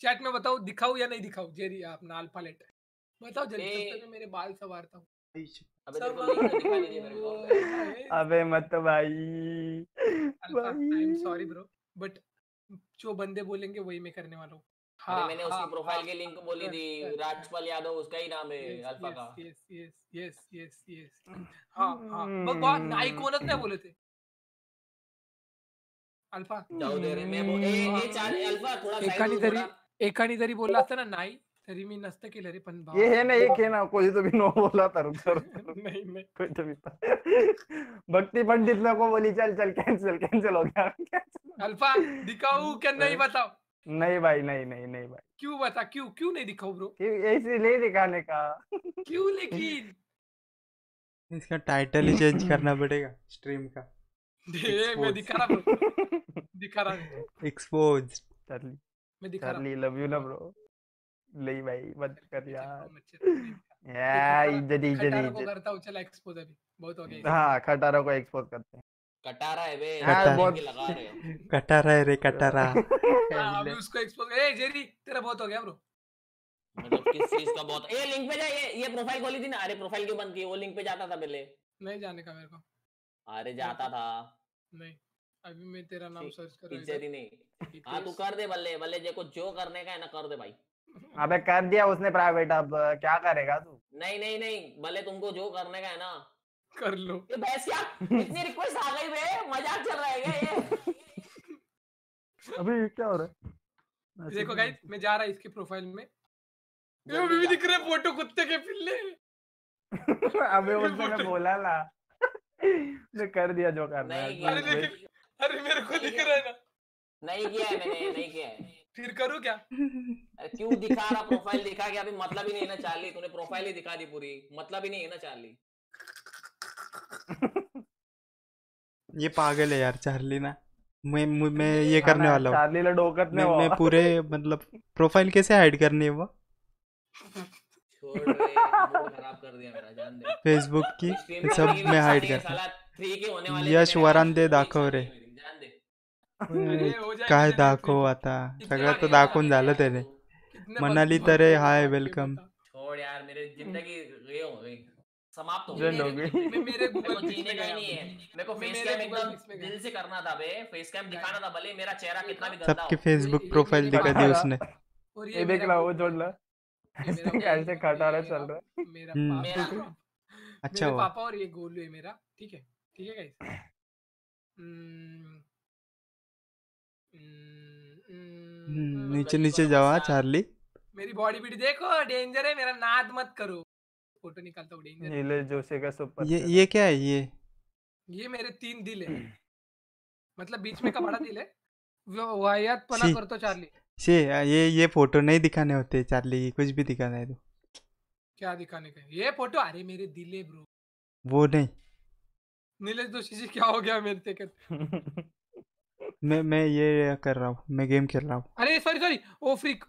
चैट में बताओ दिखाऊँ या नहीं दिखाऊँ? जेरी अपना अल्फ़ा लेट बताओ जल्दी मैं मेरे बाल संवारता हूँ। तो अबे मत भाई। I am sorry bro but जो बंदे बोलेंगे वही मैं करने वाला हूँ। अरे मैंने हाँ, उसकी प्रोफ़ाइल हाँ, की लिंक बोली थी राजपाल यादव उसका ही नाम है अल्फ़ा का। Yes yes yes yes yes हाँ हाँ बहुत कोणच नाही बोलत आहे अल्फ़ा? जाऊ दे रे मैं ए ए चार अल्फ़ा थोड़ा एकानी एकाने एकानी एकाने बोलला असतं ना नाही तरी मी नसतं केलं रे पण ये है ना एक है ना कोई तो भी नो बोला रुक जा। नहीं नहीं. कोई तो भी था. भक्ति पंडित लोग को बोली चल चल कैंसिल कैंसिल हो गया अल्फ़ा दिखाऊँ क्या? नहीं बताओ नहीं भाई नहीं नहीं नहीं भाई. क्यों बता क्यों क्यों नहीं दिखाऊँ ब्रो ऐसे नहीं दिखाने का? क्यों लेकिन? इसका टाइटल ही चेंज करना पड़ेगा स्ट्रीम का. मैं दिखा रहा दिखा रहा एक्सपोज चार्ली मैं दिखा रहा लव यू ना ब्रो नहीं भाई मत कर यार. दिखा। <laughs> यार देखो, इज़्ज़त इज़्ज़त को इज़्ज़त. करता हूँ चला एक्सपोज अभी. बहुत हो गया हाँ खटारों को एक्सपोज करते हैं. कटारा है बे हाँ, लगा बहुत- लगा रहे हो. <laughs> कटारा है रे कटारा <laughs> हाँ, अभी उसको एक्सपोज ए जेरी तेरा बहुत हो गया ब्रो मतलब किस चीज़ का बहुत? ए लिंक पे जा ये ये प्रोफ़ाइल खोली थी ना. अरे प्रोफ़ाइल क्यों बंद की? वो लिंक पे जाता था पहले. नहीं जाने का मेरे को. अरे जाता था. नहीं अभी मैं तेरा नाम सर्च कर रहा इज़्ज़त ही नहीं. हाँ तू कर दे बल्ले बल्ले जे को जो करने का है ना कर दे भाई. अबे कर दिया उसने प्राइवेट अब क्या करेगा तू? नहीं नहीं नहीं भले तुमको जो करने का है ना। कर लो। ये भैंस क्या? इतनी रिक्वेस्ट आ गई बे मज़ाक चल रहा है क्या ये? अभी क्या हो रहा है? देखो गाइस मैं जा रहा इसके प्रोफ़ाइल में। ये भी दिख रहे फ़ोटो कुत्ते के पिल्ले। <laughs> अबे उसने मैं बोला ना। ने कर दिया जो करना है। अरे अरे मेरे को दिख रहा है ना। नहीं किया है मैंने नहीं किया है। फिर करूँ क्या? अरे <laughs> क्यों दिखा रहा प्रोफ़ाइल दिखा के अभी मतलब ही नहीं है ना चार्ली तूने प्रोफ़ाइल ही दिखा दी पूरी। मतलब ही नहीं है ना चार्ली <laughs> ये पागल है यार चार्ली ना। मैं मैं मैं ये करने वाला हूँ। चार्लीला डोक्यात मैं नाही मैं बाबा. पूरे मतलब प्रोफ़ाइल कैसे हाइड करनी है वो? छोड़ रे मूड खराब कर दिया मेरा जान दे। फेसबुक की सब में हाइड नहीं है, करता साला थ्री के होने वाले यश वरांदे दाखव रे। काय दाखव आता? सगळं तर दाखवून झालं त्याने. मनाली तरे हाय वेलकम छोड़ यार मेरी ज़िंदगी ये हो गई। समाप्त हो गई। मेरी मेरे मेरे को गूगल जीने का ही नहीं है। मेरे को फेस कैम एकदम दिल से करना था बे। फेस कैम दिखाना था भले मेरा चेहरा कितना भी गंदा सबके फेसबुक प्रोफ़ाइल दिखा दी उसने। ये ये देख ला वो छोड़ ला। गूगल- खटारा <laughs> चल रहा मेरा हम्म। पापा <laughs> अच्छा मेरे पापा और ये गोलू है मेरा ठीक है? ठीक है गाइस <clears throat> हम्म, नीचे नीचे जावा चार्ली। मेरी बॉडी बीडी देखो डेंजर है मेरा नाद मत करो। फ़ोटो निकालता हूँ डेंजर नीले जोशी का सुपर ये ये क्या है ये? ये मेरे तीन दिल है। <clears throat> मतलब बीच में का बड़ा दिल है। वो पना सी। करतो चार्ली। से ये ये फ़ोटो नहीं दिखाने होते चार्ली कुछ भी दिखाना है तो क्या दिखाने का ये फ़ोटो अरे मेरे दिल है ब्रो वो नहीं। नीलेश दोषी जी क्या हो गया मेरे से? कर <laughs> <laughs> मैं मैं ये कर रहा हूँ मैं गेम खेल रहा हूँ। अरे सॉरी सॉरी ओ फ्रीक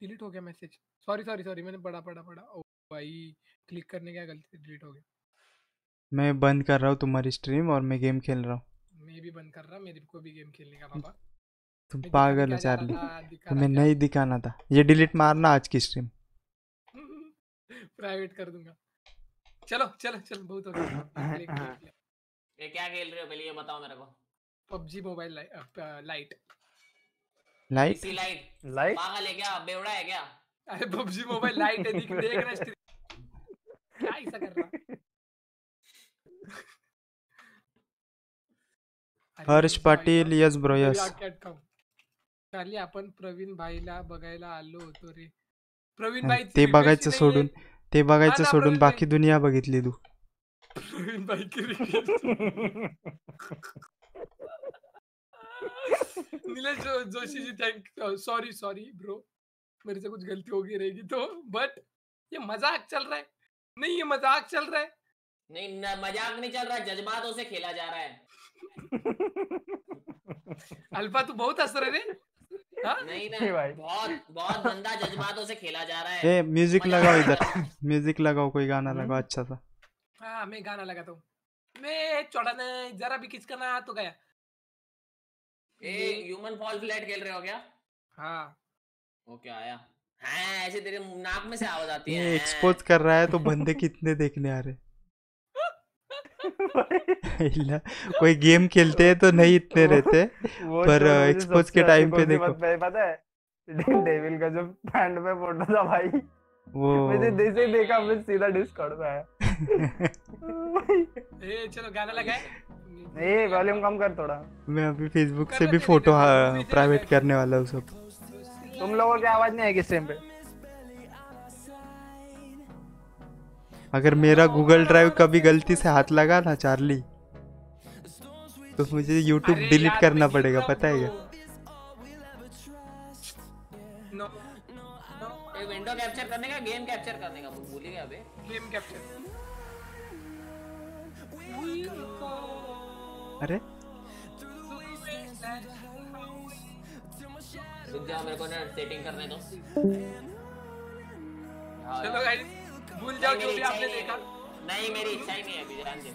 डिलीट हो गया मैसेज सॉरी सॉरी सॉरी मैंने पढ़ा पढ़ा पढ़ा। ओ भाई क्लिक करने का गलती से डिलीट हो गया? मैं बंद कर रहा हूँ तुम्हारी स्ट्रीम और मैं गेम खेल रहा हूँ। मैं भी बंद कर रहा मेरे को भी गेम खेलने का पापा तुम पागल हो चार्ली तुम्हें नहीं दिखाना था। ये डिलीट मारना आज की स्ट्रीम प्राइवेट <laughs> कर दूँगा। चलो चलो चलो बहुत हो गया। <coughs> ये क्या खेल रहे हो पहले ये बताओ मेरे को। PUBG mobile lite lite lite lite पागल है क्या? बेवड़ा है क्या? अरे पबजी मोबाइल लाइट है दिख देख रहा है क्या ऐसा कर रहा Harsh Patil yes bro yes. Charlie आपण प्रवीण भाईला बघायला आलो होतो रे. प्रवीण भाई ते बघायचं सोडून ते बघायचं सोडून बाकी दुनिया बघितली तू. प्रवीण भाई. <laughs> Nilesh Joshi ji thank sorry sorry bro मेरे से कुछ गलती हो गई रहेगी तो बट ये मज़ाक चल रहा है। नहीं ये मज़ाक चल रहा है। नहीं न, मज़ाक नहीं चल रहा जज्बातों से खेला जा रहा है। अल्फ़ा तू बहुत हंस रहे हाँ? नहीं नहीं ना भाई। बहुत बहुत गंदा जज्बातों से खेला जा रहा है। ए म्यूज़िक लगाओ इधर। म्यूज़िक लगाओ कोई गाना लगाओ अच्छा सा। हाँ मैं गाना लगाता हूँ। मैं चौड़ाना जरा भी किसका तो गया। ए ह्यूमन फॉल फ्लैट खेल रहे हो क्या? हाँ। वो क्या आया। हाँ ऐसे तेरे नाक में से आवाज़ आती है। एक्सपोज कर रहा है तो बंदे कितने देखने आ रहे <laughs> इल्ला, कोई गेम खेलते हैं तो नहीं इतने रहते पर एक्सपोज के टाइम पे देखो। पता है? डेविल का जो पैंट पे फ़ोटो था भाई वो मैंने जैसे ही देखा मैं सीधा डिस्कॉर्ड पे आया। ए चलो गाना लगाए। ए वॉल्यूम कम कर थोड़ा। मैं अभी फेसबुक से भी फ़ोटो प्राइवेट करने वाला हूँ सब। तुम लोगों की आवाज़ नहीं आएगी स्ट्रीम पे? अगर मेरा गूगल ड्राइव कभी गलती से हाथ लगा ना चार्ली तो मुझे यूट्यूब डिलीट करना पड़ेगा पता है क्या? हूँ। विंडो कैप्चर करने का गेम कैप्चर करने का भूल ही गया बे गेम कैप्चर अरे। रुक जाओ मेरे को ना सेटिंग करने दो। चलो गाइस भूल जाओ जो भी इच्छा आपने नहीं देखा। नहीं मेरी इच्छा ही नहीं है अभी ध्यान दे।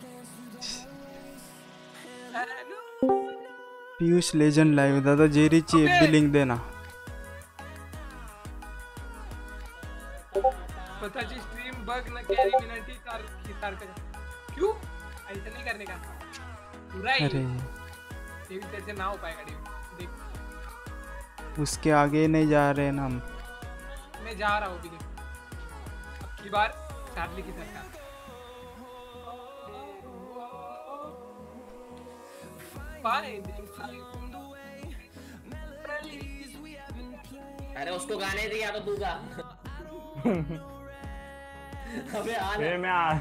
पियुष लेजंड लाईव्ह दादा जेरीची एफ़ डी लिंक दे ना स्वतःची स्ट्रीम बघ ना कॅरी मिनाटी सारखं क्यों? ऐसा नहीं करने का। पूरा ही। अरे। ये तेरे से ना हो पाएगा डेव देख। उसके आगे नहीं जा रहे ना हम। मैं जा रहा हूँ अभी देख। अब की बार चार्ली की सरकार अरे उसको गाने दे या तो तू गा <laughs> अबे मैं आ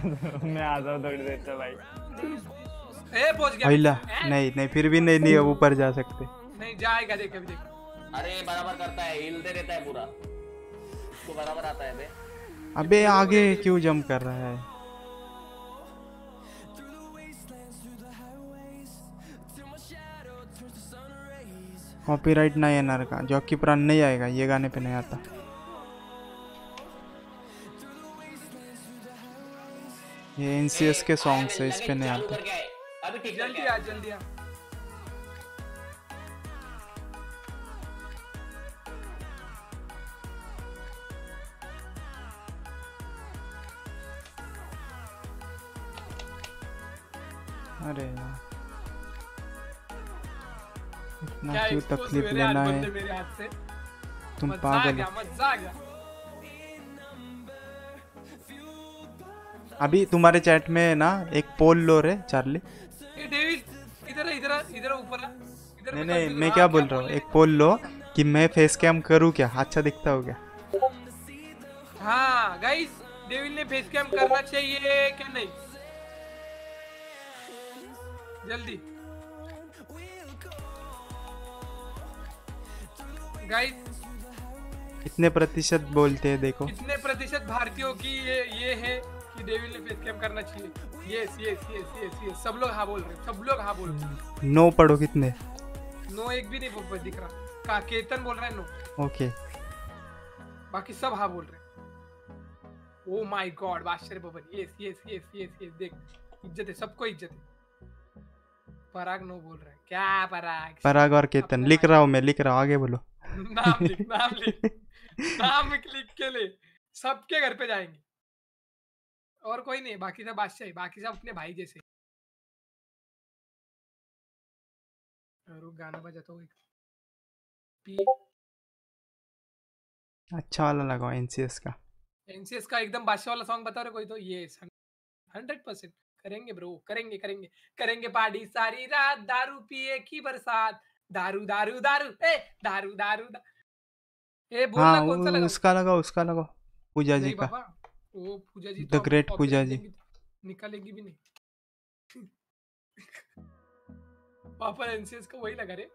मैं आ जाऊँ थोड़ी देर से भाई। ए पहुँच गया। पहिला नहीं नहीं फिर भी नहीं नहीं ऊपर जा सकते। नहीं जाएगा देख अभी देख। अरे बराबर करता है हिलते रहता है पूरा। उसको बराबर आता है बे। अबे आगे क्यों जंप कर रहा है? कॉपीराइट नाही येणार का जॉकी प्राण नहीं आएगा ये गाने पे नहीं आता। ये एनसीएस के सॉन्ग्स है इस पे नहीं आते। अभी जल्दी आ जल्दी आ अरे इतना क्यों तकलीफ़ लेना है? से? तुम पागल हो। मज़ा आ गया। अभी तुम्हारे चैट में ना एक पोल लो रे चार्ली। इधर इधर इधर ऊपर नहीं नहीं मैं क्या बोल रहा हूँ? एक पोल लो कि मैं फेस कैम करूँ क्या? अच्छा दिखता हो क्या? हाँ गाइस डेविल ने फेस कैम करना चाहिए क्या नहीं? जल्दी। गाइस कितने प्रतिशत बोलते हैं देखो। कितने प्रतिशत भारतीयों की ये ये है। कि डेविल ने फेस कैम करना चाहिए। Yes yes yes yes yes सब लोग हाँ बोल रहे सब लोग हाँ बोल रहे नो पढ़ो कितने? नो एक भी नहीं बोल- दिख रहा। का केतन बोल रहा है नो। ओके बाकी सब हाँ बोल रहे ओ माय गॉड बादशाह Baban yes yes yes yes yes देख। इज़्ज़त है सबको इज़्ज़त है। पराग नो बोल रहा है। क्या पराग? पराग और केतन। लिख रहा हूँ मैं लिख रहा हूँ आगे बोलो। नाम लिख नाम लिख। <laughs> नाम लिख के ले। सबके घर पे जाएँगे। और कोई नहीं बाकी सब बादशाह ही बाकी सब अपने भाई जैसे रुक गाना बजाता हूँ एक। पी अच्छा वाला लगाओ एनसीएस का। एनसीएस का एकदम बादशाह वाला सॉन्ग बता रहे कोई तो? ये हंड्रेड परसेंट करेंगे ब्रो करेंगे करेंगे। करेंगे पार्टी सारी रात दारू पिए की बरसात। दारू दारू दारू ए दारू दारू दा... ए बोलना हाँ कौन सा लगा उसका लगाओ उसका लगाओ। पूजा जी का। वो पूजा जी तो अब great copyright पूजा जी। तो निकालेगी भी नहीं। पापा एनसीएस का वही लगा रे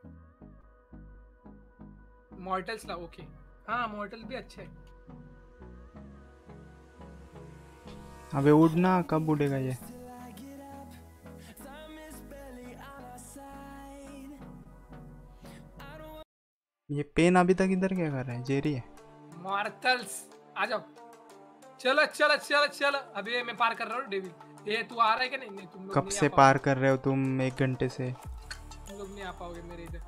मॉर्टल्स ला ओके हाँ मॉर्टल भी अच्छा है। अबे उड़ना कब उड़ेगा ये? ये पेन अभी तक इधर क्या कर रहा है? जेरी है। मॉर्टल्स आ जाओ। चलो चलो चलो चलो। अभी मैं पार कर रहा हूँ डेविल। ये तू आ रहा है कि नहीं? नहीं तुम कब से पार कर रहे हो तुम एक घंटे से? तुम लोग नहीं आ पाओगे मेरे इधर।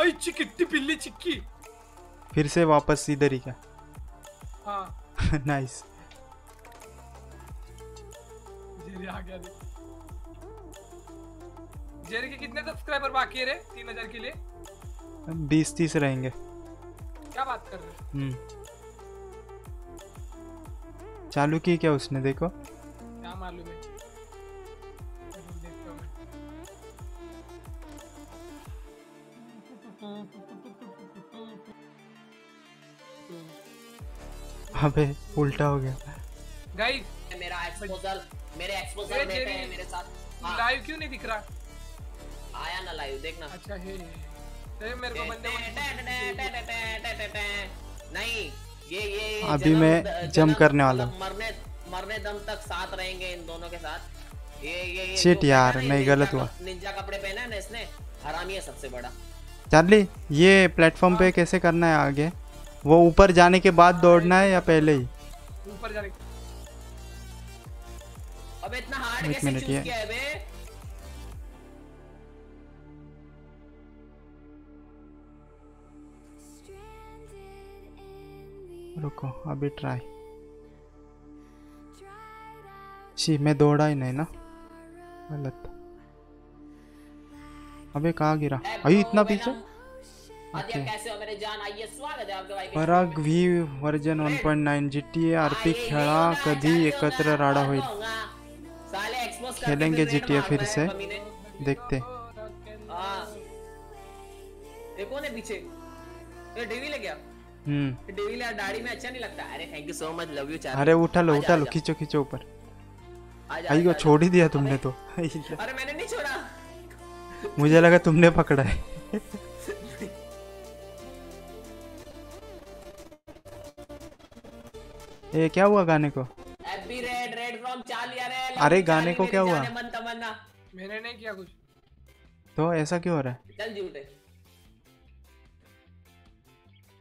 अई चिक्की पिल्ली चिक्की। फिर से वापस इधर ही क्या? हाँ। <laughs> नाइस जेरी आ गया देख। जेरी के कितने सब्सक्राइबर बाकी है रे? तीन हज़ार के लिए? बीस तीस रहेंगे। क्या बात कर रहे हो? हम्म। चालू की क्या उसने देखो। क्या मालूम है? देखता हूँ अबे उल्टा हो गया। गाइस मेरा एक्सपोजर मेरे एक्सपोजर जेरी, हैं मेरे साथ। हाँ, लाइव क्यों नहीं दिख रहा? आया ना लाइव देखना। अच्छा है ए, मेरे को बंदे नहीं ये ये अभी मैं जन्म- करने वाला मतलब मरने मरने दम तक साथ रहेंगे इन दोनों के साथ। ये ये ये Shit यार, नहीं, गलत हुआ। निंजा कपड़े पहना है ना इसने? हरामी है सबसे बड़ा। चार्ली ये प्लेटफॉर्म पे कैसे करना है आगे? वो ऊपर जाने के बाद दौड़ना है या पहले ही? ऊपर जाने अबे इतना हार्ड कैसे चूज़ किया है बे? रुको अभी ट्राई शी मैं दौड़ा ही नहीं ना। गलत। अबे कहाँ गिरा? अयो इतना पीछे? कैसे हो मेरे जान? आइए स्वागत है आपके भाई। Parag V version 1.9 GTA RP खेळा कधी एकत्र राडा होईल खेलेंगे raid GTA फिर से। देखते। कौन है पीछे? ये डेविल है क्या हम्म ये हम्म। दाढ़ी में अच्छा नहीं लगता? अरे thank you so much love you चार। अरे उठा लो उठा लो खींचो खींचो ऊपर। आई छोड़ ही दिया तुमने तो। <laughs> अरे मैंने नहीं छोड़ा। मुझे लगा तुमने पकड़ा है। <laughs> ये क्या हुआ गाने को? रेड रेड फ्रॉम अरे गाने को क्या हुआ? मैंने नहीं किया कुछ। तो ऐसा क्यों हो रहा है? चल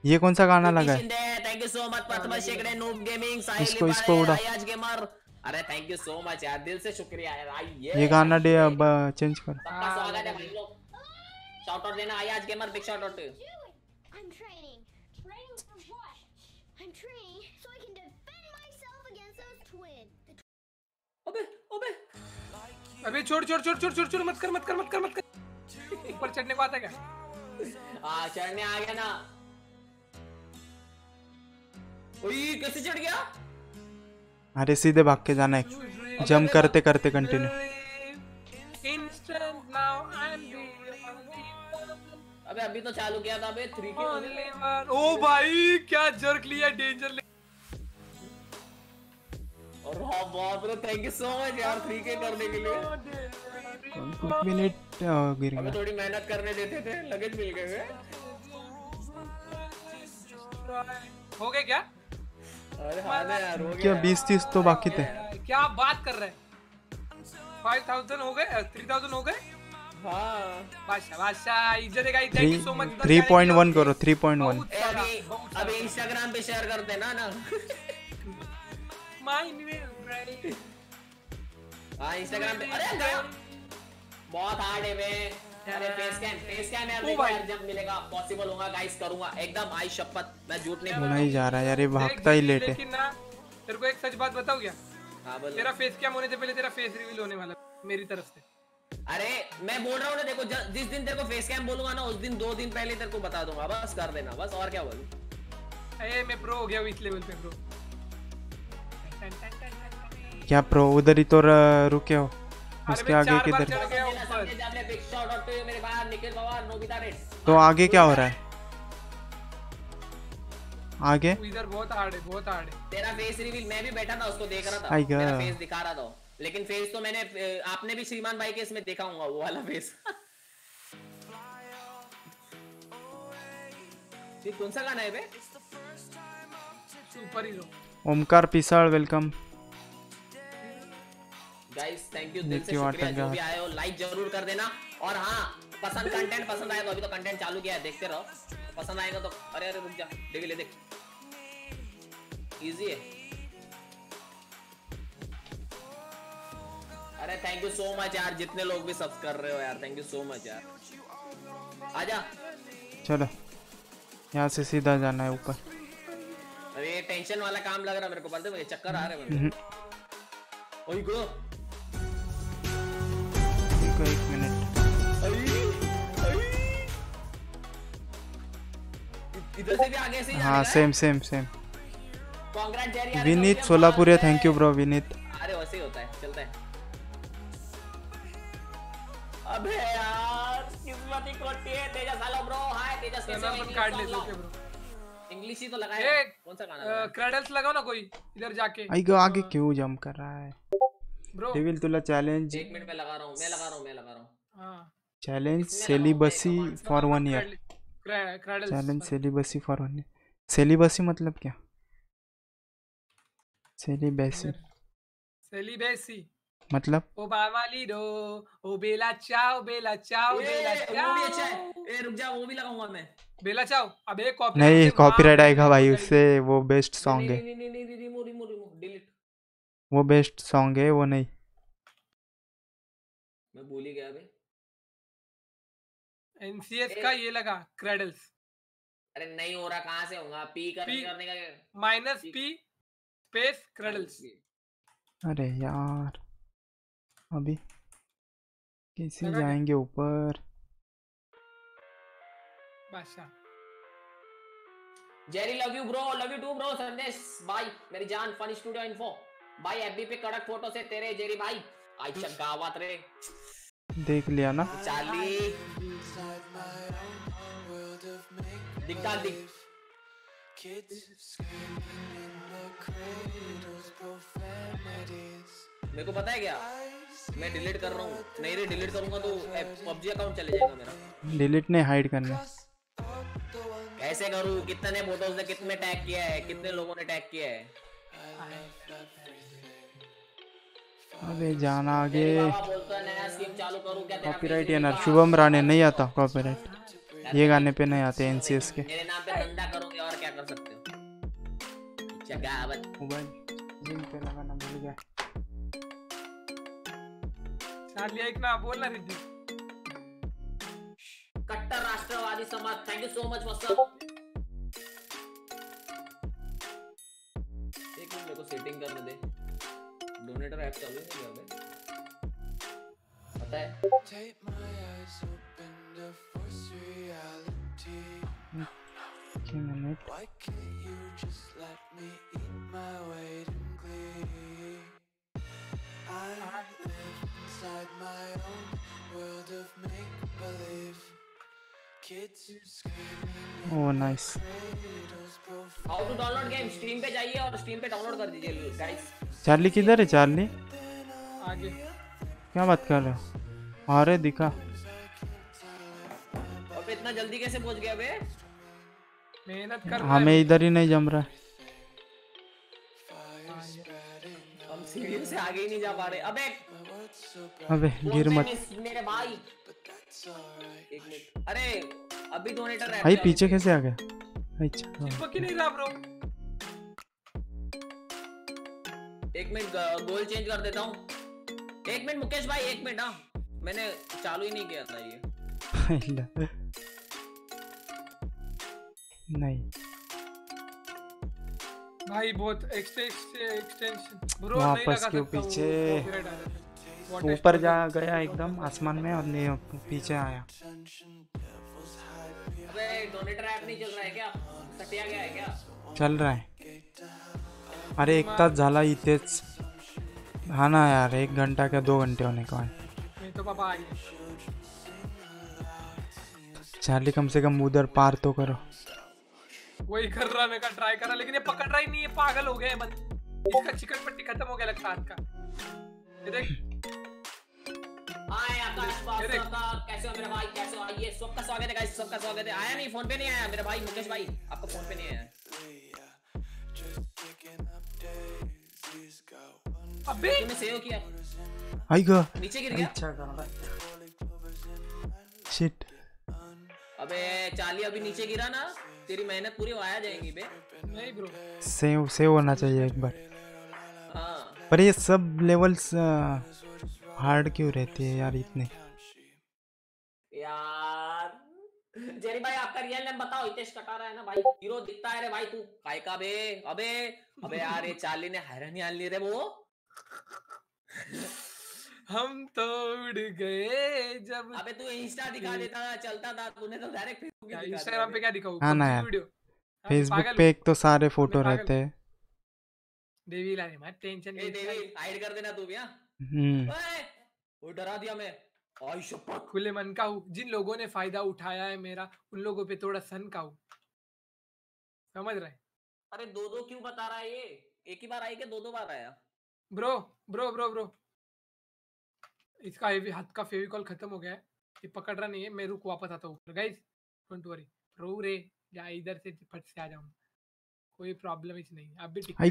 ये कौन सा गाना लगा है? Thank you so much Padma Shekhare noob gaming Sahil इसको- इसको उड़ा। अरे थैंक यू सो मच यार दिल से शुक्रिया यार आई ये। गाना डे अब चेंज कर। सबका स्वागत है भाई लोग। शाउट आउट देना Ayaz gamer big shout out I'm training. Training for what? I'm training so I can defend myself against those twins. अबे अबे अबे छोड़ छोड़ छोड़ छोड़ छोड़ छोड़ मत कर मत कर मत कर मत कर। ऊपर चढ़ने को आता है क्या? हाँ चढ़ने आ गया ना। ओए कैसे चढ़ गया? अरे सीधे भाग के जाना है जम करते करते कंटिन्यू अबे अभी तो चालू किया था अबे 3 के ओ भाई क्या जर्क लिया डेंजर और हाँ बाप रे थैंक यू सो मच यार 3 के करने के लिए। मिनट गिर गया। थोड़ी मेहनत करने देते थे लगेज मिल गए हो गए क्या? क्या बीस तीस तो बाकी थे। क्या आप बात कर रहे फाइव थाउज़ेंड हो गए थ्री थाउज़ेंड हो गए? हाँ। बादशाह बादशाह इज़्ज़त है thank three you so much three point one करो थ्री पॉइंट वन अभी अभी इंस्टाग्राम पे शेयर कर देना ना हाँ इंस्टाग्राम पे अरे बहुत हार्ड है वे अरे फेस कैम फेस कैम यार देखो यार जब मिलेगा पॉसिबल होगा गाइस करूँगा। एकदम आई शपथ मैं झूठ नहीं बोल रहा जा रहा यार ये भागता ही लेट है। लेकिन ना तेरे को एक सच बात बताऊँ क्या? हाँ बोलो। तेरा फेस क्या होने से पहले तेरा फेस रिवील होने वाला मेरी तरफ़ से। अरे मैं बोल रहा हूँ ना देखो जिस दिन तेरे को फेस कैम बोलूँगा ना उस दिन दो दिन पहले तेरे को बता दूँगा। बस कर देना बस और क्या बोलूँ? ए मैं प्रो हो गया इस लेवल पे प्रो क्या प्रो उधर ही तो रुके हो। उसके आगे किधर? तो आगे क्या हो रहा है? आगे? इधर बहुत हार्ड है बहुत हार्ड है। तेरा फेस रिवील मैं भी बैठा था उसको देख रहा था। मेरा फेस दिखा रहा था। लेकिन फेस तो मैंने आपने भी श्रीमान भाई के इसमें देखा होगा वो वाला फेस ये कौन सा गाना है बे? Super hero. Omkar Pisad welcome guys thank you दिल से शुक्रिया। जो भी आए हो लाइक ज़रूर कर देना। और हाँ पसंद कंटेंट पसंद आया तो अभी तो कंटेंट चालू किया है देखते रहो। पसंद आएगा तो अरे अरे रुक जा। देख ले देख। इजी है। अरे थैंक यू सो मच यार जितने लोग भी सब कर रहे हो यार थैंक यू सो मच यार। आजा। चलो। यहाँ से सीधा जाना है ऊपर। अरे टेंशन वाला काम लग रहा है मेरे को पता है मुझे चक्कर आ रहे हैं। हम्म, ओए गो रुको एक मिनट। इधर से भी आगे से ही हाँ same same same congrats Jerry यार Vineet Solapuriya thank you bro Vineet. अरे वैसे ही होता है चलता है। अबे यार किस्मत ही खोटी है तेजस हेलो ब्रो हाय तेजस कैसे हो? कार्ड ले लो के ब्रो इंग्लिश ही तो लगाया कौन सा गाना? क्रेडल्स लगाओ ना कोई इधर जाके। आई गो आगे क्यों जम कर रहा है? डेविल तुला चैलेंज एक मिनट में लगा रहा हूँ मैं लगा रहा हूँ मैं लगा रहा हूँ। हाँ। Challenge celibacy for one year challenge celibacy for one year celibacy मतलब क्या? सेलिबसी सेलिब्रेसी मतलब? ओबामा लीडो ओ बेला चाओ बेला चाओ बेला वो भी अच्छा चाओ है। ए रुक जा वो भी लगाऊँगा मैं। बेला चाओ। अबे कॉपी नहीं कॉपीराइट आएगा भाई उससे वो बेस्ट सॉन्ग है नहीं नहीं नहीं नहीं रिमूव रिमूव रिमूव डिलीट वो बेस्ट सॉन्ग है वो नहीं। मैं भूल ही गया बे एनसीएस का ये लगा क्रेडल्स अरे नहीं हो रहा कहाँ से होगा? पी करने करने का माइनस पी स्पेस क्रेडल्स अरे यार अभी कैसे जाएँगे ऊपर? बादशाह। Jerry love you bro love you too bro Sandesh. भाई मेरी जान फनी स्टूडियो इन्फो भाई एफबी पे कड़क फ़ोटो से तेरे जेरी भाई। अच्छा गावात रे। देख लिया ना। चाली। दिखा दिख। मेरे को पता है क्या? मैं डिलीट कर रहा हूँ। नहीं रे डिलीट करूँगा तो पबजी अकाउंट चले जाएगा मेरा। डिलीट नहीं हाइड करना। कैसे करूँ? कितने फ़ोटोज़ ने कितने टैग किया है? कितने लोगों ने टैग किया है? अबे जाना आगे। बाबा बोलता है नया स्कीम चालू करूँ क्या तेरा कॉपीराइट ये ना शुभम राणे नहीं आता कॉपीराइट ये गाने पे नहीं आते एनसीएस के। मेरे नाम पे धंधा करोगे और क्या कर सकते हो? चगावत मोबाइल जिम पे लगाना भूल गया। चार्ली ऐक ना बोल ना रिद्धी कट्टर राष्ट्रवादी समाज thank you so much for मेरे को सेटिंग करने दे। डोनेटर ऐप चालू है क्या बे पता है? एक minute oh nice how to download game stream पे जाइए और स्ट्रीम पे डाउनलोड कर दीजिए गाइस चार्ली किधर है चार्ली? आगे। क्या बात कर रहे हो? अरे दिखा। अबे इतना जल्दी कैसे पहुँच गया बे? मेहनत कर हमें इधर ही नहीं जम रहा है। सीढ़ियों से आगे ही नहीं जा पा रहे। अबे अबे गिर मत। मेरे भाई। एक मिनट। अरे अभी डोनेटर ऐप भाई पीछे कैसे आ गया? अच्छा चिपक ही नहीं रहा ब्रो एक मिनट गोल चेंज कर देता हूँ। एक मिनट मुकेश भाई एक मिनट हाँ। मैंने चालू ही नहीं किया था ये। नहीं। भाई बहुत एक्सटेंशन ब्रो वापस लगा क्यों पीछे। ऊपर जा गया एकदम आसमान में और नहीं पीछे आया। अबे डोनेटर ऐप नहीं चल रहा है क्या? सटिया गया है क्या? चल रहा है। अरे एक तास झाला इथेच हा ना यार एक घंटा क्या दो घंटे होने का है। नहीं तो पापा आ गए चार्ली कम से कम उधर पार तो करो। वही कर रहा मैं का ट्राई कर रहा लेकिन ये पकड़ रहा ही नहीं है पागल हो गया है इसका चिकन पट्टी खत्म हो गया लगता है हाथ का। ये देख। हाय आकाश का कैसे हो मेरे भाई कैसे हो? आइए सबका स्वागत है गाइस सबका स्वागत है। आया नहीं फ़ोन पे नहीं आया मेरे भाई मुकेश भाई आपका फ़ोन पे नहीं आया। अबे तूने सेव किया? आई नीचे गिर गया? अच्छा शिट अबे चार्ली अभी नीचे गिरा ना। तेरी मेहनत पूरी वाया जाएँगी बे। नहीं ब्रो। सेव सेव होना चाहिए एक बार। हाँ। पर ये सब लेवल्स हार्ड क्यों रहती है यार इतने? यार जेरी भाई आपका रियल नेम बताओ हितेश कटारा है ना भाई। हीरो दिखता है रे भाई तू। काय का बे? अबे अबे यार ये चार्ली ने हैरानी आन ली रे वो। हम तो उड़ गए जब अबे तू इंस्टा दिखा देता था चलता था तूने तो डायरेक्ट फेसबुक ही दिखा इंस्टाग्राम पे क्या दिखाऊँ? हाँ ना यार। वीडियो फेसबुक पे एक तो सारे फ़ोटो रहते। हैं देवी लाने मत टेंशन ए देवी हाइड कर देना तू भी हाँ। हम्म। ओए, वो डरा दिया मैं। आई शपथ। खुले मन का हूँ। जिन लोगों ने फ़ायदा उठाया है मेरा उन लोगों पे थोड़ा सन का हूँ। समझ रहे अरे दो दो क्यों बता रहा है ये? एक ही बार आई के दो दो बार आया? Bro bro bro bro. इसका हाथ का फेविकॉल खत्म हो गया है। ये पकड़ रहा नहीं है मैं रुक वापस आता हूँ। गाइस डोंट वरी रो रे या इधर से फट से आ जाऊँ। कोई प्रॉब्लम ही नहीं अब भी आई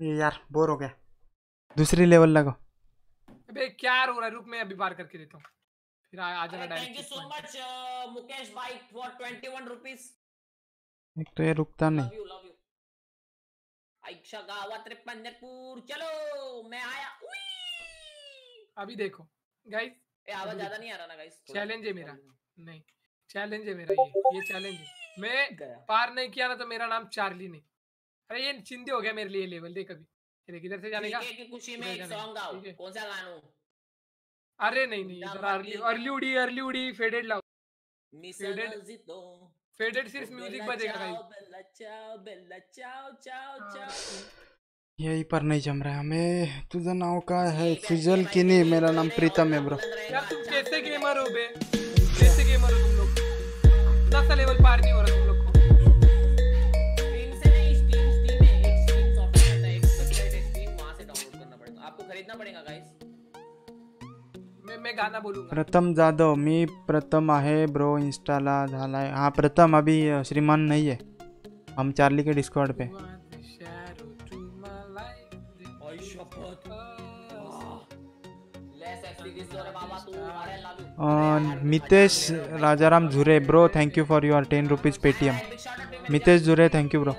ये यार बोर हो गया। दूसरी लेवल लगो अबे क्या रो रहा है? रुक मैं अभी बार करके देता हूँ। फिर आ, आ जाना thank you so much Mukesh भाई फॉर 21 रुपीस एक तो ये रुकता नहीं। Love you love you Ayesha गावा त्रिपंजरपुर चलो मैं आया। उई! अभी देखो। गाइस आवाज़ ज़्यादा नहीं आ रहा ना गाइस चैलेंज है मेरा। नहीं। चैलेंज है मेरा ये ये चैलेंज है। मैं पार नहीं किया ना तो मेरा नाम चार्ली नहीं अरे ये चिंदी हो गया मेरे लिए लेवल देख अभी। देख इधर से जाने का। की खुशी में एक सॉन्ग गाओ। कौन सा गानू अरे नहीं नहीं इधर अर्ली अर्ली उड़ी अर्ली उड़ी फेडेड लाओ नजीतो फेडेड सिर्फ़ म्यूज़िक बजेगा बेला चाओ बेला चाओ चाओ चाओ। यही पर नहीं जम रहा है हमें तुझं नाव का है फिजल की नहीं मेरा नाम प्रीतम है ब्रो तुम कैसे गेमर हो बे? कैसे गेमर हो तुम लोग? इतना सा लेवल पार नहीं हो रहा तुम लोग को। स्ट्रीम से नहीं स्टीम स्टीम में एक स्ट्रीम सॉफ्टवेयर होता एक वेबसाइट स्ट्रीम वहाँ से डाउनलोड करना पड़ेगा आपको खरीदना पड़ेगा गाइस मैं मैं गाना बोलूँगा। प्रथम जाधव मी प्रथम आहे ब्रो इंस्टाला झालाय. हाँ प्रथम अभी श्रीमान नहीं है हम चार्ली के डिस्कॉर्ड पे. Mitesh Rajaram Jhure bro thank you for your ten rupees Paytm Mitesh Jhure thank you bro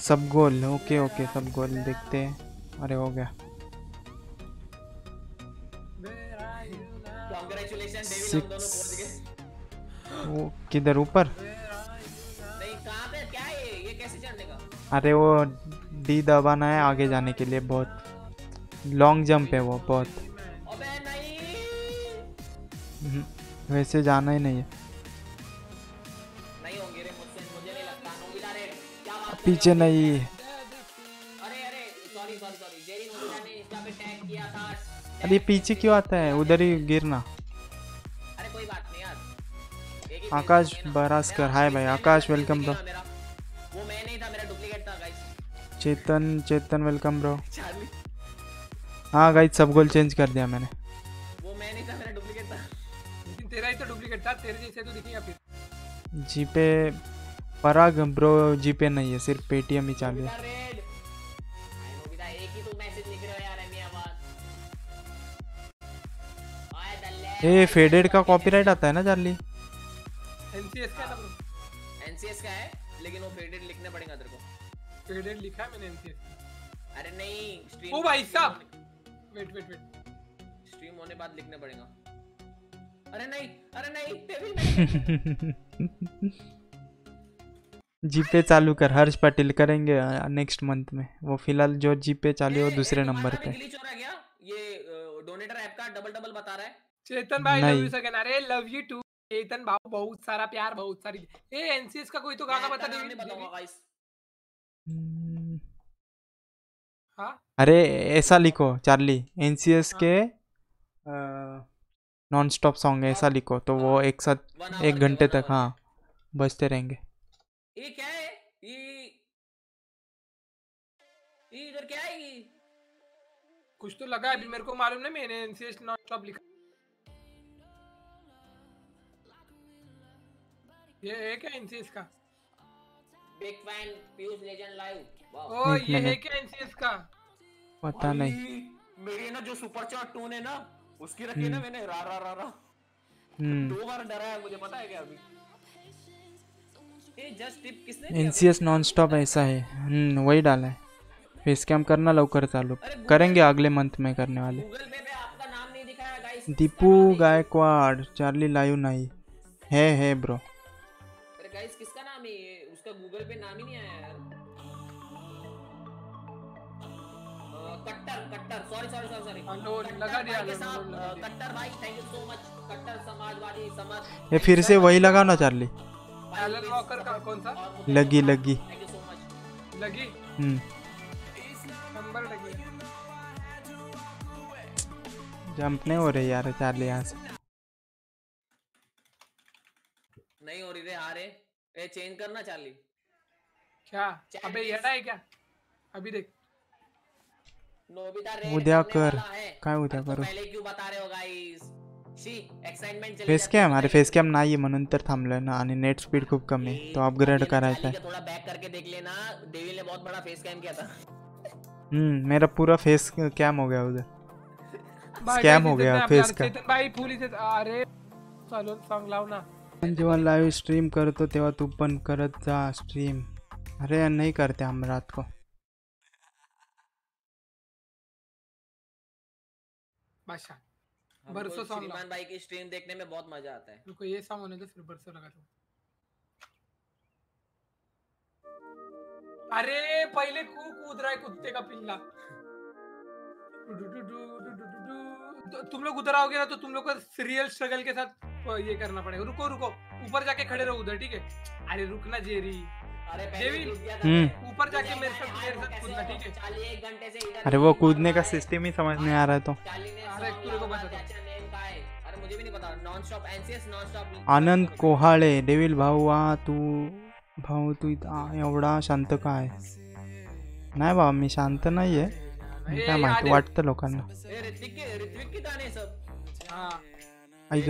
सब गोल ओके ओके सब गोल देखते हैं। अरे, हो गया। वो किधर, ऊपर? अरे, वो डी दबाना है आगे जाने के लिए, बहुत। लॉन्ग जंप है वो बहुत। हम्म, वैसे जाना ही नहीं है। पीछे नहीं। अरे पीछे क्यों आता है? उधर ही गिरना। आकाश बरास्कर हाय भाई Akash welcome bro Chetan Chetan welcome <laughs> bro हाँ गाइस सब गोल चेंज कर दिया मैंने। वो मैं नहीं था मेरा डुप्लीकेट था। लेकिन तेरा ही तो डुप्लीकेट था तेरे जैसे तो दिखेगा फिर। जीपे पराग ब्रो जीपे नहीं है सिर्फ़ पेटीएम ही चालू है। ही तो मैसेज लिख रहे हो यार एमी आवाज़। आए दल्ले ए फेडेड का कॉपीराइट आता है ना चार्ली एनसीएस का है ब्रो एनसीएस का है लेकिन वो फेडेड लिखने पड़ेगा तेरे को। फेडेड लिखा है मैंने एनसीएस अरे नहीं स्ट्रीम ओ भाई साहब! वेट वेट वेट स्ट्रीम होने बाद लिखने पड़ेगा। अरे नहीं अरे नहीं नहीं जीपे <laughs> चालू कर हर्ष पटेल करेंगे नेक्स्ट मंथ में। वो फ़िलहाल जो जीपे चालू है वो दूसरे नंबर पे। ग्लिच हो रहा क्या ये डोनेटर ऐप का डबल डबल बता रहा है। चेतन भाई लव यू सेकंड अरे लव यू टू चेतन भाऊ बहुत सारा प्यार बहुत सारी। ए एनसीएस का कोई तो गाना बता दे। गाइस हाँ अरे ऐसा लिखो चार्ली। एनसीएस के नॉन स्टॉप सॉन्ग ऐसा लिखो। तो वो एक साथ एक घंटे तक हाँ बजते रहेंगे। ये क्या है ये ये इधर क्या है ये? कुछ तो लगा अभी मेरे को मालूम नहीं मैंने एनसीएस नॉन स्टॉप लिखा। ये है क्या एनसीएस का? Big fan Piyush legend live ओ ये है क्या एनसीएस का? पता नहीं। मेरी ना जो सुपर चार्ट टोन है ना उसकी रखी ना मैंने रा रा रा रा। हम्म। दो बार डराया मुझे पता है क्या अभी? एनसीएस नॉन स्टॉप ऐसा है। हम्म वही डाला है। फेस कैम करना लवकर चालू। करेंगे अगले मंथ में करने वाले। गूगल पे पे आपका नाम नहीं दिखाया दीपू गायकवाड़ चार्ली लाइव नहीं। है है ब्रो अरे गाइस किसका नाम है उसका गूगल पे नाम ही नहीं आया। कट्टर कट्टर सॉरी सॉरी सॉरी सॉरी लो लगा दिया। कट्टर भाई थैंक यू सो मच कट्टर समाजवादी समझ ये फिर से वही लगाओ ना चार्ली एलन वॉकर का कौन सा? लगी लगी। थैंक यू सो मच लगी? हम्म। नंबर लगी। जंप नहीं हो रही यार चार्ली यहाँ से। नहीं हो रही रे हारे ए चेंज करना चार्ली। क्या? अबे ये हटा है क्या? अभी देख। नोबिता रे उद्या कर। काय उद्या करू? पहले क्यों बता रहे हो गाइस शी एक्साइटमेंट चली फेस कॅम अरे फेस कॅम नाही म्हणून तर थांबलोय ना आणि नेट स्पीड खूप कमी आहे. तो अपग्रेड करायचा है का थोड़ा बैक करके देख लेना डेविल ने बहुत बड़ा फेस कैम किया था। हम्म मेरा पूरा फेस कैम हो गया उधर। <laughs> स्कैम हो गया फेस का चेतन भाई फुल अरे चालू सॉन्ग लाव ना। जेव्हा लाईव्ह स्ट्रीम करतो तेव्हा तू पण करत जा स्ट्रीम अरे नहीं करते हम रात को. बादशाह श्रीमान भाई की स्ट्रीम देखने में बहुत मज़ा आता है। रुको ये सॉन्ग होने दो फिर लगा दो। अरे पहले कू कूद रहा है कुत्ते का पिल्ला। तो तुम लोग उधर आओगे ना तो तुम लोग को सीरियल स्ट्रगल के साथ ये करना पड़ेगा। रुको रुको ऊपर जाके खड़े रहो उधर ठीक है? अरे रुकना जेरी। हम्म। ऊपर जाके मेरे साथ मेरे साथ कूदना ठीक है अरे वो कूदने का सिस्टम ही समझ नहीं आ रहा है तो। आनंद कोहाळे डेविल भाऊ आ तू भाऊ तू एवढा शांत का है नाही बाबा मी शांत नाहीये. काय माहिती लोकांना. ऐक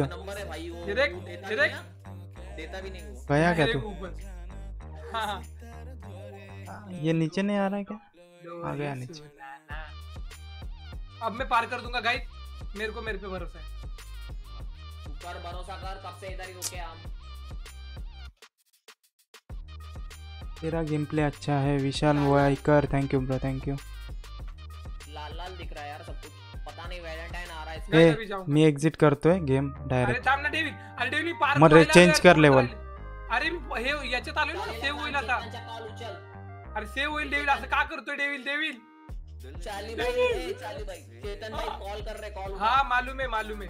गया क्या तू? हाँ <laughs> ये नीचे नहीं आ रहा है क्या? आ गया नीचे। अब मैं पार कर दूँगा गाइस मेरे को मेरे पे भरोसा है। ऊपर भरोसा कर कब से इधर ही रुके हम तेरा गेम प्ले अच्छा है Vishal Waikar thank you bro thank you लाल लाल दिख रहा है यार सब कुछ। पता नहीं वैलेंटाइन आ रहा है इसमें। अभी जाऊँगा। मी एक्झिट गेम डायरेक्ट थांब ना डेव्हिड अरे डेव्हिड पार व्हायला चेंज यार, कर लेवल? अरे हे याच्यात आलोय ना सेव्ह होईल आता. अरे सेव्ह होईल डेव्हिड असं का करतोय डेव्हिड डेव्हिड चाली भाई चाली भाई चेतन कॉल कर रहे हाँ मालूम है मालूम है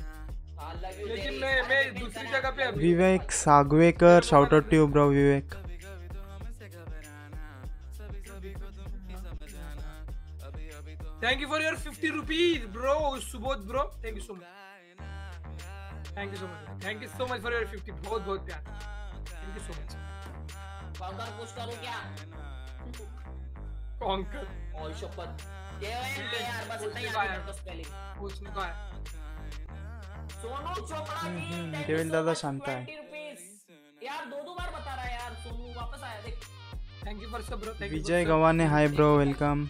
हाँ लेकिन मैं मैं दूसरी जगह पे Vivek Sagvekar shout out to bro Vivek. Thank you for your 50 rupees bro Subodh bro thank you so much thank you so much thank you so much for your 50 बहुत बहुत प्यार. Thank you so much conqueror push करूँ क्या? Conquer और शपथ। के के यार बस इतना ही आगे बढ़ स्पेलिंग पूछने का है। Sonu Chopra ji hmm, David so दादा शांत है। 20 rupees। यार दो दो बार बता रहा है यार सोनू वापस आया देख। थैंक यू फॉर सब bro thank you Vijay Gawane hi bro welcome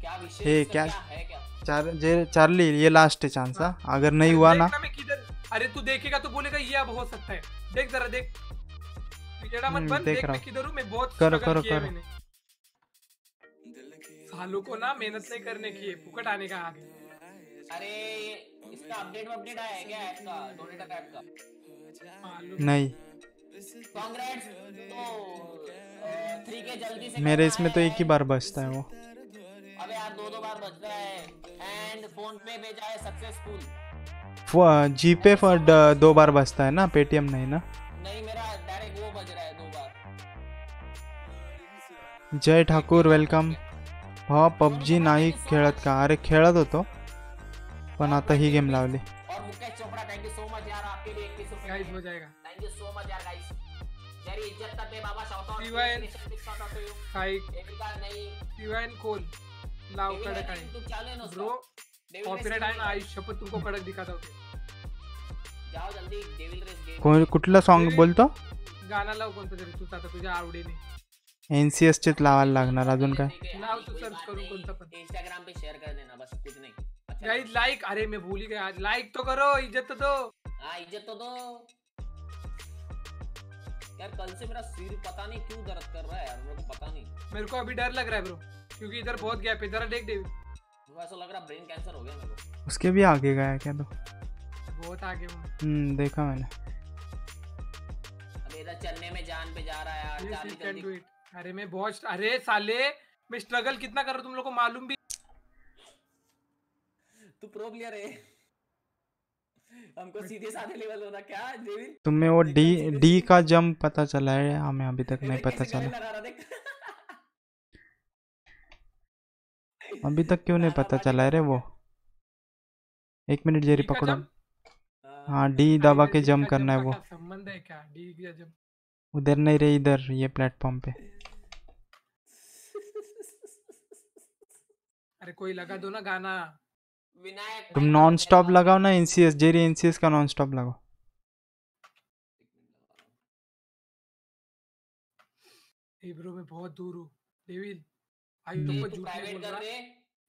क्या विषय हे क्या है क्या? चार जे चार्ली ये लास्ट है चांस हाँ। अगर नहीं हुआ ना। अरे तू देखेगा तो बोलेगा ये अब हो सकता है। देख जरा देख। पिजड़ा मत हम्म, बंद देख मैं हूँ। किधर हूँ मैं बहुत करो, करो, करो। सालों को ना मेहनत नहीं करने की है फुकट आने का आगे अरे इसका अपडेट अपडेट आया है क्या ऐप का डोनेटर ऐप का? नहीं। कांग्रेट्स तो जल्दी से मेरे इसमें तो एक ही बार बचता है वो। अबे यार दो दो बार बज रहा है। एंड फ़ोन पे भेजा है सक्सेसफुल जी पे फॉर दो बार बचता है ना पेटीएम नहीं ना? नहीं मेरा जय ठाकूर वेलकम भावा पबजी नाही खेळत का? अरे खेळत होतो. पण आता ही गेम लावली. और Mukesh Chopra thank you so much यार आपके लिए 21 रुपए गाइस हो जाएगा। थैंक यू सो मच यार गाइस तेरी इज़्ज़त करते बाबा shout out DYN shout out to you खाई एविका नहीं. कोल लाव कडक आहे थिंक तू चालू है ना ब्रो कॉपीराइट आहे ना आई शपथ तुमको कडक दिखाता जाओ जल्दी गेम कोण कुठला सॉन्ग बोलतो? गाणं लाव कोणतं तरी तूच आता तुझ्या आवडीने एन सी एस चेच लावायला लागणार अजून काय? लाव तू सर्च करून कोणतं पण. इंस्टाग्राम पे शेयर कर देना बस कुछ नहीं. अच्छा. गाइस लाइक अरे मैं भूल ही गया. लाइक तो करो इज़्ज़त तो दो. हाँ इज़्ज़त तो दो. यार कल से मेरा सिर पता नहीं क्यों दर्द कर रहा है यार मेरे को पता नहीं. मेरे को अभी डर लग रहा है ब्रो क्योंकि इधर बहुत गैप है जरा देख डेविड मेरे ऐसा लग रहा ब्रेन कैंसर हो गया मेरे को. उसके भी आगे गया क्या तो? बहुत आगे हूँ हम्म देखा मैंने. अबे इधर चलने में जान पे जा रहा है यार जल्दी. it. अरे मैं बहुत अरे साले मैं स्ट्रगल कितना कर रहा हूँ तुम लोग को मालूम भी तू प्रो प्लेयर है। हमको सीधे साधे लेवल होना क्या डेविल तुम्हें वो डी डी का जंप पता चला है हमें अभी तक नहीं पता चला। अभी तक क्यों नहीं <laughs> पता चला है रे वो? एक मिनट जेरी पकड़ो। हाँ। डी दबा के जंप करना है वो। संबंध है क्या? डी का जंप उधर नहीं रहे इधर ये प्लेटफॉर्म पे। अरे कोई लगा दो ना गाना। विनायक तुम नॉन स्टॉप लगाओ ना एनसीएस जेरी एनसीएस का नॉन स्टॉप लगाओ। ए ब्रो मैं बहुत दूर हूँ। Devil I hmm. तो झूठ नहीं बोल रहा?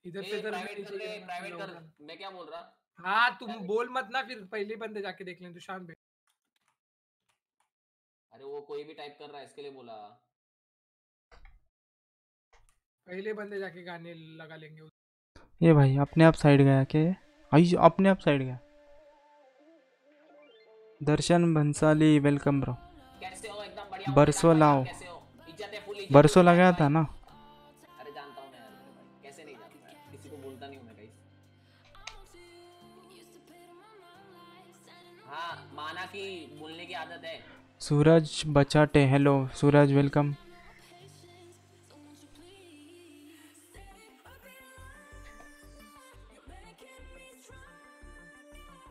इधर से इधर प्राइवेट कर प्राइवेट कर। मैं क्या बोल रहा? हाँ तुम बोल मत ना फिर पहले बंदे जाके देख लें तो शाम पे अरे वो कोई भी टाइप कर रहा है इसके लिए बोला। पहले बंदे जाके गाने लगा लेंगे ये भाई अपने आप साइड गया क्या ये? आई अपने आप साइड गया? दर्शन भंसाली वेलकम ब्रो बरसो लाओ। बरसो लगाया था ना? अरे जानता हूँ मैं यार मेरे भाई। कैसे नहीं जानता? किसी को बोलता नहीं हूँ मैं गाइस हाँ माना कि बोलने की आदत है। सूरज बचाटे हेलो सूरज वेलकम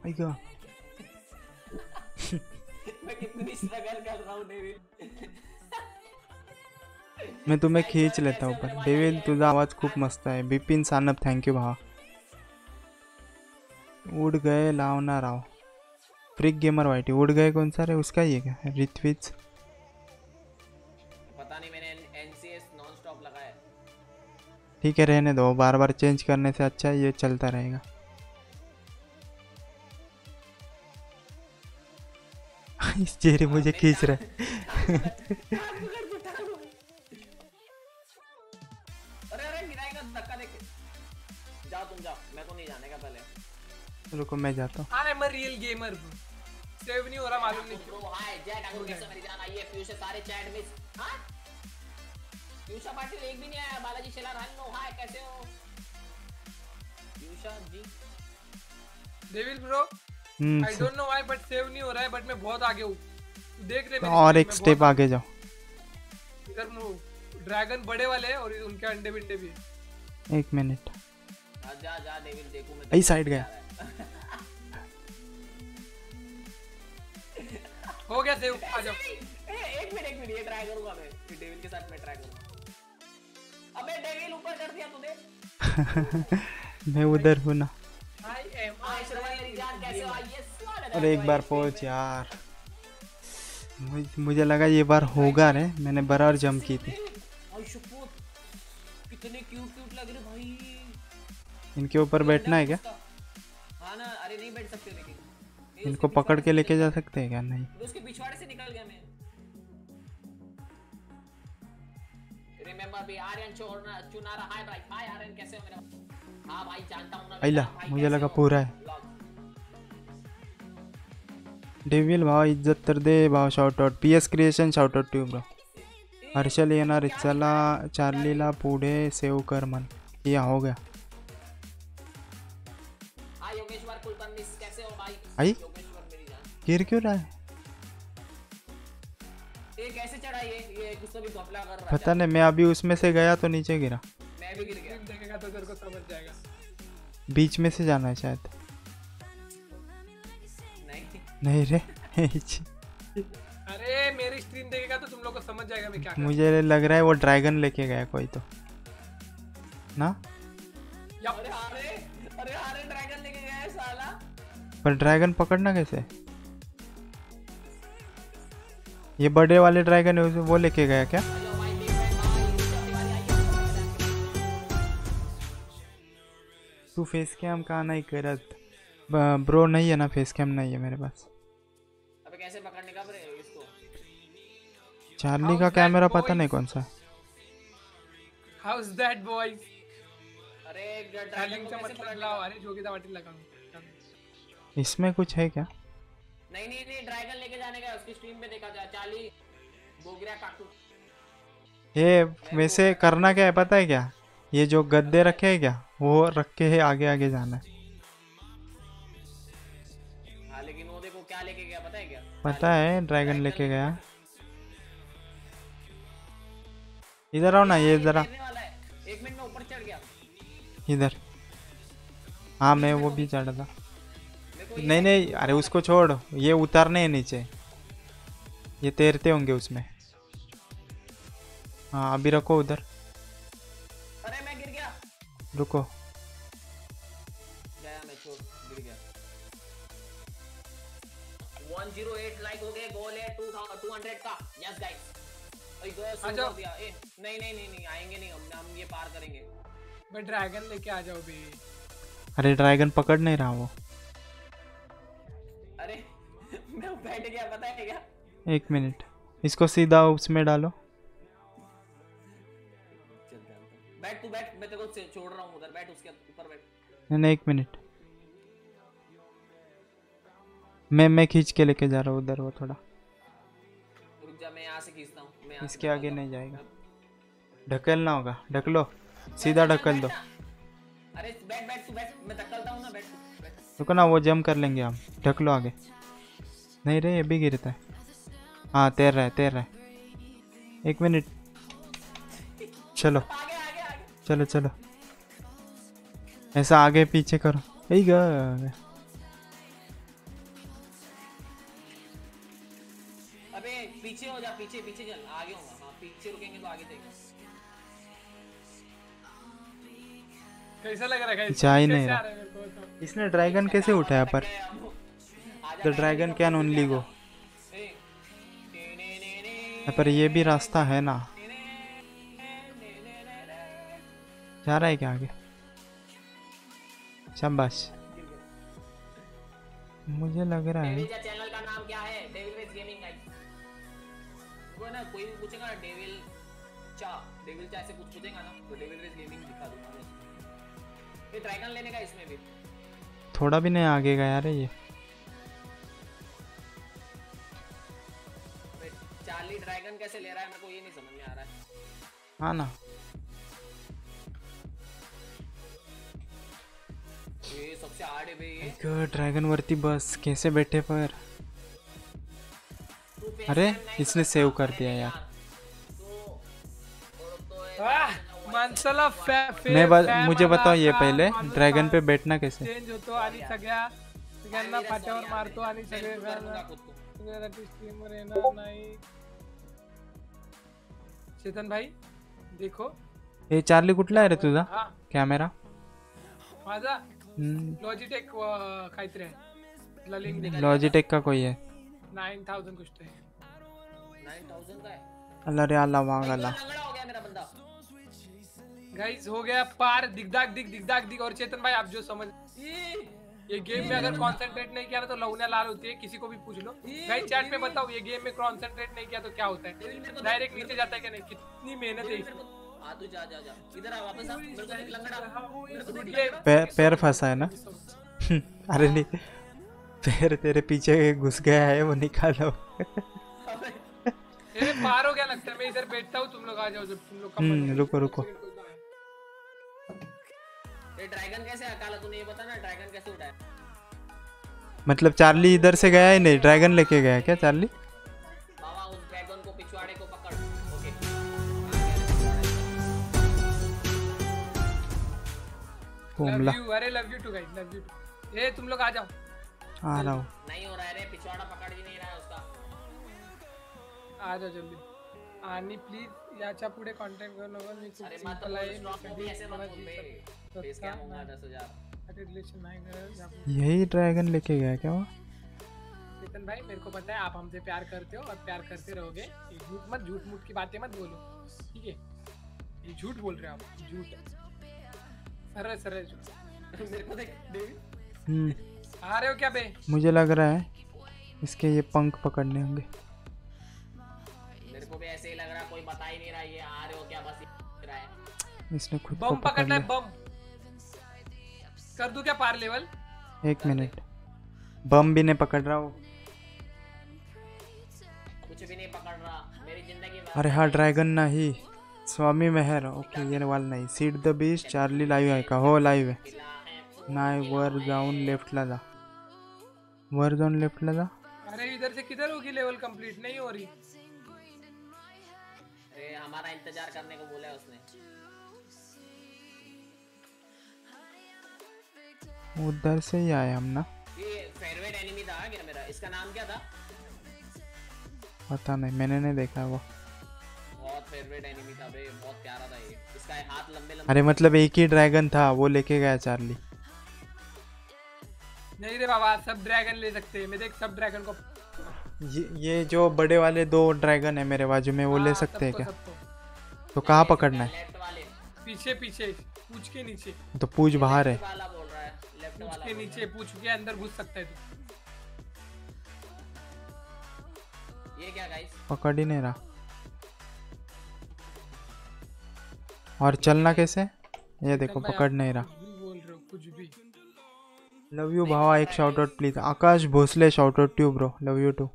आएगा मैं कितनी स्ट्रगल कर रहा हूँ डेविड मैं तुम्हें खींच लेता हूँ पर डेविल तुझा आवाज़ खूप मस्त आहे बिपिन सानप थँक्यू भावा उड़ गए लावना राव। फ्रिक गेमर वाइटी उड़ गए कौन सा रे? उसका ही है? क्या ऋत्विज पता नहीं मैंने एनसीएस नॉन स्टॉप लगाया ठीक है रहने दो। बार बार चेंज करने से अच्छा है ये चलता रहेगा। <laughs> इस चेहरे मुझे खींच रहा है। <laughs> मैं तो नहीं जाने रुको मैं जाता हूँ। I am real gamer save नहीं हो रहा मालूम नहीं। ब्रो हाय जैक अंकुर कैसे मेरी जान आई है। पीयूष से सारे चैट मिस हाँ? पीयूषा पाटिल एक भी नहीं आया। बालाजी शेलार हेलो हाय कैसे हो? Piyusha ji. Devil bro I don't know why but save नहीं हो रहा है बट मैं बहुत आगे हूँ। देख ले और एक स्टेप आगे जाओ। इधर ड्रैगन बड़े वाले हैं और उनके अंडे बिंडे भी हैं। एक मिनट। जा जा डेविल देखूँ मैं साइड गया <laughs> हो गया सेव आ जाओ। एक मिनट एक मिनट ये ट्राई करूँगा मैं। फिर डेविल के साथ मैं ट्राई करूँगा। अबे डेविल ऊपर कर दिया तूने। <laughs> मैं उधर हूँ ना। हो? और एक बार पहुँच यार। मुझे लगा ये बार होगा रे मैंने बराबर जंप की थी। कितने क्यूट क्यूट लग रहे भाई। इनके ऊपर बैठना है क्या? हाँ ना अरे नहीं बैठ सकते लेकिन। इनको पकड़ के लेके जा सकते हैं क्या? नहीं। उसके पिछवाड़े से निकल गया मैं। रिमेंबर भी आर्यन चोरना चुनारा हाय भाई। हाय आर्यन कैसे हो मेरा? अला मुझे लगा पूरा है। डेविल भाव इज़्ज़त तर दे भाव shout out P S creation shout out tube Harshal येणार चला चार्लीला पुढे सेव कर मन या हो गया। आई? गिर क्यों रहा है? पता नहीं, मैं अभी उसमें से गया तो नीचे गिरा। मैं भी गिर गया। बीच में से जाना है शायद। नहीं नहीं रे अरे मेरी स्क्रीन देखेगा तो तुम लोग को समझ जाएगा मैं क्या कर मुझे लग रहा है वो ड्रैगन लेके गया कोई तो। ना? अरे अरे अरे अरे ड्रैगन लेके गया है साला। पर ड्रैगन पकड़ना कैसे? ये बड़े वाले ड्रैगन है उसे वो लेके गया क्या? तू फेस कैम कहाँ नहीं करत ब्रो नहीं है ना फेस कैम नहीं है मेरे पास। अबे कैसे पकड़ने का ब्रे इसको? चार्ली का कैमरा पता नहीं कौन सा। हाउ इज़ दैट बॉयज़ अरे ड्रैगन का मतलब लाओ अरे जोगिता वाटी लगाऊँ। इसमें कुछ है क्या? नहीं नहीं नहीं ड्रैगन लेके जाने का उसकी स्ट्रीम पे देखा था चाली गोगिरा काकू। ये वैसे करना क्या है पता है क्या? ये जो गद्दे रखे हैं क्या? वो रख के है आगे आगे जाना है। हाँ लेकिन वो देखो क्या लेके गया पता है क्या? पता है ड्रैगन लेके गया। इधर आओ ना ये जरा। एक मिनट में ऊपर चढ़ गया। इधर। हाँ मैं वो भी चढ़ा था नहीं नहीं अरे उसको छोड़। ये उतारने हैं नीचे। ये तैरते होंगे उसमें। हाँ अभी रखो उधर। रुको। गया मैं छोड़ गिर गया। 108 लाइक हो गए गोल है 200 का। यस गाइस ओए गो आ शुरू जाओ। कर दिया। ए नहीं नहीं नहीं नहीं आएँगे नहीं हम। हम ये पार करेंगे। मैं ड्रैगन लेके आ जाओ बे अरे ड्रैगन पकड़ नहीं रहा वो। अरे <laughs> मैं बैठ गया पता है क्या? एक मिनट। इसको सीधा उसमें डालो। बैठ तू बैठ मैं तेरे को छोड़ रहा हूँ उधर बैठ उसके ऊपर बैठ। नहीं नहीं एक मिनट। मैं मैं खींच के लेके जा रहा हूँ उधर वो थोड़ा। रुक जा मैं यहाँ से खींचता हूँ मैं इसके आगे नहीं जाएगा। ढकेलना होगा ढकलो सीधा ढकल दो। अरे बैठ बैठ तू बैठ मैं धक्कलता हूँ ना बैठ रुको ना वो जम कर लेंगे हम। ढक लो आगे। नहीं रे ये भी गिरता है। हाँ तैर रहा है तैर रहा है। एक मिनट। चलो। चलो चलो। ऐसा आगे पीछे करो। यही गा अबे पीछे हो जा पीछे पीछे चल। आगे होगा। हाँ पीछे रुकेंगे तो आगे जाएँगे कैसा लग रहा है guys? नहीं रहा? इसने ड्रैगन कैसे उठाया पर? The dragon can only go पर ये भी रास्ता है ना। जा रहा है क्या आगे? शाबाश। मुझे लग रहा है चैनल का नाम क्या है? डेविल गेमिंग गाइस वो ना कोई भी पूछेगा ना डेविल चा। डेविल चा ऐसे कुछ पूछेगा ना तो डेविल गेमिंग दिखा दूँगा ड्रैगन लेने का इसमें भी। थोड़ा भी नहीं आगे गया रे ये। चार्ली ड्रैगन कैसे ले रहा है? मेरे को ये नहीं समझ में आ रहा है। हाँ ना। ये सबसे हार्ड है बे ये। ड्रैगन वरती बस। कैसे बैठे पर? अरे इसने सेव कर दिया यार। फॅ- फे- मैं मुझे बताओ ये पहले ड्रैगन पे बैठना कैसे? चेंज होतो आणि सगळ्या सगळ्यांना फाट्यावर मारतो आणि सगळे स्ट्रीमवर येणार नाही। चेतन भाई देखो। हे चार्ली कुठला आहे रे तुझा हा। कॅमेरा माझा लॉजिटेक आहे. लॉजिटेक का कोई है? नाईन थाउजंड कुछ तो है 9000 का है अल्लाह रे अल्लाह वांग अल्लाह. हो गया मेरा बंदा. गाइस हो गया पार दिगदाग दिग दिगदाग दिग. और चेतन भाई आप जो समझ ये गेम में अगर कंसंट्रेट नहीं किया ना तो लौना लाल होती है किसी को भी पूछ लो। गाइस चैट में बताओ ये गेम में कंसंट्रेट नहीं किया तो क्या होता है? डायरेक्ट नीचे जाता है कि नहीं? कितनी मेहनत है। इसमें जा जा जा। इधर आ वापस आ। मेरे को देख लंगड़ा। मेरे को देख ये पैर पैर फंसा है ना? <laughs> अरे नहीं। पैर तेरे पीछे घुस गया है वो निकालो। ये पार हो गया लगता है मैं इधर बैठता हूँ तुम लोग आ जाओ जब तुम लोग हम्म रुको रुको। ये ड्रैगन कैसे अकाला तूने ये बता ना ड्रैगन कैसे उठाया? मतलब चार्ली इधर से गया ही नहीं ड्रैगन लेके गया क्या चार्ली? लव यू अरे love you too guys love you too ये तुम लोग आ जाओ। आ रहा हूँ। नहीं हो रहा है रे पिछवाड़ा पकड़ ही नहीं रहा है उसका। आ जाओ जल्दी। आणि प्लीज़ याच्या पुढे कॉन्टॅक्ट करू नका मी खूप अरे मत सिंपल आहे स्टॉप को भी ऐसे मत बोल बे फेस कैम होगा 10000 रिलेशन नहीं कर यही ड्रैगन लेके गया क्या वो चेतन भाई मेरे को पता है आप हमसे प्यार करते हो और प्यार करते रहोगे। झूठ मत झूठ मूठ की बातें मत बोलो ठीक है? ये झूठ बोल रहे हो आप झूठ। सरल झूठ मेरे को देख डेविड हम्म। आ रहे हो क्या बे? मुझे लग रहा है इसके ये पंख पकड़ने होंगे। मेरे को भी ऐसे ही लग रहा कोई बता ही नहीं रहा ये आ रहे हो क्या बस रहा है। इसने खुद बम पकड़ पकड़ना है लिया। बम। कर दूँ क्या पार लेवल? एक मिनट। बम भी नहीं पकड़ रहा वो। कुछ भी नहीं पकड़ रहा मेरी ज़िंदगी अरे हा ड्रॅगन नाही स्वामी मेहर ओके ये वाला नाही। Seed the beach Charlie live आहे का हो लाईव्ह आहे नाही वर जाऊन लेफ्टला जा। वर जाऊन लेफ्टला जा। अरे इधर से किधर होगी लेवल कंप्लीट नहीं हो रही। अरे हमारा इंतज़ार करने को बोला है उसने। उधर से ही आए हम ना। ये फेवरेट एनिमी था क्या मेरा? इसका नाम क्या था? पता नहीं मैंने नहीं देखा वो। फेवरेट एनिमी था बे बहुत प्यारा था ये। इसका हाथ लंबे लंबे अरे मतलब एक ही ड्रैगन था वो लेके गया चार्ली नहीं रे बाबा सब ड्रैगन ले सकते हैं। मैं देख सब ड्रैगन को ये ये जो बड़े वाले दो ड्रैगन है मेरे बाजू में वो आ, ले हाँ, सकते हैं क्या? तो कहाँ पकड़ना है? पीछे पीछे पूछ के नीचे। तो पूछ बाहर है। वाला बोल रहा है लेफ़्ट पूछ के नीचे पूछ के अंदर घुस सकता है तू। ये क्या गाइस पकड़ ही नहीं रहा। और चलना कैसे? ये देखो पकड़ नहीं रहा लव यू भावा एक shout out please Akash Bhosle shout out to bro love you too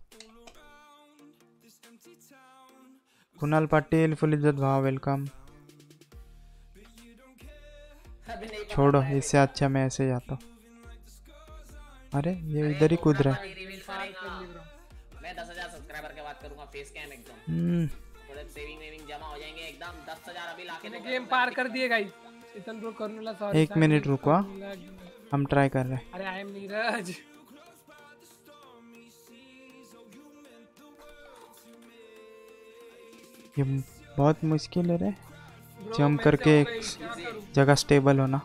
Kunal Patil full इज़्ज़त भाव वेलकम छोड़ो इससे अच्छा मैं ऐसे जाता हूँ। अरे ये इधर ही कूद रहा है। गेम पार कर दिए guys Chetan bro Karuna sorry एक मिनट रुको हाँ। हम ट्राई कर रहे हैं। अरे आई एम नीरज। ये बहुत मुश्किल है रे। जम करके एक? जगह स्टेबल होना।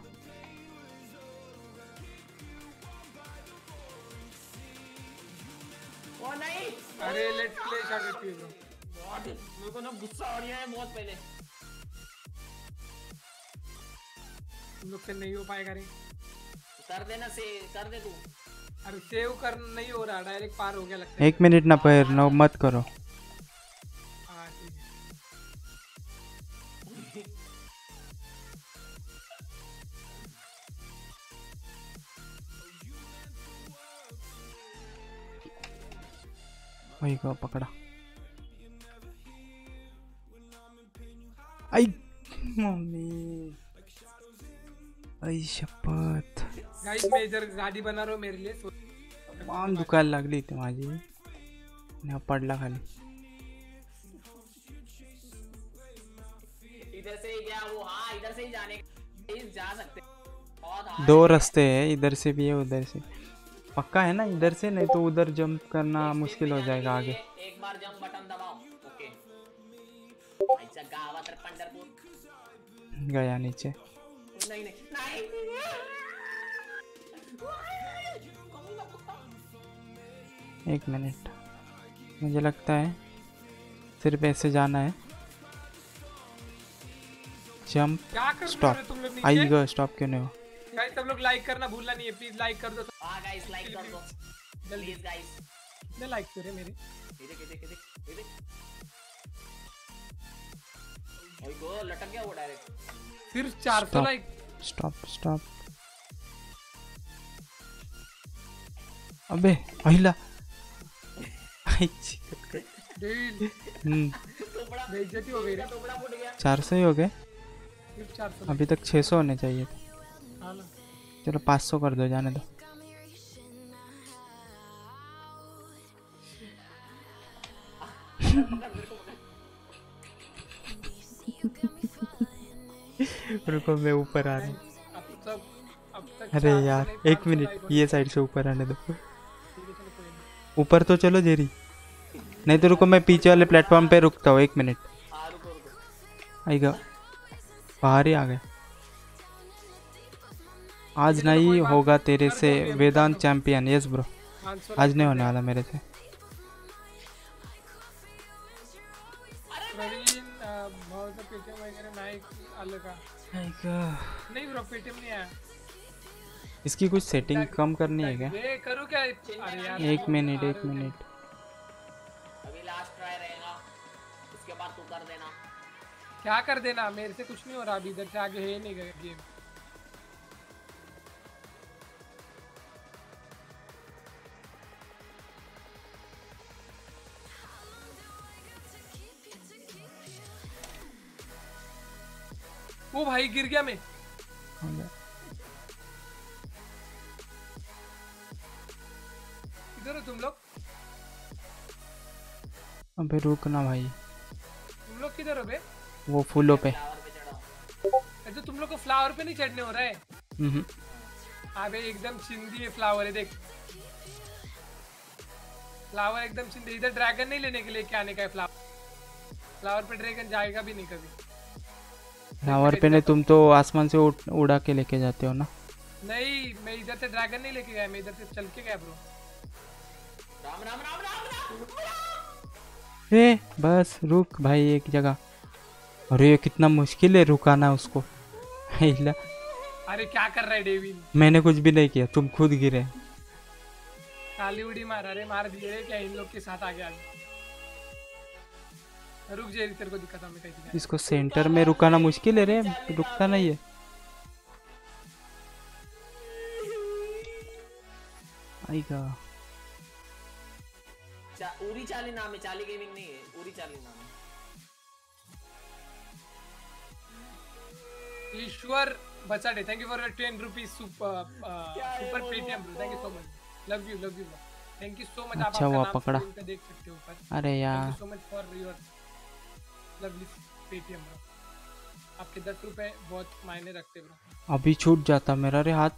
ओ नहीं। अरे लेट्स प्ले शॉट ब्रो बहुत मेरे को ना गुस्सा आ रहा है बहुत पहले। तुम लोग से नहीं हो पाएगा रे। कर देना से कर दे तू। अरे सेव कर नहीं हो रहा डायरेक्ट पार हो गया लगता है। एक मिनट ना पैर नो मत करो। हाँ ठीक है। वही को पकड़ा। आई मम्मी। शपथ। गाइस मैं इधर गाड़ी बना रहा हूँ मेरे लिए मान दुखायला लागली इथे माझी? आणि पडला खाली। इधर से ही गया वो हाँ इधर से ही जाने इस जा सकते हैं। दो। रास्ते हैं इधर से भी है उधर से। पक्का है ना इधर से नहीं तो उधर जंप करना मुश्किल हो जाएगा आगे। एक बार जंप बटन दबाओ। ओके गया नीचे। नहीं नहीं। एक मिनट। मुझे लगता है सिर्फ़ ऐसे जाना है। जंप क्या कर रहे स्टॉप। रे आई गो स्टॉप क्यों नहीं हो? गाइस सब लोग लाइक करना भूलना नहीं है। प्लीज़ लाइक कर दो। हाँ गाइस लाइक कर दो। प्लीज़ गाइस कितने लाइक करे मेरे। देख देख देख देख। ओए गो लटक गया वो डायरेक्ट सिर्फ़ 400 स्टॉप लाइक स्टॉप स्टॉप अबे गया चार सौ ही हो गए। अभी तक छः सौ होने चाहिए थे। चलो पाँच सौ कर दो जाने दो। <laughs> रुको मैं ऊपर आ रहा हूँ। अरे 400 यार एक मिनट ये साइड से ऊपर आने दो। है। ऊपर तो चलो जेरी। नहीं तो रुको मैं पीछे वाले प्लेटफॉर्म पे रुकता हूँ एक मिनट। हाँ आएगा। बाहर ही आ गए। आज नहीं होगा तेरे से वेदांत चैंपियन यस ब्रो आज नहीं होने वाला मेरे से। नाही ब्रो पेटीएम नहीं आया इसकी कुछ सेटिंग कम करनी है क्या? ये करूँ क्या? अरे यार एक मिनट एक मिनट अभी लास्ट ट्राई रहेगा। उसके बाद तू कर देना। क्या कर देना? मेरे से कुछ नहीं हो रहा अभी इधर से आगे है नहीं गेम ओ भाई गिर गया मैं। इधर हो तुम लोग। अबे रुक ना भाई। तुम लोग किधर हो बे? वो फूलों पे। अरे तो तुम लोग को फ्लावर पे नहीं चढ़ने हो रहा है? हम्म। अबे एकदम चिंदी है फ्लावर है देख। फ्लावर एकदम चिंदी इधर ड्रैगन नहीं लेने के लिए क्या आने का है फ्लावर फ्लावर पे ड्रैगन जाएगा भी नहीं कभी। फ्लावर पे नहीं तुम तो आसमान से उड़ा के लेके जाते हो ना? नहीं मैं इधर से ड्रैगन नहीं लेके गया मैं इधर से चल के गया ब्रो राम राम राम राम राम ए बस रुक भाई एक जगह। अरे ये कितना मुश्किल है रुकाना उसको। <laughs> हिला अरे क्या कर रहा है डेविन मैंने कुछ भी नहीं किया तुम खुद गिरे। काली उड़ी मार अरे मार दिए क्या इन लोग के साथ आ गया अभी रुक जे तेरे को दिक्कत हमें कैसे इसको सेंटर में रुकाना मुश्किल है रे रुकता नहीं है। आएगा चा, उरी चाली नाम है चाली गेमिंग नहीं है उरी चाली नाम है। Ishwar Bachade thank you for your ten rupees super super Paytm bro thank you so much love you love you thank you so much आप अच्छा हुआ पकड़ा। देख सकते हो ऊपर अरे यार। Thank you so much for your lovely Paytm bro आपके दस रुपए बहुत मायने रखते ब्रो अभी छूट जाता मेरा रे हाथ।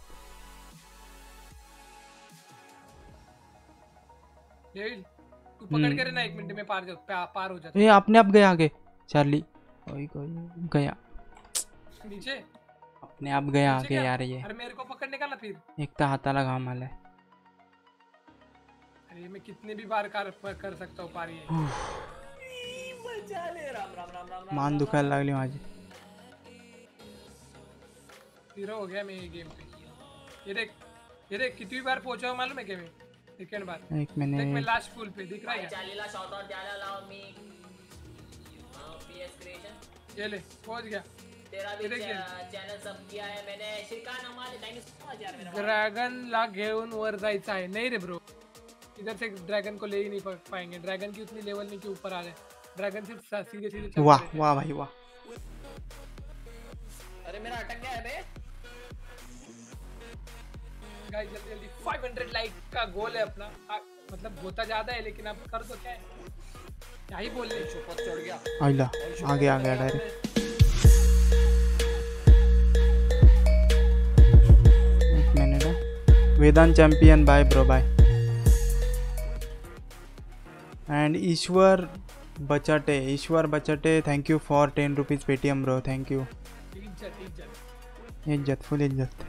तू पकड़ के रहना एक मिनट में पार जा पार हो जाता। ए अपने आप गया आगे। चार्ली। ओए गया- गया। नीचे? अपने आप गया आगे? यार ये। अरे मेरे को पकड़ निकालना फिर। एक तो हाताला घाम आलाय अरे मैं कितने भी बार कर कर सकता हूँ पार ये बचा ले राम राम राम राम राम मान दुखायला लागली माझी. ज़ीरो हो गया मैं ये गेम पे. ये देख ये देख कितनी बार पहुँचा हूँ मालूम है क्या मैं? सेकंड बार. एक मैंने देख मैं लास्ट फुल पे दिख रहा है चालीला शॉट आउट जाला लाओ मी? पीएस क्रिएशन ये ले पहुँच गया. तेरा भी ये देख ये। चॅनल सब किया है मैंने। श्रीकांत हमारे मच यार मेरा भाई। ड्रैगन ला घेऊन वर जायचं आहे. नहीं रे ब्रो इधर से ड्रैगन को ले ही नहीं पाएँगे. ड्रैगन की उतनी लेवल नहीं के ऊपर आ रहे ड्रैगन सिर्फ़ सा- सीधे सीधे वाह वाह भाई वाह। अरे मेरा अटक गया है बे। गाइस जल्दी जल्दी 500 लाइक का गोल है अपना। आ, मतलब होता ज़्यादा है लेकिन अब कर तो क्या है? क्या ही बोल रहे चुपत चढ़ गया। आइला आगे आ गया डायरेक्ट एक मिनट है। Vedant champion bye bro bye and Ishwar Bachate Ishwar Bachate thank you for ten rupees Paytm bro thank you इज़्ज़त फुल इज़्ज़त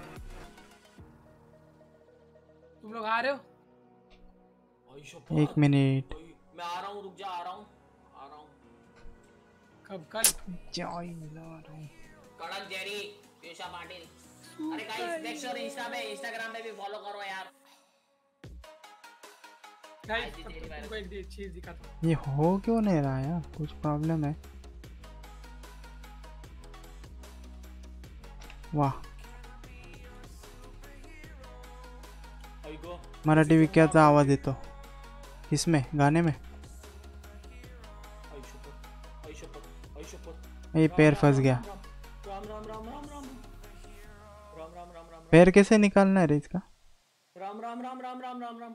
तुम लोग आ रहे हो? एक मिनट। मैं आ रहा हूँ रुक जा आ रहा हूँ। आ रहा हूँ। कब कल? कड़क जेरी पेशा पाटिल अरे गाइस नेक्स्ट और इंस्टा में इंस्टाग्राम पे भी फॉलो करो यार। ये हो क्यों नहीं रहा यार कुछ प्रॉब्लम है वाह मराठी विक्याचा आवाज़ येतो इसमें गाने में ये पैर फंस गया पैर कैसे निकालना है रे इसका राम राम राम राम राम राम राम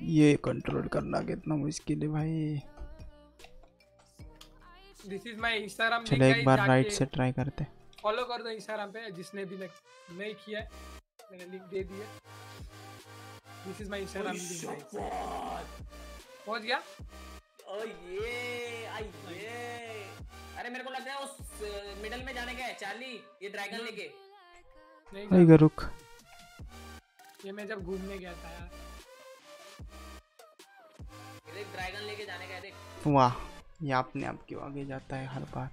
ये कंट्रोल करना कितना मुश्किल है भाई। दिस इज़ माय इंस्टाग्राम चलो एक बार राइट से ट्राई करते फॉलो कर दो इंस्टाग्राम पे जिसने भी नहीं नहीं किया है। मैंने लिंक दे दिया this is my Instagram link पहुँच गया? ओ ये आई ये अरे मेरे को लग रहा है उस मिडल में जाने का है चार्ली ये ड्रैगन लेके। नहीं भाई रुक। ये मैं जब घूमने गया था यार। ड्रैगन लेके जाने का देख। वाह ये अपने आप क्यों आगे जाता है हर बार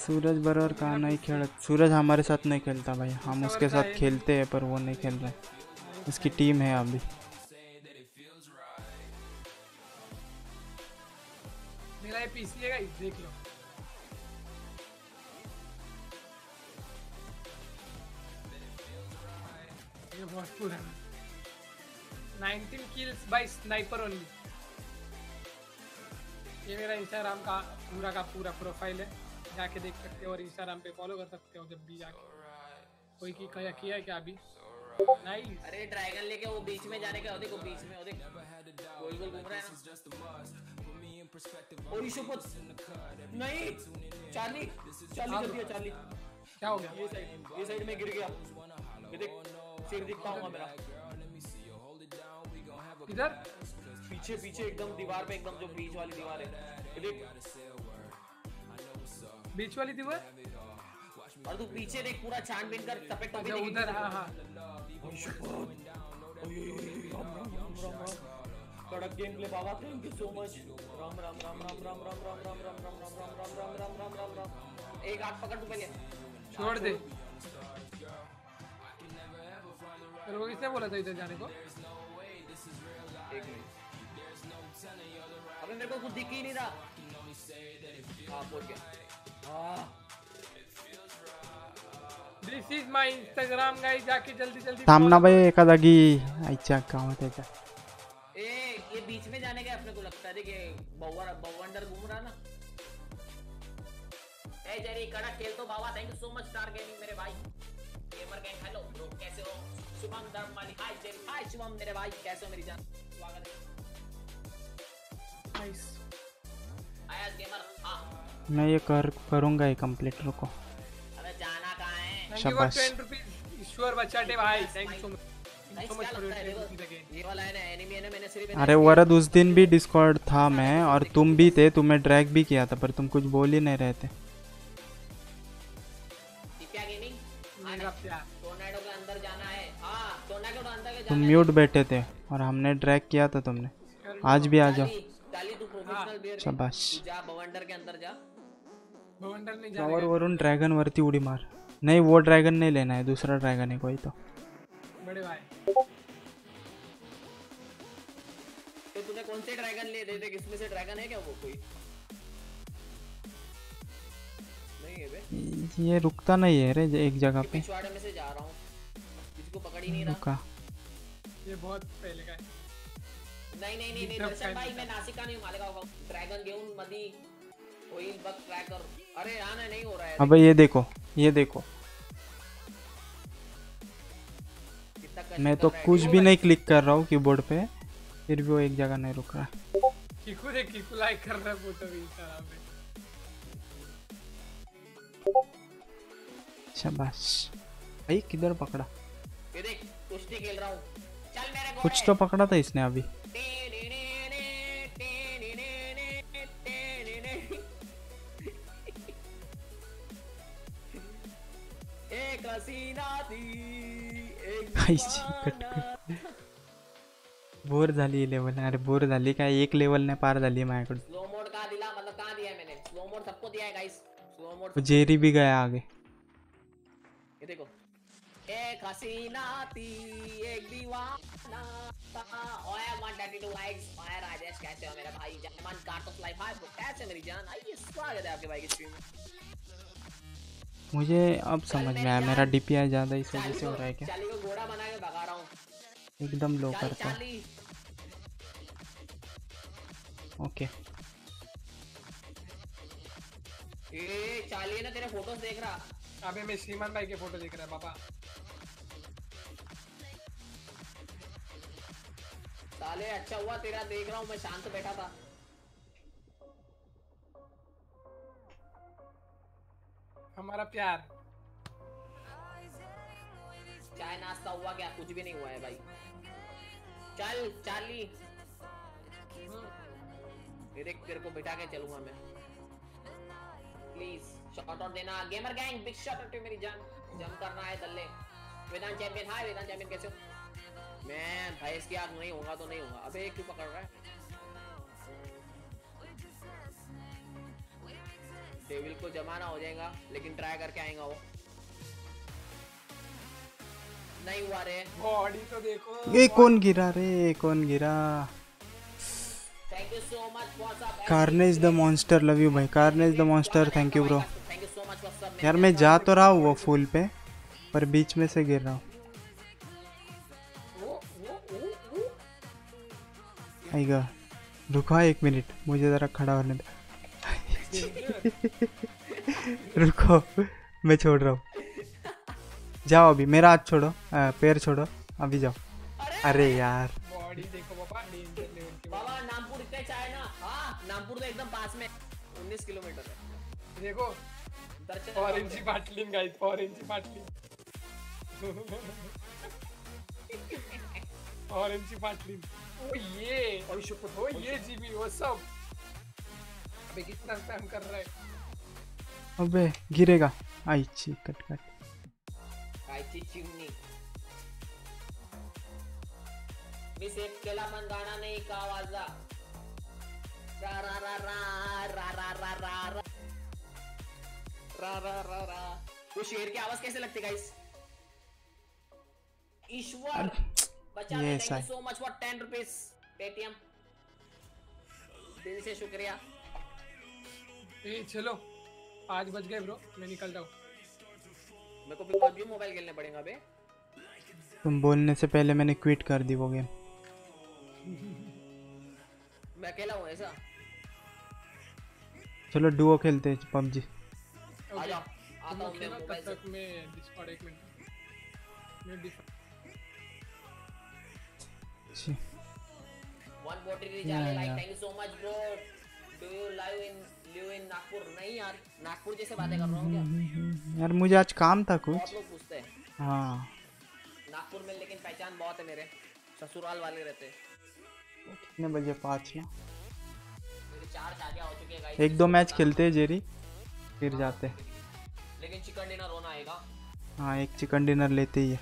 सूरज बरोबर कहाँ नहीं खेलत सूरज हमारे साथ नहीं खेलता भाई। हम उसके साथ खेलते हैं पर वो नहीं खेल रहा। है उसकी टीम है अभी। मेरा ये पीसी है देख लो। बहुत पुराना 19 किल्स बाय स्नाइपर ओनली ये मेरा इंस्टाग्राम का पूरा का पूरा प्रोफ़ाइल है। जाके देख सकते हो और इंस्टाग्राम पे फॉलो कर सकते हो जब भी जाके। कोई की क्या किया है क्या अभी? नाइस अरे ड्रैगन लेके वो बीच में जाने का देखो बीच में देख। गोल गोल घूम रहा है ना। ओरी शुपत नहीं चार्ली। चार्ली कर दिया चार्ली। क्या हो गया? ये साइड ये साइड में गिर गया। ये देख। सिर दिखता मेरा इधर पीछे पीछे एकदम दीवार पे एकदम जो बीच वाली दीवार है देख बीच वाली दीवार और तू पीछे देख पूरा छानबीन कर सफ़ेद टोपी अच्छा देखी उधर हाँ? हाँ ओए शुपत ओए राम राम राम राम राम कड़क game play Baba thank you so much Ram Ram Ram Ram Ram Ram Ram Ram Ram Ram Ram Ram Ram Ram Ram Ram Ram Ram एक हाथ पकड़ तू पहले छोड़ दे तेरे को किसने बोला था इधर जाने को? एक मिनट। अबे मेरे को कुछ दिख ही नहीं रहा। हाँ पहुँच गया हाँ। This is my Instagram guys जाके जल्दी जल्दी थांब ना follow भाई एका जागी आईच्या गावात त्याच्या ए ये बीच में जाने का अपने को लगता है देखिए बव्वर बवंडर घूम रहा ना। ए जेरी कड़क खेल तो बाबा thank you so much star gaming मेरे भाई। गेमर गैंग हेलो ब्रो कैसे हो? शुभम धर्मानी हाय जेल हाय शुभम मेरे भाई कैसे हो मेरी जान? स्वागत है। नाइस गेमर हाँ। मैं ये कर करूँगा ये कंप्लीट रुको। अबे जाना कहाँ है? शाबाश। 10 रुपीस ईश्वर बच्चाटे भाई. Thank you so much guys so much क्या for your लगता है? 10 देखो rupees again. ये वाला है ना एनिमी है ना मैंने सिर्फ़ अरे वरद उस दिन भी डिस्कॉर्ड था मैं और तुम भी थे तुम्हें ड्रैग भी किया था पर तुम कुछ बोल ही नहीं रहे थे। तुम म्यूट बैठे थे और हमने ड्रैग किया था तुमने। आज भी आ जाओ। शाबाश। जा बवंडर के अंदर जा भवंडर नहीं फ्लॉवर जाने वरून ड्रैगन वरती उडी मार। नहीं वो ड्रैगन नहीं लेना है दूसरा ड्रैगन है कोई तो। बड़े भाई। तो तूने कौन से ड्रैगन ले दे देख इसमें से ड्रैगन है क्या वो कोई? नहीं है बे। ये रुकता नहीं है रे एक जगह पे। पिछवाड़े में से जा रहा हूँ। किसी को पकड़ ही नहीं रहा। रुका। ये बहुत पहले का है। नहीं नहीं नहीं नहीं दर्शन भाई मैं नासिक नहीं हूँ मालेगांव का ड्रैगन गेहूँ मदी ऑयल बग ट्रैकर अरे यार नहीं हो रहा है। अबे ये देखो ये देखो। मैं तो कुछ भी नहीं क्लिक कर रहा हूँ कीबोर्ड पे फिर भी वो एक जगह नहीं रुक रहा। है किकू देख किकू लाइक कर रहा है फ़ोटो भी इंस्टाग्राम पे शाबाश। भाई किधर पकड़ा? ये देख कुश्ती खेल रहा हूँ। कुछ तो पकड़ा था इसने अभी। <laughs> <laughs> <laughs> बोर झाली लेवल अरे बोर झाली काय एक लेवल ने पार झाली माझ्याकडून स्लो मोड कहाँ दिला मतलब कहाँ दिया मैंने? स्लो मोड सबको दिया है गाइस स्लो मोड जेरी भी गया आगे। ये देखो। एक हसीना थी एक दीवाना था ओए 132 लाइक्स ओए राजेश कैसे हो मेरे भाई जयमान कार्टोस लाइफ हाय कैसे मेरी जान। आइए स्वागत है आपके भाई की स्ट्रीम में। मुझे अब समझ में आया मेरा डीपीआई ज़्यादा इस वजह से हो रहा है क्या? चाली को घोड़ा बना के भगा रहा हूँ। एकदम लो करता। है ओके ए चाली ना तेरे फ़ोटोज़ देख रहा। अबे मैं श्रीमान भाई के फ़ोटो देख रहा है पापा। साले अच्छा हुआ तेरा देख रहा हूँ मैं शांत बैठा था। हमारा प्यार। चाय नाश्ता हुआ क्या? कुछ भी नहीं हुआ है भाई। चल चार्ली ये देख तेरे को बिठा के चलूँगा मैं। प्लीज़ शॉट आउट देना। Gamer gang big shout out मेरी जान। जम करना है दल्ले वेदांत चैंपियन हाय वेदांत चैंपियन कैसे हो? मैं भैंस की आग नहीं होगा तो नहीं होगा अबे क्यों पकड़ रहा है? डेविल को जमाना हो जाएगा लेकिन ट्राई करके आएगा वो। नहीं हुआ रे। बॉडी तो देखो। ये कौन गिरा रे? कौन गिरा? Thank you so much for सब carnage the monster love you भाई carnage the monster thank you bro thank you so much for यार मैं जा तो रहा हूँ वो फूल पे पर बीच में से गिर रहा हूँ। आएगा। रुको एक मिनट मुझे ज़रा खड़ा होने दे। <laughs> रुको मैं छोड़ रहा हूँ। जाओ अभी मेरा हाथ छोड़ो पैर छोड़ो अभी जाओ। अरे यार। किलोमीटर <laughs> ऑरेंज बाटलीन ओ ये और शुक्र ओ ये जीबी वो सब। अबे कितना स्पैम कर रहा है। अबे गिरेगा। आई ची कट कट। कायची चिमणी मी सेफ़ केला पण गाणं नाही का वाजला रा रा रा रा रा रा रा रा रा। रा रा रा रा। वो शेर की आवाज़ कैसे लगती गाइस ईश्वर। बचा ये thank you so much for 10 rupees Paytm दिल से शुक्रिया। ए चलो आज बज गए ब्रो मैं निकलता हूँ। मेरे को भी भी मोबाइल खेलने पड़ेगा बे। तुम बोलने से पहले मैंने क्विट कर दी वो गेम मैं अकेला हूँ ऐसा। चलो डुओ खेलते हैं पबजी। आ जाओ आता तुम हूँ मैं मोबाइल से। तक मैं डिस्कॉर्ड एक मिनट मैं डिस्कॉर्ड 143 Yeah, जाले like thank you so much bro do you live in live in Nagpur नहीं यार नागपुर जैसे बातें कर रहा हूँ क्या? यार मुझे आज काम था कुछ। बहुत लोग पूछते हैं। हाँ। नागपुर में लेकिन पहचान बहुत है मेरे। ससुराल वाले रहते हैं। कितने बजे पाँच ना? मेरी चार शादियाँ हो चुकी है गाइस एक दो मैच खेलते हैं जेरी। फिर जाते हैं। लेकिन चिकन डिनर होना आएगा। हाँ एक चिकन डिनर लेते ही है।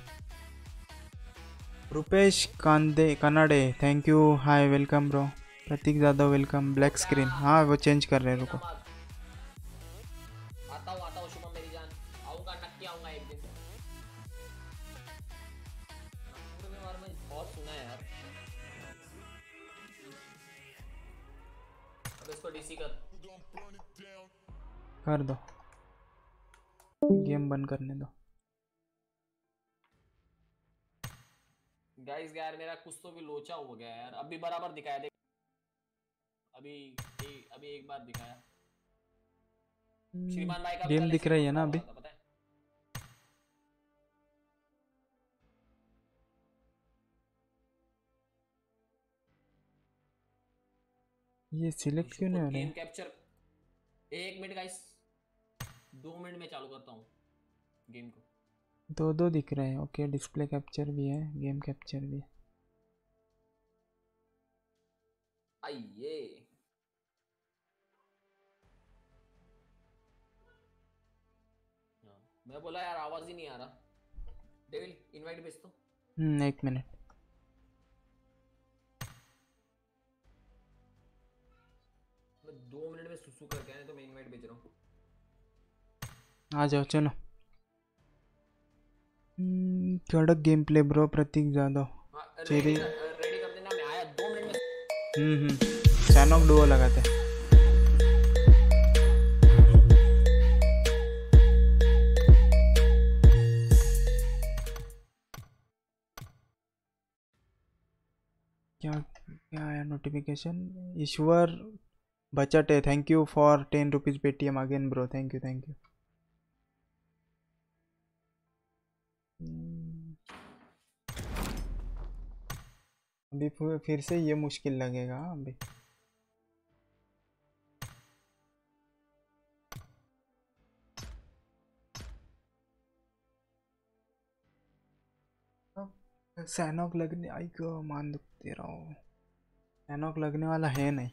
Rupesh Kande Kanade thank you hi welcome bro Prateek Jadhav welcome black screen हाँ वो चेंज कर रहे हैं रुको। आता दो आता हूँ शुभम मेरी गाइस यार मेरा कुछ तो भी लोचा हो गया यार। अभी बराबर दिखाया देख। अभी ए, अभी एक बार दिखाया। श्रीमान भाई का गेम दिख रही है ना अभी? पता है? ये सिलेक्ट क्यों नहीं हो रहे गेम कैप्चर एक मिनट गाइस दो मिनट में चालू करता हूँ। गेम को। दो दो दिख रहे हैं ओके डिस्प्ले कैप्चर भी है गेम कैप्चर भी है। आइए हाँ, मैं बोला यार आवाज़ ही नहीं आ रहा। डेविल इनवाइट भेज दो हम्म एक मिनट। मैं दो मिनट में सुसु करके आया तो मैं इनवाइट भेज रहा हूँ। आ जाओ चलो। कड़क game play bro Prateek Jadhav हाँ, चेरी। रेडी कर देना मैं आया दो मिनट में। हम्म हम्म। सैनोक डुओ लगाते हैं। क्या क्या आया notification Ishwar Bachate thank you for ten rupees Paytm again bro thank you thank you अभी फिर- से ये मुश्किल लगेगा, अभी। सैनॉक लगने आई को मान दुखते रहो सैनॉक लगने वाला है नहीं।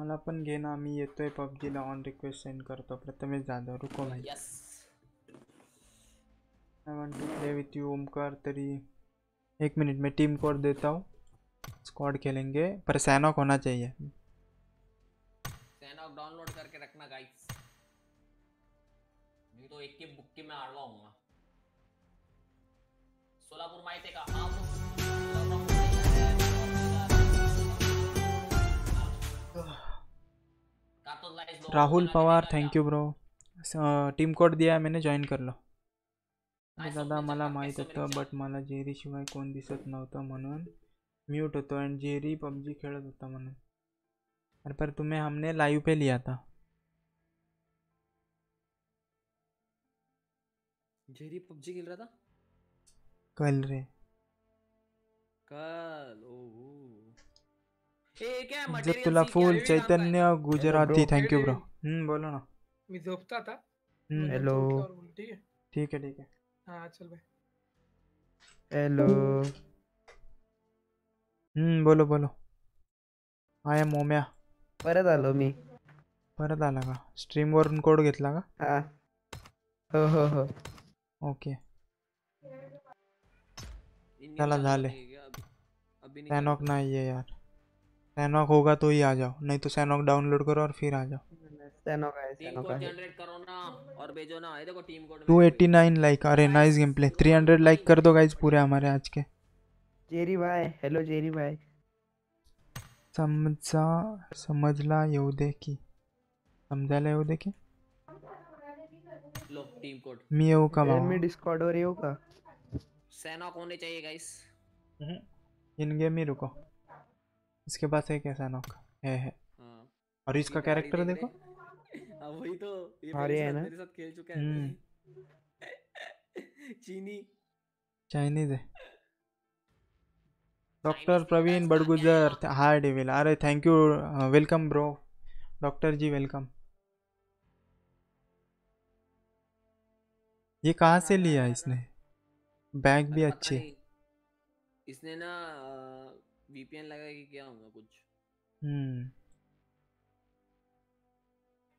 मला पण घे ना मी येतोय पबजीला ऑन रिक्वेस्ट सेंड करतो. प्रथमेश जाधव रुको भाई. Yes I want to play with you Omkar तरी एक मिनट में टीम कोड देता हूँ. स्क्वाड खेलेंगे. पर सैनॉक होना चाहिए. सैनॉक डाउनलोड करके रखना गाइस नहीं तो एक की बुक्की में आडवा होऊँगा सोलापूर आहे का हा Rahul Pawar thank you bro team code दिया आहे मैंने जॉईन करलो काय दादा मला? माहीत होतं बट मला जेरी शिवाय कोण दिसत नव्हतं म्हणून म्यूट होतो आणि जेरी पबजी खेळत होता म्हणून. अरे पर तुम्हें हमने लाइव पे लिया था. जेरी पबजी खेल रहा था? कल रे. कल ओ ए क्या जब मटेरियल तुला सी क्या full? Chaitanya Gujarati thank you bro hmm बोलो ना। मी झोपता था। हम्म क्या बोल- ठीक है? ठीक है हाँ। चल भाई। हॅलो हम्म बोलो बोलो। आय एम ओम्या परत आलो मी। परत आला का? स्ट्रीमवरून कोड घेतला का? हा. हो हो हो. ओके चला झाले. अभी नहीं है यार. सैनॉक होगा तो ही आ जाओ नहीं तो सैनॉक डाउनलोड करो और फिर आ जाओ। सॅनॉक आहे टीम सॅनॉक जनरेट करो ना और भेजो ना ये देखो टीम कोड 289 लाइक अरे नाइस गेम प्ले 300 लाइक कर दो गाइज़ पूरे हमारे आज के। जेरी भाई हॅलो जेरी भाई। समजा समजला येऊ दे की। समजायला येऊ दे की? लो टीम कोड मी येऊ का मी डिस्कॉर्ड वर येऊ का? सैनॉक होने चाहिए गाइस इन गेम ही रुको। इसके पास है कैसा नॉक? है है। हाँ। और ये इसका कैरेक्टर देखो। रहे? हाँ वही तो ये हाँ, मेरे है ना? मेरे साथ खेल चुका है। हम्म। <laughs> चीनी। चाइनीज़ है। Doctor Praveen Badgujar hi devil. अरे thank you welcome bro doctor ji welcome ये कहाँ से लिया इसने? बैग भी अरे अच्छे। इसने ना वीपीएन लगा के क्या होगा कुछ? हम्म।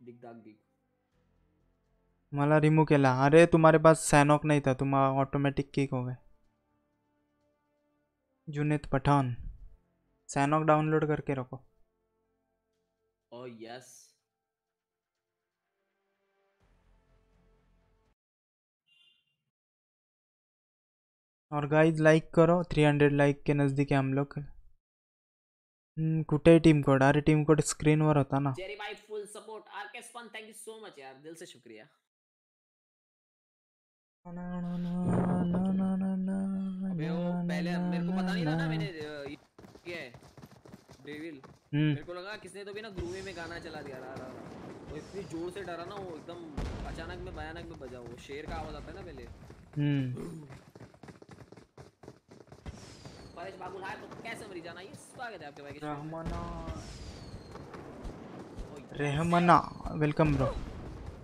डिग दाग डिग मला रिमूव केला. अरे तुम्हारे पास सैनॉक नहीं था तुम ऑटोमेटिक किक हो गए जुनेद पठान सैनॉक डाउनलोड करके रखो। ओह यस और गाइज़ लाइक करो। 300 लाइक के नज़दीक है हम लोग। कुठे टीम कोड? अरे टीम कोड स्क्रीनवर होता ना. जेरी भाई फुल सपोर्ट आरके स्पन थैंक यू सो मच यार. दिल से शुक्रिया. अबे वो पहले मेरे को पता नहीं था ना मैंने ये क्या डेविल। मेरे को लगा किसने तो भी ना ग्रूवी में गाना चला दिया. रा रा रा. वो इतनी ज़ोर से डरा ना वो एकदम अचानक में भयानक में बजा वो. शेर का आवाज़ आता है ना पहले. हम्म <clears throat> परेश बाबुल हाय तो कैसे मरी जाना? ये स्वागत है आपके भाई के रहमाना। रेहमना वेलकम ब्रो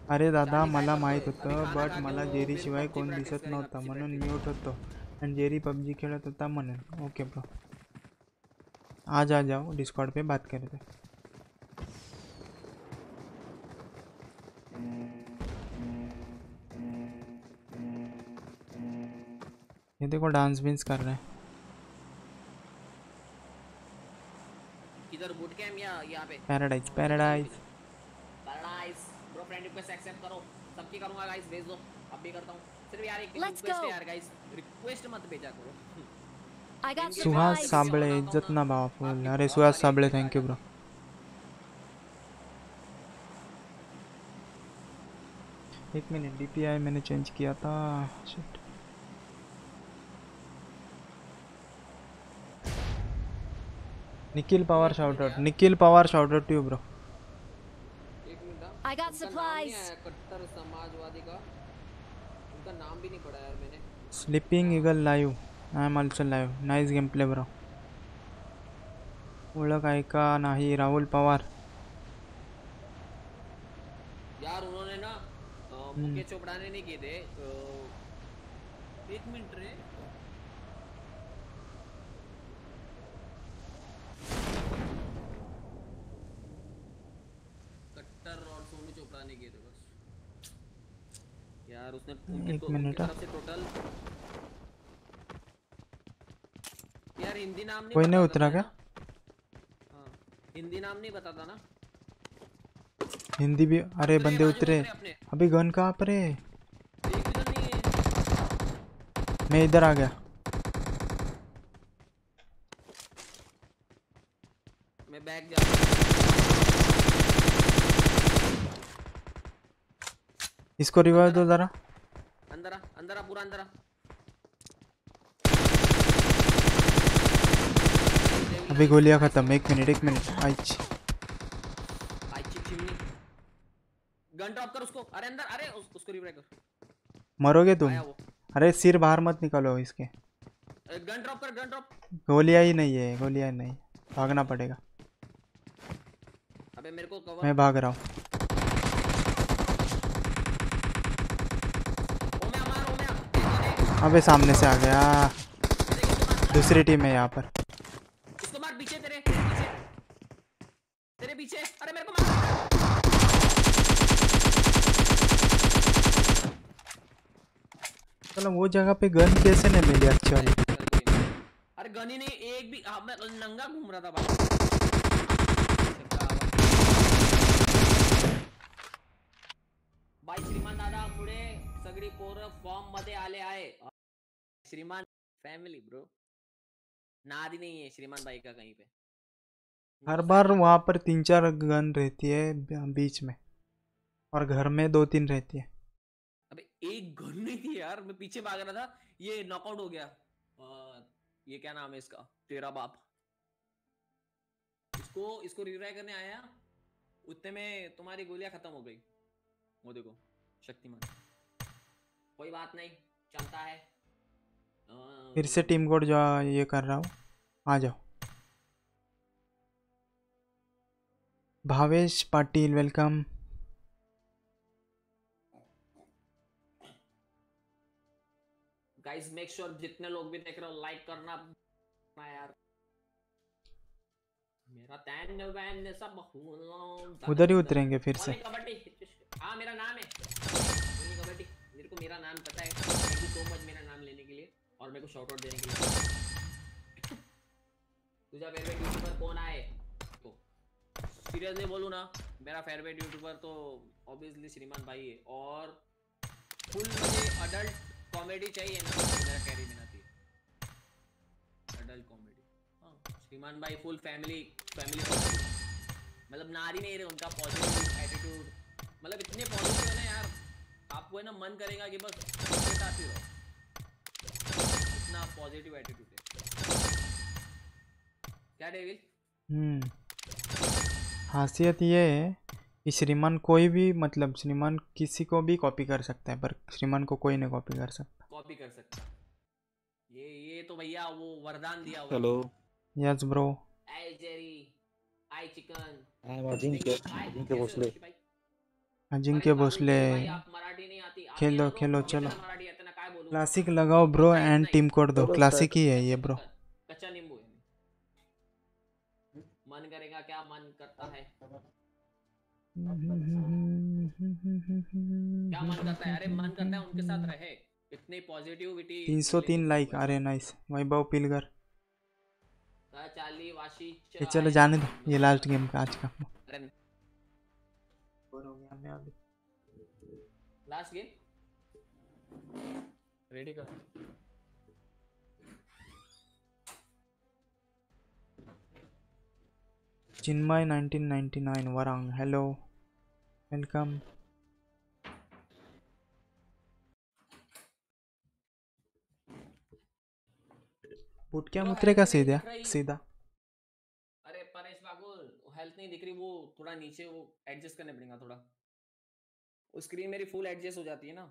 अरे दादा मला माहीत होतं बट मला जेरीशिवाय कोण दिसत नव्हतं म्हणून म्यूट होतो. आणि जेरी पबजी खेळत होता म्हणून. ओके ब्रो आज आ जाओ डिस्कॉर्ड पे बात करते. ये देखो डांस बिंस कर रहे हैं. किधर बूट कैम या यहाँ पे? Paradise paradise paradise bro friend request accept करो. सबकी करूँगा गाइस भेज दो. अब भी करता हूँ. सिर्फ़ यार एक रिक्वेस्ट है यार गाइस रिक्वेस्ट मत भेजा करो. सुहास. साबळे इज़्ज़त ना भावा अरे सुहास थैंक यू ब्रो एक मिनट डीपीआई मैंने चेंज किया था। Shit Nikhil Pawar shout out Nikhil Pawar shout out to bro एक मिनट। I got नहीं supplies. कट्टर समाजवादी का। उनका नाम भी नहीं पढ़ा यार मैंने। Sleeping eagle live I am also live nice game play bro ओळख ऐका नाही राहुल पवार यार उन्होंने ना मुकेश चोपड़ा ने नहीं किए थे एक मिनट रे कट्टर और सोनू चोपड़ा ने किए थे बस यार उसने उनकी एक तो, उनकी मिनट, हाँ। तरफ़ से टोटल यार हिंदी नाम नहीं कोई नहीं उतरा क्या? हाँ हिंदी नाम नहीं बताता ना? हिंदी भी अरे बंदे उतरे। अभी गन कहाँ पर है? तो है। मैं इधर आ गया मैं बैग जा इसको रिवाइव दो जरा। अंदर आ अंदर आ पूरा अंदर आ। अभी गोलियाँ खत्म एक मिनट एक मिनट आइच। आई चिप चिमनी। गन ड्रॉप कर उसको। अरे अंदर अरे उस, उसको रिवाइव कर। मरोगे तुम? अरे सिर बाहर मत निकालो इसके। गन ड्रॉप कर गन ड्रॉप गोलियाँ ही नहीं है गोलियाँ नहीं। भागना पड़ेगा। अबे मेरे को कवर मैं भाग रहा हूँ। अबे सामने से आ गया। दूसरी टीम है यहाँ पर। उसको मार पीछे तेरे तेरे पीछे। अरे मेरे को मार। चलो वो जगह पे गन कैसे नहीं मिली अच्छी वाली अरे गन ही नहीं एक भी हाँ, मैं नंगा घूम रहा था भाई। बाई श्रीमान दादा पुढे सगळी पोरं फॉर्म मध्ये आले आहे. श्रीमान फैमिली ब्रो नादी नहीं है श्रीमान भाई का कहीं पे. हर बार वहाँ पर तीन चार गन रहती है बीच में। और घर में दो तीन रहती है। अबे एक गन नहीं थी यार। मैं पीछे भाग रहा था। ये नॉकआउट हो गया। अ, ये क्या नाम है इसका? तेरा बाप। इसको इसको रिट्राई करने आया। उतने में तुम्हारी गोलियाँ खत्म हो गई। वो देखो शक्तिमान। कोई बात नहीं चलता है फिर से टीम कोड जो ये कर रहा हूँ आ जाओ Bhavesh Patil welcome guys make sure जितने लोग भी देख रहे हो लाइक करना ना यार मेरा तैन वैन सब उधर ही उतरेंगे फिर से हाँ मेरा नाम है कबड्डी मेरा नाम पता है थैंक यू सो मच मेरा नाम लेने के लिए और मेरे को शॉट आउट देने के लिए। तुझा फेवरेट यूट्यूबर कौन आए? तो सीरियसली बोलूँ ना, मेरा फेवरेट यूट्यूबर तो ऑब्वियसली श्रीमान भाई है और फुल मुझे अडल्ट कॉमेडी चाहिए ना, मेरा कैरी में आती है अडल्ट कॉमेडी हाँ श्रीमान भाई फुल फैमिली फैमिली मतलब नारी नहीं रहे, उनका पॉजिटिव एटीट्यूड मतलब इतने पॉजिटिव है ना यार आपको है ना मन करेगा कि बस उनके रहो। इतना पॉजिटिव एटीट्यूड है। क्या डेविल हम्म। खासियत ये है कि श्रीमान कोई भी मतलब श्रीमान किसी को भी कॉपी कर सकता है पर श्रीमान को कोई नहीं कॉपी कर सकता। कॉपी कर सकता। ये ये तो भैया वो वरदान दिया हुआ hello yes bro I Jerry I chicken I am Ajinkya Ajinkya Bhosle Ajinkya Bhosle Marathi नहीं आती खेलो खेलो चलो। है क्लासिक लगाओ ब्रो एंड टीम कोड दो। क्लासिक ही है ये ब्रो कच्चा नींबू मन करेगा क्या मन करता है? क्या मन करता है? अरे मन करता है उनके साथ रहे। इतनी पॉजिटिविटी 303 लाइक अरे नाइस वैभव पिलगर। चाली वाशी चलो जाने दो। ये लास्ट गेम का आज का। अरे लास्ट गेम रेडी कर। चिन्मय 1999 वरांग हेलो वेलकम बूट क्या उतरेगा सीधा? सीधा। अरे परेश बागुल हेल्थ नहीं दिख रही वो थोड़ा नीचे वो एडजस्ट करने पड़ेगा थोड़ा। स्क्रीन मेरी फुल एडजस्ट हो जाती है ना।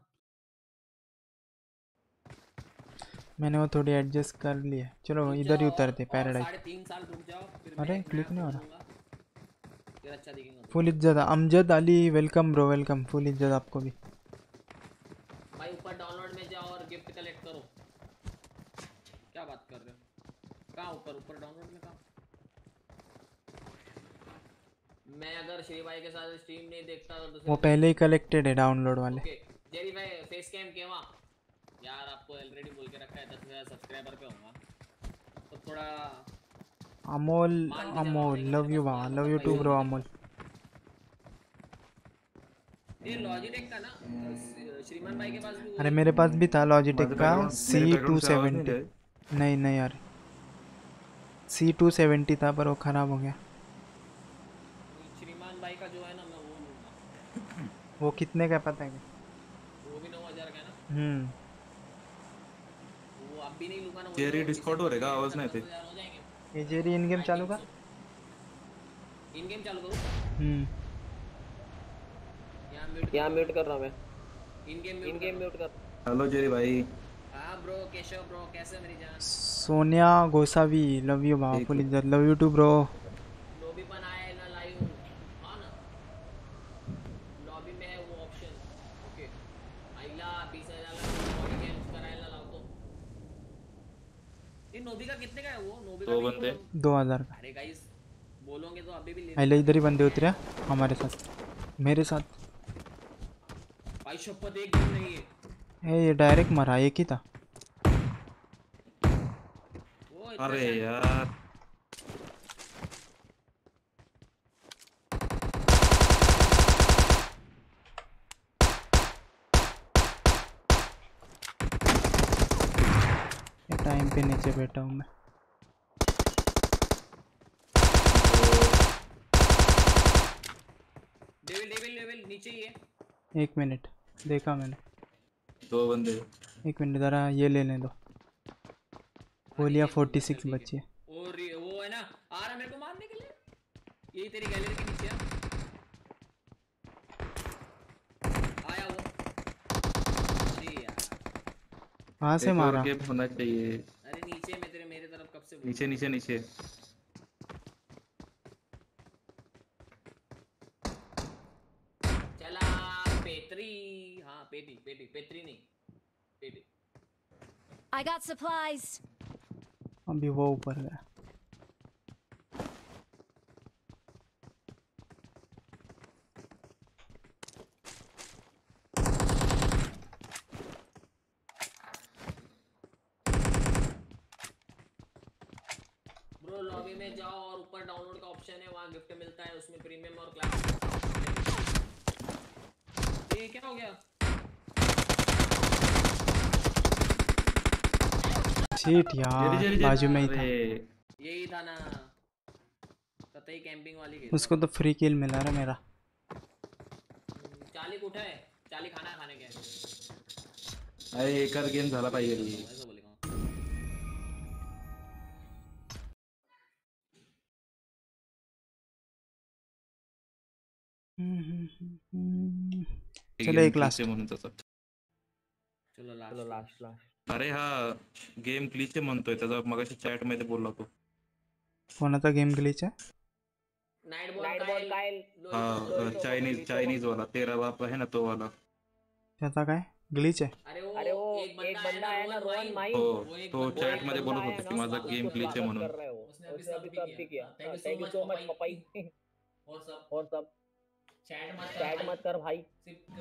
मैंने वो थोड़ी एडजस्ट कर लिया चलो इधर ही उतरते पैराडाइज अरे क्लिक नहीं हो रहा। अच्छा दिखेगा फुल इज़्ज़त Amjad Ali welcome bro welcome full इज़्ज़त आपको भी। भाई ऊपर डाउनलोड में जाओ और गिफ्ट कलेक्ट करो क्या बात कर रहे हो कहाँ ऊपर ऊपर डाउनलोड में कहाँ मैं अगर श्री भाई के साथ स्ट्रीम नहीं देखता तो वो पहले ही कलेक्टेड है डाउनलोड वाले। जेरी भाई फेस कैम केवा यार आपको ऑलरेडी बोल के रखा है दस हज़ार सब्सक्राइबर पे होगा। तो थोड़ा अमोल अमोल लव यू बा love you too bro Amol. ये लॉजिटेक का ना श्रीमान भाई के पास भी अरे मेरे पास भी था लॉजिटेक का background- सी मेरे टू background से आवाज़ सेवेंटी नहीं नहीं यार। सी टू सेवेंटी था पर वो ख़राब हो गया श्रीमान भाई का जो है ना मैं वो लूँगा वो कितने का पता है? क्या? वो भी नौ हज़ार का है ना? हम्म। वो अब भी नहीं लूँगा ना जेरी तो डिस्कॉर्ड हो रहेगा आवाज़ नहीं आती। ये जेरी इन गेम चालू का? इन गेम चालू करूँ? हम्म। यहाँ म्यूट यहाँ म्यूट कर रहा मैं। In game in game mute कर हेलो जेरी भाई। हाँ ब्रो केशव ब्रो कैसे मेरी जान? सोनिया गोसावी लव यू बा full love you too bro lobby बनाया है ना लाइव हाँ ना लॉबी में है वो ऑप्शन ओके आईला बीस हज़ार बॉडी गेम्स करायला लावतो ये नोबी का कितने का है वो नोबी का दो बंदे। दो हज़ार का। अरे गाइस बोलोगे तो अभी भी ले इधर ही बंदे उतरे हमारे साथ। मेरे साथ। भाई शपथ एक नहीं है ए ये डायरेक्ट मरा एक ही था। अरे यार। टाइम पे नीचे बैठा हूँ मैं। डेविल नीचे ही है। एक मिनट देखा मैंने। दो बंदे। एक मिनट ज़रा ये लेने दो। गोलियाँ फोर्टी सिक्स बची है। वो है ना आ रहा मेरे को मारने के लिए। यही तेरी गैलरी के नीचे है। आया वो। कहाँ से मारा? होना चाहिए। अरे नीचे में तेरे मेरे तरफ़ कब से नीचे नीचे नीचे। I got supplies. अभी वो ऊपर गया सीट जल्दी यार बाजू में ही था। यही था ना। कतई कैंपिंग वाली खेल। उसको तो फ्री किल मिला रहा मेरा। चाली उठा है। चाली खाना खाने के अरे एक और गेम झाला पाहिजे चलो एक लास्ट म्हणून तसं. चलो लास्ट चलो लास्ट लास्ट अरे हा गेम क्लीचे म्हणतोय त्याचा मगाशी चॅट मध्ये बोलला तो. कोणाचा गेम ग्लिच आहे? नाइट बॉल नाइट बॉल कायल हा चायनीज चायनीज वाला तेरा बाप आहे ना तो वाला. त्याचा काय? ग्लिच आहे? अरे वो एक बंदा है ना रोहन माई. हो तो चॅट मध्ये बोलत होता की माझा गेम क्लीच आहे म्हणून. हो उसने अभी सब भी किया thank you so much Papai और सब और सब चैट मत कर चैट भाई। मत कर भाई।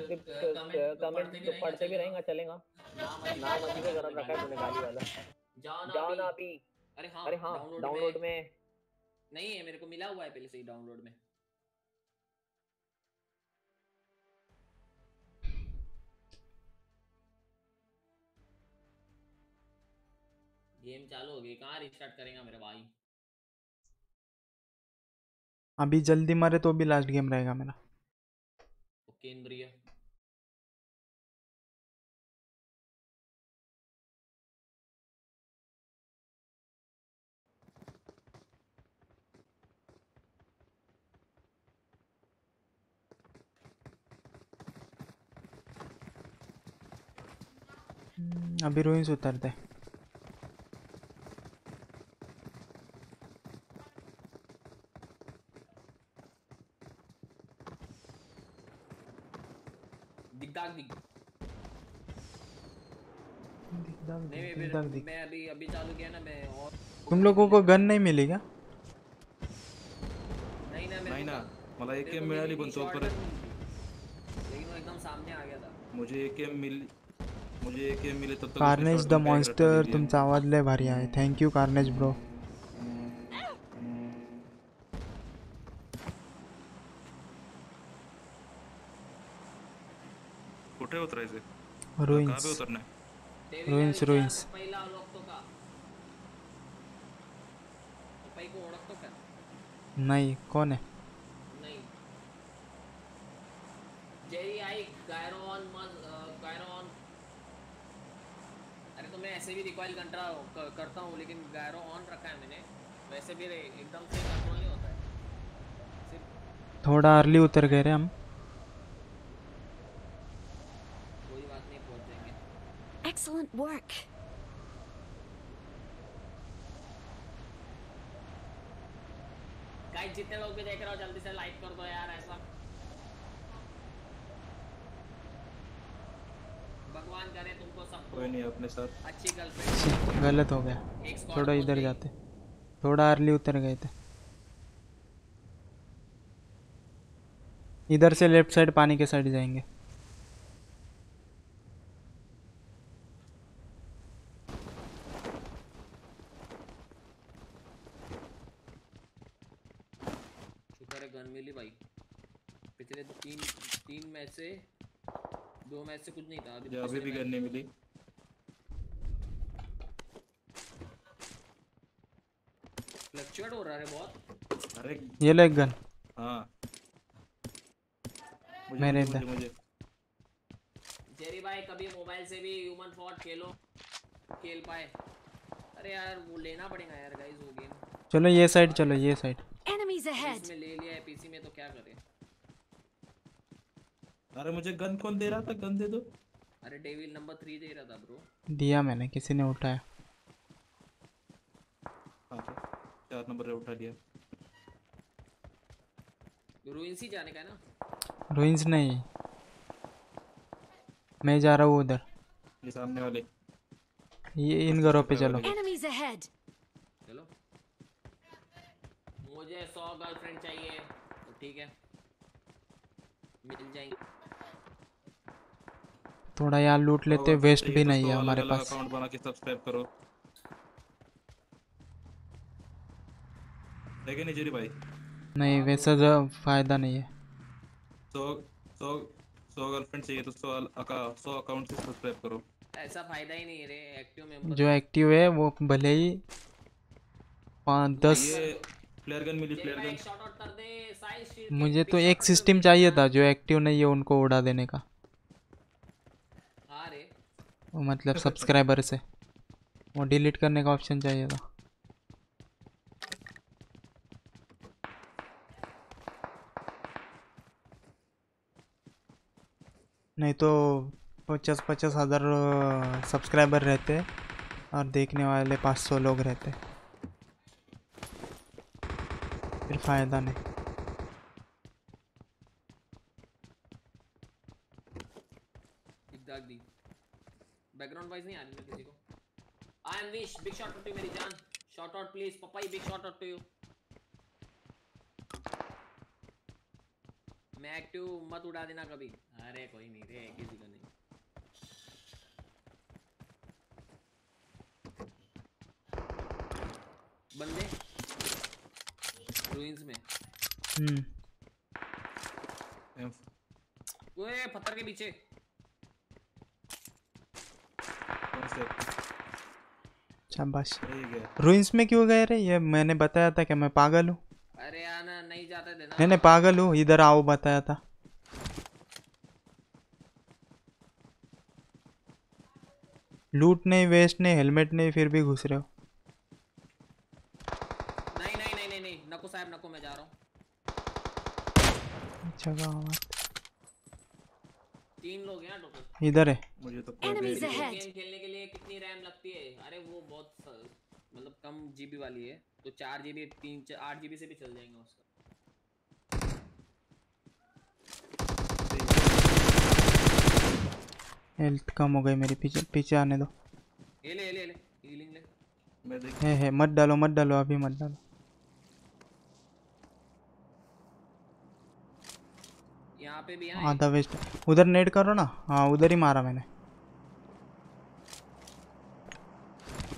सिर्फ़ कमेंट कमेंट पढ़ते भी रहेंगे चलेगा। नाम नाम अभी को गरम रखा है तूने गाली वाला। जाओ ना अभी। अरे हाँ अरे हाँ डाउनलोड में। नहीं है मेरे को मिला हुआ है पहले से ही डाउनलोड में। गेम चालू हो गई। कहाँ रिस्टार्ट करेगा मेरे भाई? अभी जल्दी मरे तो भी लास्ट गेम रहेगा मेरा। ब्रिया अभी रोहिंस उतरते दिगदाग दिग दिगदाग दिग। मैं अभी अभी चालू किया ना मैं और तुम लोगों को गन नहीं मिली क्या नहीं ना नाही ना तो- मला एक मेरे गेम को मिळाली मिली पण मिली थी। लेकिन वो एकदम सामने आ गया था मुझे एक गेम मिली मुझे एक गेम मिले तब तक कार्नेज द मॉन्स्टर। तुमचा आवाज़ लय भारी आहे थँक यू कार्नेज ब्रो कुठे उतरायचे रुइन्स. कहाँ है ओळखतो का नाही तो मैं ऐसे भी रिकॉइल कंट्रा क- करता हूँ? लेकिन गायरो ऑन रखा है मैंने वैसे भी एकदम से कंट्रोल नहीं होता है थोड़ा अर्ली उतर गए रे हम कोई बात नहीं पहुँच जाएँगे Excellent work. गाइस जितने लोग भी देख रहे हो जल्दी से लाइक कर दो यार ऐसा। भगवान करे तुमको सबको कोई नहीं अपने साथ। अच्छी गर्लफ्रेंड गलत हो गया। थोड़ा इधर जाते। थोड़ा अर्ली उतर गए थे। इधर से लेफ़्ट साइड पानी के साइड जाएँगे शुक्र है गन मिली भाई पिछले तीन तीन मैच से दो मैच से कुछ नहीं था मुझे अभी भी नहीं मिली। फ्लक्चुएट हो रहा है बहुत। अरे ये ले गन हाँ। मेरे मुझे इधर। जेरी भाई कभी मोबाइल से भी ह्यूमन फॉर्ट खेलो। खेल पाए। अरे यार वो लेना पड़ेगा यार गाइस वो गेम चलो ये साइड चलो ये साइड Enemies ahead. इसमें ले लिया है पीसी में तो क्या करें? अरे मुझे गन कौन दे रहा था? गन दे दो। अरे डेविल नंबर थ्री दे रहा था ब्रो दिया मैंने किसी ने उठाया। हाँ तो चार नंबर उठा लिया रूइंस ही जाने का है ना? रुइंस नहीं। मैं जा रहा हूँ उधर। ये सामने वाले। ये इन घरों पे चलो। Enemies ahead. चलो। मुझे सौ गर्लफ्रेंड चाहिए। तो ठीक है। मिल जाएँगे। थोड़ा यार लूट लेते वेस्ट भी नहीं है हमारे पास। अकाउंट बना के सब्सक्राइब करो। देखे नहीं जीरी भाई। नहीं वैसा जो फ़ायदा नहीं है। सौ सौ सौ गर्लफ्रेंड चाहिए तो सौ अका सौ अकाउंट से सब्सक्राइब करो। ऐसा फ़ायदा ही नहीं रे एक्टिव में जो एक्टिव है वो भले ही पाँच दस ये फ्लेयर गन मिली फ्लेयर गन शॉट आउट कर दे साइज़ शीट मुझे तो एक सिस्टम चाहिए था जो एक्टिव नहीं है उनको उड़ा देने का। हाँ मतलब सब्सक्राइबर से। वो डिलीट करने का ऑप्शन चाहिए था। नहीं तो पचास पचास हज़ार सब्सक्राइबर रहते और देखने वाले पाँच सौ लोग रहते। फिर फ़ायदा नहीं दाग दी बैकग्राउंड वॉइस नहीं आ रही है किसी को I am wish big shot to मेरी जान shot out please Papai big shot out to you मैं एक्टिव मत उड़ा देना कभी अरे कोई नहीं रे किसी को नहीं बंदे रूइंस में हम्म ओए पत्थर के पीछे कौन से है। रुइंस में क्यों गए रे? ये मैंने बताया था कि मैं पागल हूँ। अरे आना नहीं जाते थे ना। नहीं नहीं पागल हूँ इधर आओ बताया था। लूट नहीं वेस्ट नहीं हेलमेट नहीं फिर भी घुस रहे हो। नहीं नहीं नहीं नहीं नहीं नको साहब नको मैं जा रहा हूँ। अच्छा। तीन लोग हैं इधर है मुझे तो Enemies ahead. गेम खेलने के लिए कितनी रैम लगती है अरे वो बहुत स- मतलब कम जीबी वाली है तो चार जीबी तीन आठ जीबी से भी चल जाएगा उसका। हेल्थ कम हो गई मेरी पीछे पीछे आने दो। ये ले ले ले हीलिंग ले। मैं देख है है मत डालो मत डालो अभी मत डालो। यहाँ पे भी है आधा वेस्ट। उधर नेट करो ना। हाँ उधर ही मारा मैंने।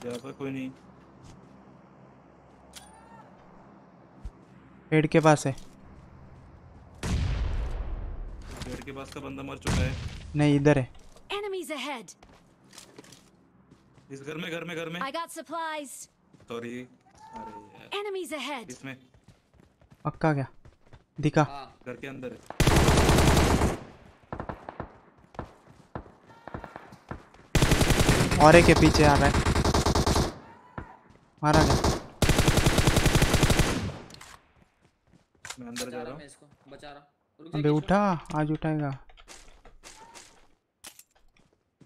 यहाँ पर कोई नहीं। पेड़ के पास है। पेड़ के पास का बंदा मर चुका है। नहीं इधर है। Enemies ahead. इस घर में घर में घर में। I got supplies. सॉरी अरे Enemies ahead. इसमें। पक्का क्या? दिखा। घर के अंदर है। और एक के पीछे आ रहा है। मारा क्या मैं अंदर जा रहा हूँ मैं इसको बचा रहा। अबे उठा आज उठाएगा।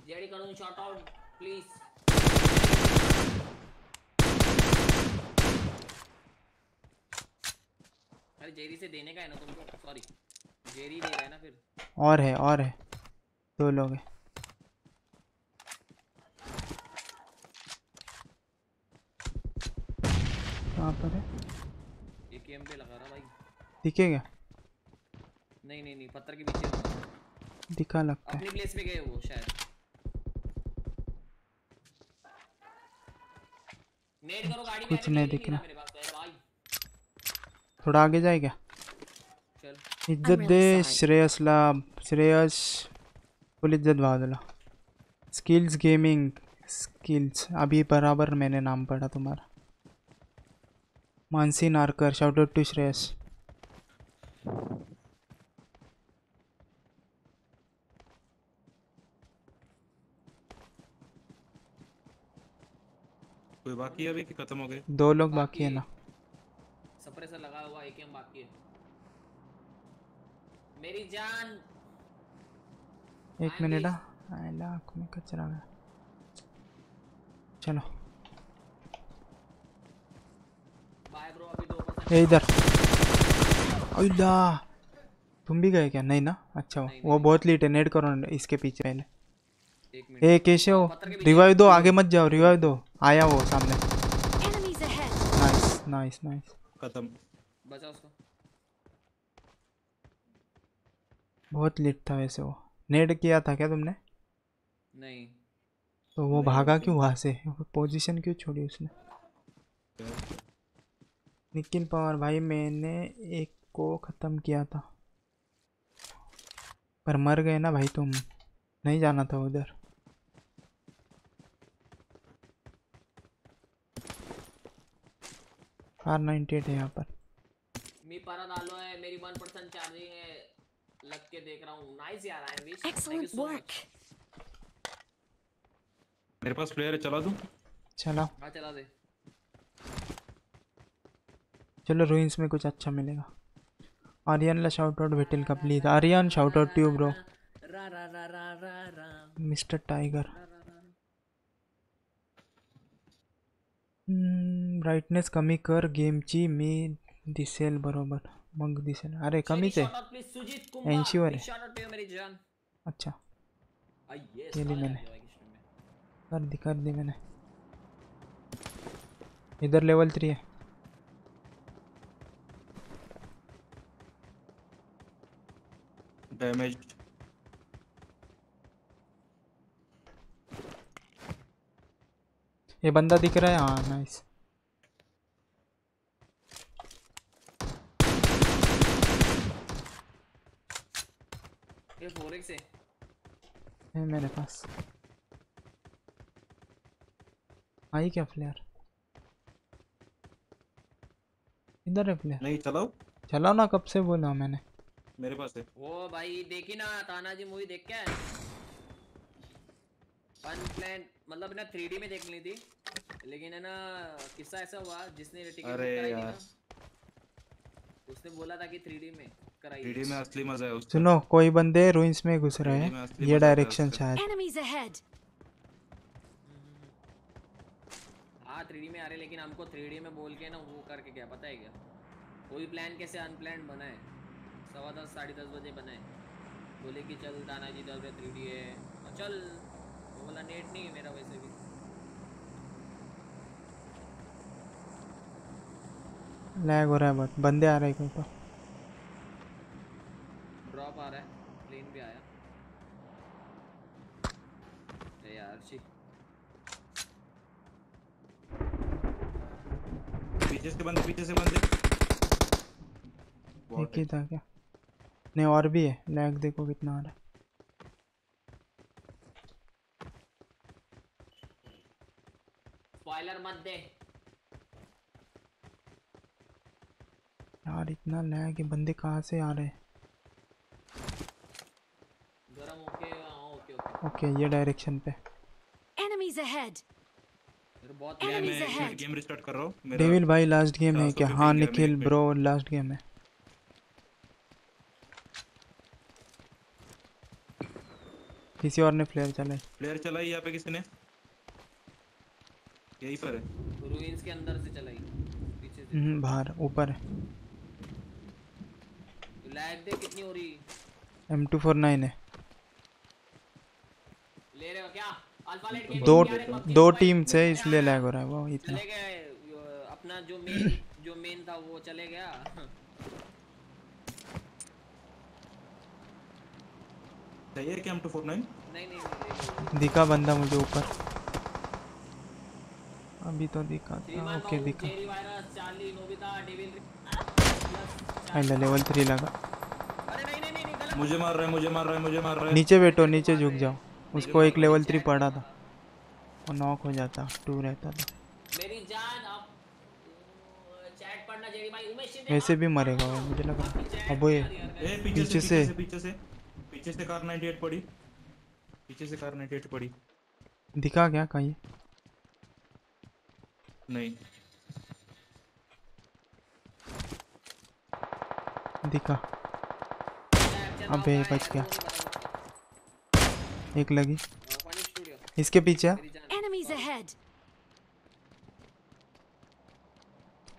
जेडी करूँ शॉट आउट प्लीज़ अरे जेरी से देने का है ना तुमको? सॉरी जेरी दे रहा है ना फिर। और है और है। दो लोग हैं। कहाँ पर है? ये केम पे लगा रहा भाई। दिखेगा नहीं नहीं नहीं पत्थर के पीछे हो। दिखा लगता है। अपनी प्लेस पे गए वो शायद। नेट करो गाड़ी कुछ नहीं ले ली दिखना। ना मेरे पास है भाई। थोड़ा आगे जाएगा चल। इज़्ज़त दे श्रेयस ला श्रेयस फुल इज़्ज़त बादला स्किल्स गेमिंग स्किल्स अभी बराबर मैंने नाम पढ़ा तुम्हारा। Mansi Narkar shout out to Shreyas. कोई बाकी है अभी कि खत्म हो गए दो लोग बाकी है ना। सप्रेसर लगा हुआ है मेरी जान। एक मिनट हाँ आयला आँख में कचरा गया चलो। बाय ब्रो अभी दो परसेंट ये इधर। अल्ला तुम भी गए क्या? नहीं ना? अच्छा नहीं, वो नहीं। बहुत लेट है नेट करो इसके पीछे पहले। एक मिनट। ए कैसे हो रिवाइव दो आगे मत जाओ रिवाइव दो। आया वो सामने। नाइस नाइस नाइस खत्म। बचा उसको। बहुत लेट था वैसे वो। नेट किया था क्या तुमने? नहीं। तो वो भागा क्यों वहाँ से? पोजीशन क्यों छोड़ी उसने? निखिल पवार भाई मैंने एक को ख़त्म किया था। पर मर गए ना भाई तुम। नहीं जाना था उधर। आर नाइन्टी एट है यहाँ पर। मी परत आलो है मेरी 1% चार्जिंग है लग के देख रहा हूँ। नाइस यार आई विश Excellent work. मेरे पास प्लेयर है चला दूँ? चला। हाँ चला दे। चलो रुइंस में कुछ अच्छा मिलेगा। आर्यनला शाउट आउट भेटेल का please Aryan shout out to bro रा रा रा रा रा रा मिस्टर टाइगर ब्राईटनेस कमी कर गेमची मी दिसेल बरोबर. मग दिसेल. अरे कमीच आहे प्लीज़ सुजीत कुमार 80 वर Big आहे अच्छा. Yes, केली मैंने। कर दी कर दी मैंने. इधर लेवल थ्री है. डैमेज ये बंदा दिख रहा है? हाँ नाइस ये 4x है। है मेरे पास। आई क्या फ्लेयर? इधर है फ्लेयर। नहीं चलाओ। चलाओ ना कब से बोला मैंने? मेरे पास है। वो भाई देखी ना तानाजी मूवी देख क्या वन प्लान मतलब ना 3D में देख ली थी। लेकिन है ना किस्सा ऐसा हुआ जिसने टिकट बुक कराई थी ना उसने बोला था कि 3D में। कराई 3D में असली मज़ा है सुनो कोई बंदे रुइंस में घुस रहे हैं। ये डायरेक्शन शायद। हाँ 3D में आ रहे लेकिन हमको 3D में बोल के ना वो करके क्या पता है क्या? कोई प्लान कैसे अनप्लान बना है सवा दस साढ़े दस बजे बना है बोले कि चल तानाजी दस बजे थ्री है। और चल। वो बोला नेट नहीं है मेरा वैसे भी। लैग हो रहा है बहुत। बंदे आ रहे हैं कोई तो। ड्रॉप आ रहा है। प्लेन भी आया। अरे यार शी। पीछे से बंदे पीछे से बंदे। एक ही था क्या? नहीं और भी है। लैग देखो कितना आ रहा है। स्पॉइलर मत दे। यार इतना लैग है। बंदे कहाँ से आ रहे हैं गरम होके हाँ ओके ये डायरेक्शन पे। मैं Enemies गेम रिस्टार्ट कर रहा हूँ मेरा डेविल भाई लास्ट गेम है क्या? हाँ निखिल ब्रो लास्ट गेम है। किसी और ने फ्लेयर चलाई प्लेयर चलाई यहाँ पे किसी ने? यहीं पर है। रूइंस के अंदर से चलाई। पीछे से। हम्म, बाहर ऊपर है। लैग दे कितनी हो रही एम टू फोर नाइन है। ले रहे हो क्या? अल्फ़ा लेट गेमिंग दो दो टीम से इसलिए। लैग हो रहा है वो इतना। चले गए अपना जो मेन जो मेन था वो चले गया। सही है क्या एम टू फोर नाइन नहीं नहीं नहीं दिखा बंदा मुझे ऊपर। अभी तो दिखा था ओके दिखा। Jerry virus Charlie Nobita devil आइला लेवल थ्री लगा। अरे नहीं नहीं नहीं नहीं गलत मुझे मार रहा है मुझे मार रहा है मुझे मार रहा है। नीचे बैठो नीचे झुक जाओ। उसको एक लेवल थ्री पड़ा था। वो नॉक हो जाता टू रहता था। मेरी जान अब चैट पढ़ना जेरी भाई उमेश शिंदे वैसे भी मरेगा वो मुझे लग। रहा है अब वो ये पीछे से पीछे से। पीछे से। कार 98 पड़ी। पीछे से कार 98 पड़ी। दिखा क्या कहीं? नहीं। दिखा। अबे बच गया। एक लगी। इसके पीछे.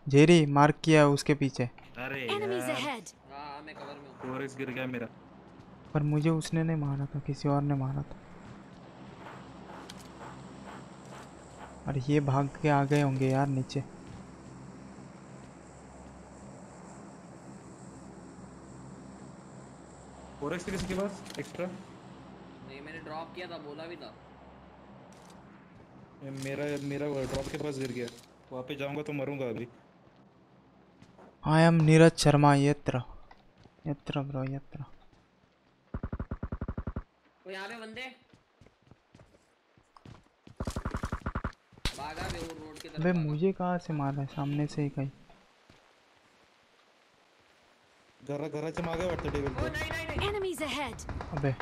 जेरी मार्क किया उसके पीछे। अरे गिर गया मेरा। पर मुझे उसने नहीं मारा था किसी और ने मारा था। और ये भाग के आ गए होंगे यार नीचे। किसी के पास? एक्स्ट्रा ड्रॉप किया था बोला भी था। मेरा मेरा ड्रॉप के पास गिर गया। वहाँ पे जाऊँगा तो मरूँगा अभी। आई एम नीरज शर्मा यत्र यत्र ब्रो यत्र वो यहाँ पे बंदे। भागा बे वो रोड की तरफ़। अबे मुझे कहाँ से मारा है? सामने से ही कहीं। घरा घराच्या मागे वाटतं टेबल Enemies ahead. अबे।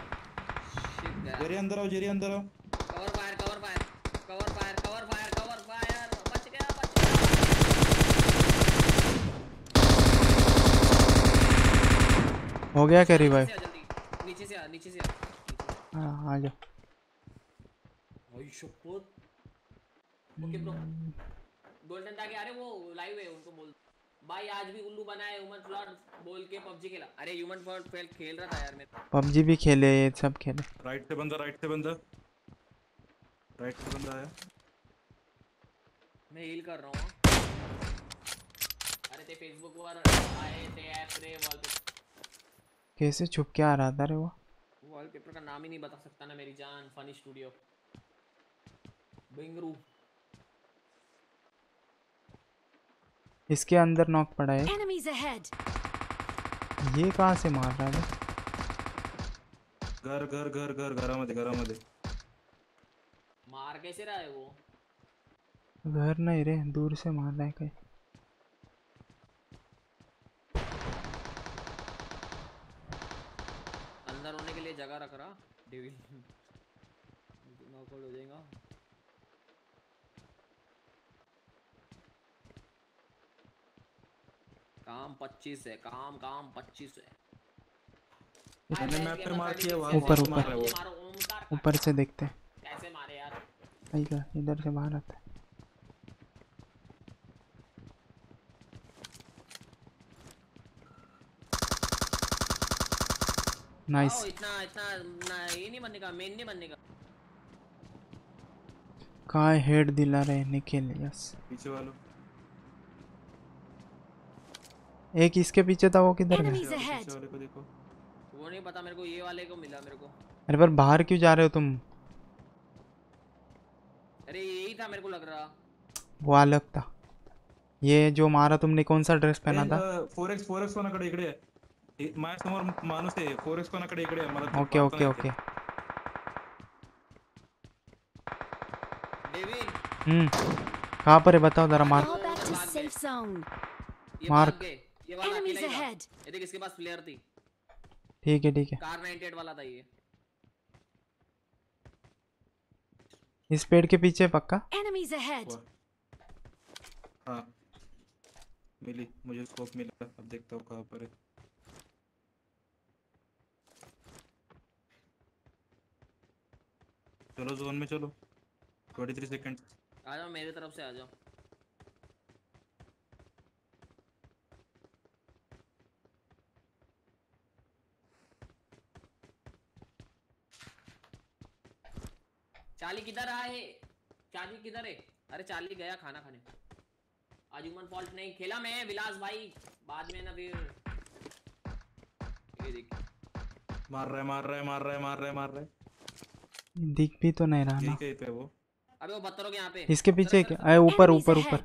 जेरी अंदर आओ जेरी अंदर आओ। Cover fire cover fire cover fire cover fire cover fire बच गया बच गया। हो गया गया जल्दी। नीचे से आ नीचे से आ। हाँ आ जाओ। भाई शपथ ओके ब्रो गोल्डन ताकि अरे वो लाइव है उनको बोल भाई आज भी उल्लू बना है ह्यूमन फ्लॉट बोल के पबजी खेला। अरे ह्यूमन फ्लॉट फेल खेल रहा था यार मैं पबजी भी खेले ये सब खेले। राइट से बंदा राइट से बंदा। राइट से बंदा आया। मैं हील कर रहा हूँ। अरे ते फेसबुक वर आए ते ऐप रे वॉलपेपर कैसे छुप के आ रहा था रे वो? वॉलपेपर का नाम ही नहीं बता सकता ना मेरी जान फनी स्टूडियो बिंगरू इसके अंदर नॉक पड़ा है। ये कहाँ से मार रहा है घर घर घर घर घरामध्ये घरामध्ये. मार कैसे रहा है वो? घर नहीं रे दूर से मार रहा है कहीं। अंदर होने के लिए जगह रख रहा डेविल <laughs> नॉकआउट हो जाएगा। काम 25 है काम काम 25 है। मैंने मैप पे मार किया वहाँ ऊपर ऊपर ऊपर से देखते हैं। कैसे मारे यार? सही का इधर से बाहर आता है। नाइस इतना इतना ना, ये नहीं बनने का मेन नहीं बनने का। काय हेड दिला रहे निखिल यस पीछे वालों। एक इसके पीछे था वो किधर गया? वो नहीं पता मेरे को ये वाले को मिला मेरे को। अरे पर बाहर क्यों जा रहे हो तुम? अरे यही था मेरे को लग रहा। वो अलग था। ये जो मारा तुमने कौन सा ड्रेस पहना था? फोर एक्स फोर एक्स कोणाकडे इकडे। आहे. ए- माझ्यासमोर माणूस आहे फोर एक्स कोणाकडे इकडे आहे. मला ओके ओके ओके। येत. Devil hmm. कहाँ पर है? बताओ जरा मार। Fall back to safe zone. ये मार्क। ये वाला Enemies ही ahead. ये देख इसके पास प्लेयर थी। ठीक है ठीक है। कार 98 वाला था ये। इस पेड़ के पीछे पक्का? Enemies ahead. हाँ। मिली मुझे स्कोप मिला। अब देखता हूँ कहाँ पर है। चलो जोन में चलो। 23 सेकंड आ जाओ मेरी तरफ़ से आ जाओ। चाली किधर आए चाली किधर है? अरे चाली गया खाना खाने। आज ह्यूमन फॉल्ट नहीं खेला मैं विलास भाई। बाद में ना फिर। ये देख। मार रहा है मार रहा है मार रहा है मार रहा है मार रहा दिख भी तो नहीं रहा ना। कहीं पे है वो। अबे वो पत्थरों के यहाँ पे। इसके पीछे क्या अरे ऊपर ऊपर ऊपर।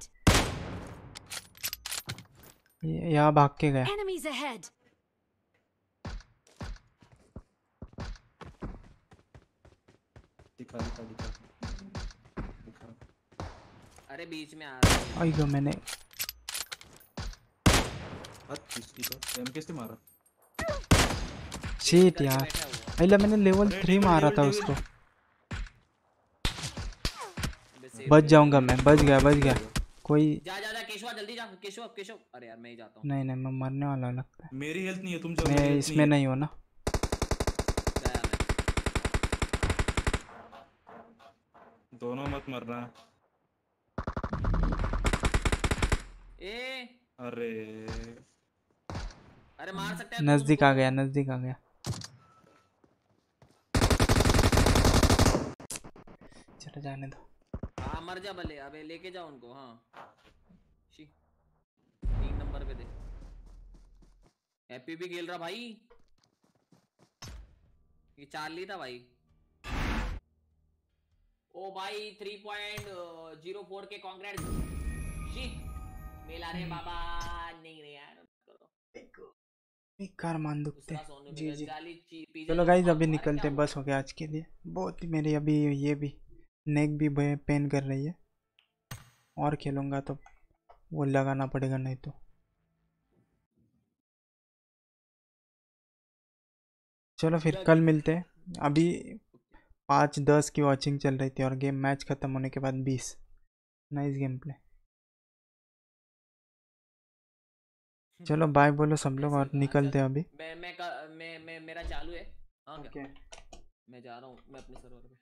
ये- यहाँ भाग के गया Enemies ahead. दिखा दिखा दिखा। दिखा। अरे बीच में आ रहा है। आई गो मैंने हद इसकी तो? एम कैसे मारा। शीट यार। अरे मैंने लेवल थ्री मारा था उसको। बच जाऊँगा मैं बच गया बच गया। कोई जा जा जा केशव जल्दी जा। केशव केशव। अरे यार मैं ही जाता हूँ। नहीं नहीं मैं मरने वाला हूँ लगता है। मेरी हेल्थ नहीं है तुम जाओ मैं इसमें नहीं हो ना गया मैं दोनों मत मरना। ए। अरे। अरे मार सकते हैं नज़दीक आ गया नज़दीक आ गया। चलो जाने दो। हाँ मर जा भले अबे लेके जाओ उनको हाँ। शी तीन नंबर पे दे। हैप्पी भी खेल रहा भाई। ये चार्ली था भाई। ओ भाई थ्री पॉइंट ज़ीरो फोर के कॉन्ग्रेट शी मेला रे बाबा. नहीं रे यार करो. बेकार मान दुखते. जी जी. चलो गाइज़ अभी निकलते हैं, बस हो गया आज के लिए. बहुत ही मेरी अभी ये भी नेक भी पेन कर रही है. और खेलूँगा तो वो लगाना पड़ेगा नहीं तो. चलो फिर कल मिलते हैं. अभी पाँच दस की वॉचिंग चल रही थी और गेम मैच ख़त्म होने के बाद बीस। नाइस गेम प्ले चलो बाय बोलो सब लोग और निकलते हैं अभी। मैं मैं मैं मैं मेरा चालू है। हाँ क्या? मैं जा रहा हूँ मैं अपने सर्वर पे।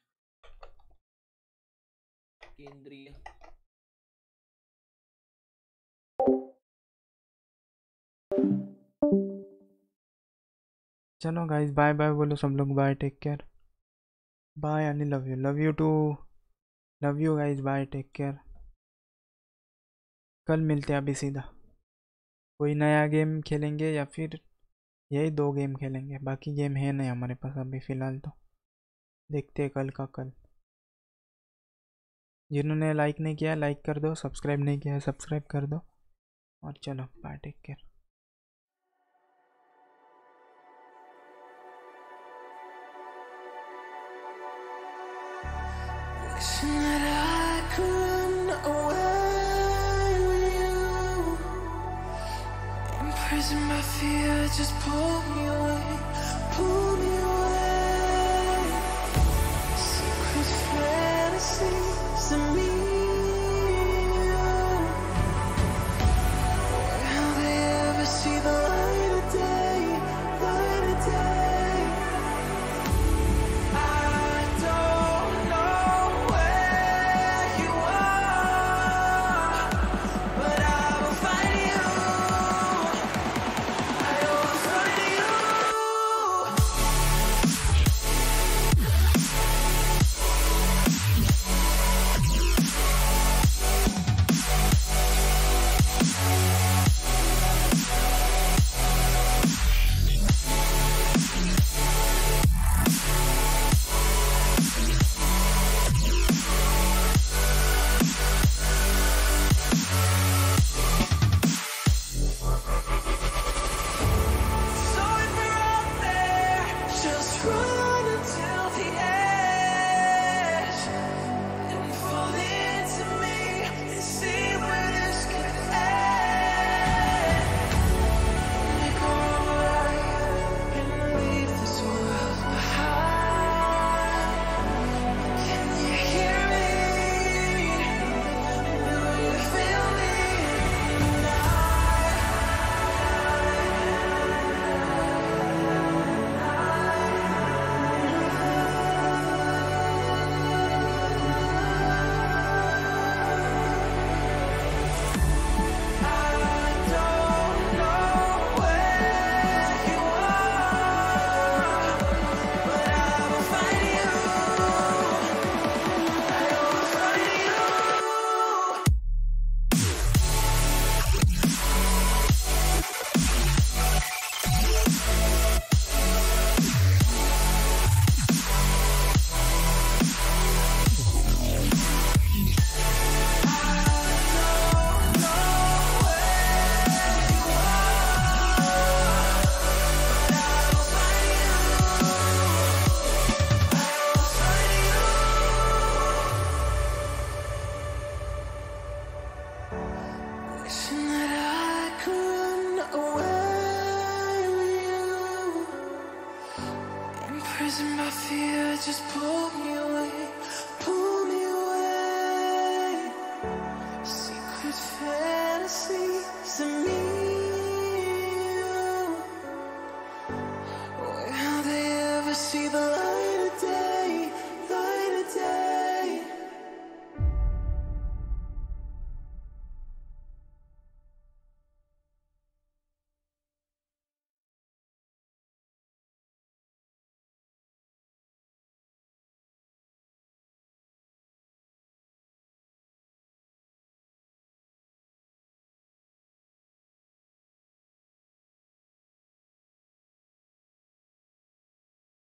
केंद्रीय। चलो गाइस बाय बाय बोलो सब लोग bye take care bye Ani love you love you too love you guys bye take care कल मिलते हैं अभी सीधा। कोई नया गेम खेलेंगे या फिर यही दो गेम खेलेंगे? बाकी गेम है नहीं हमारे पास अभी फ़िलहाल तो। देखते हैं कल का कल। जिन्होंने लाइक नहीं किया लाइक कर दो सब्सक्राइब नहीं किया सब्सक्राइब कर दो। और चलो bye take care That I could away with you. Imprisoned by fear, just pull me away, pull me away. Secret fantasies of me.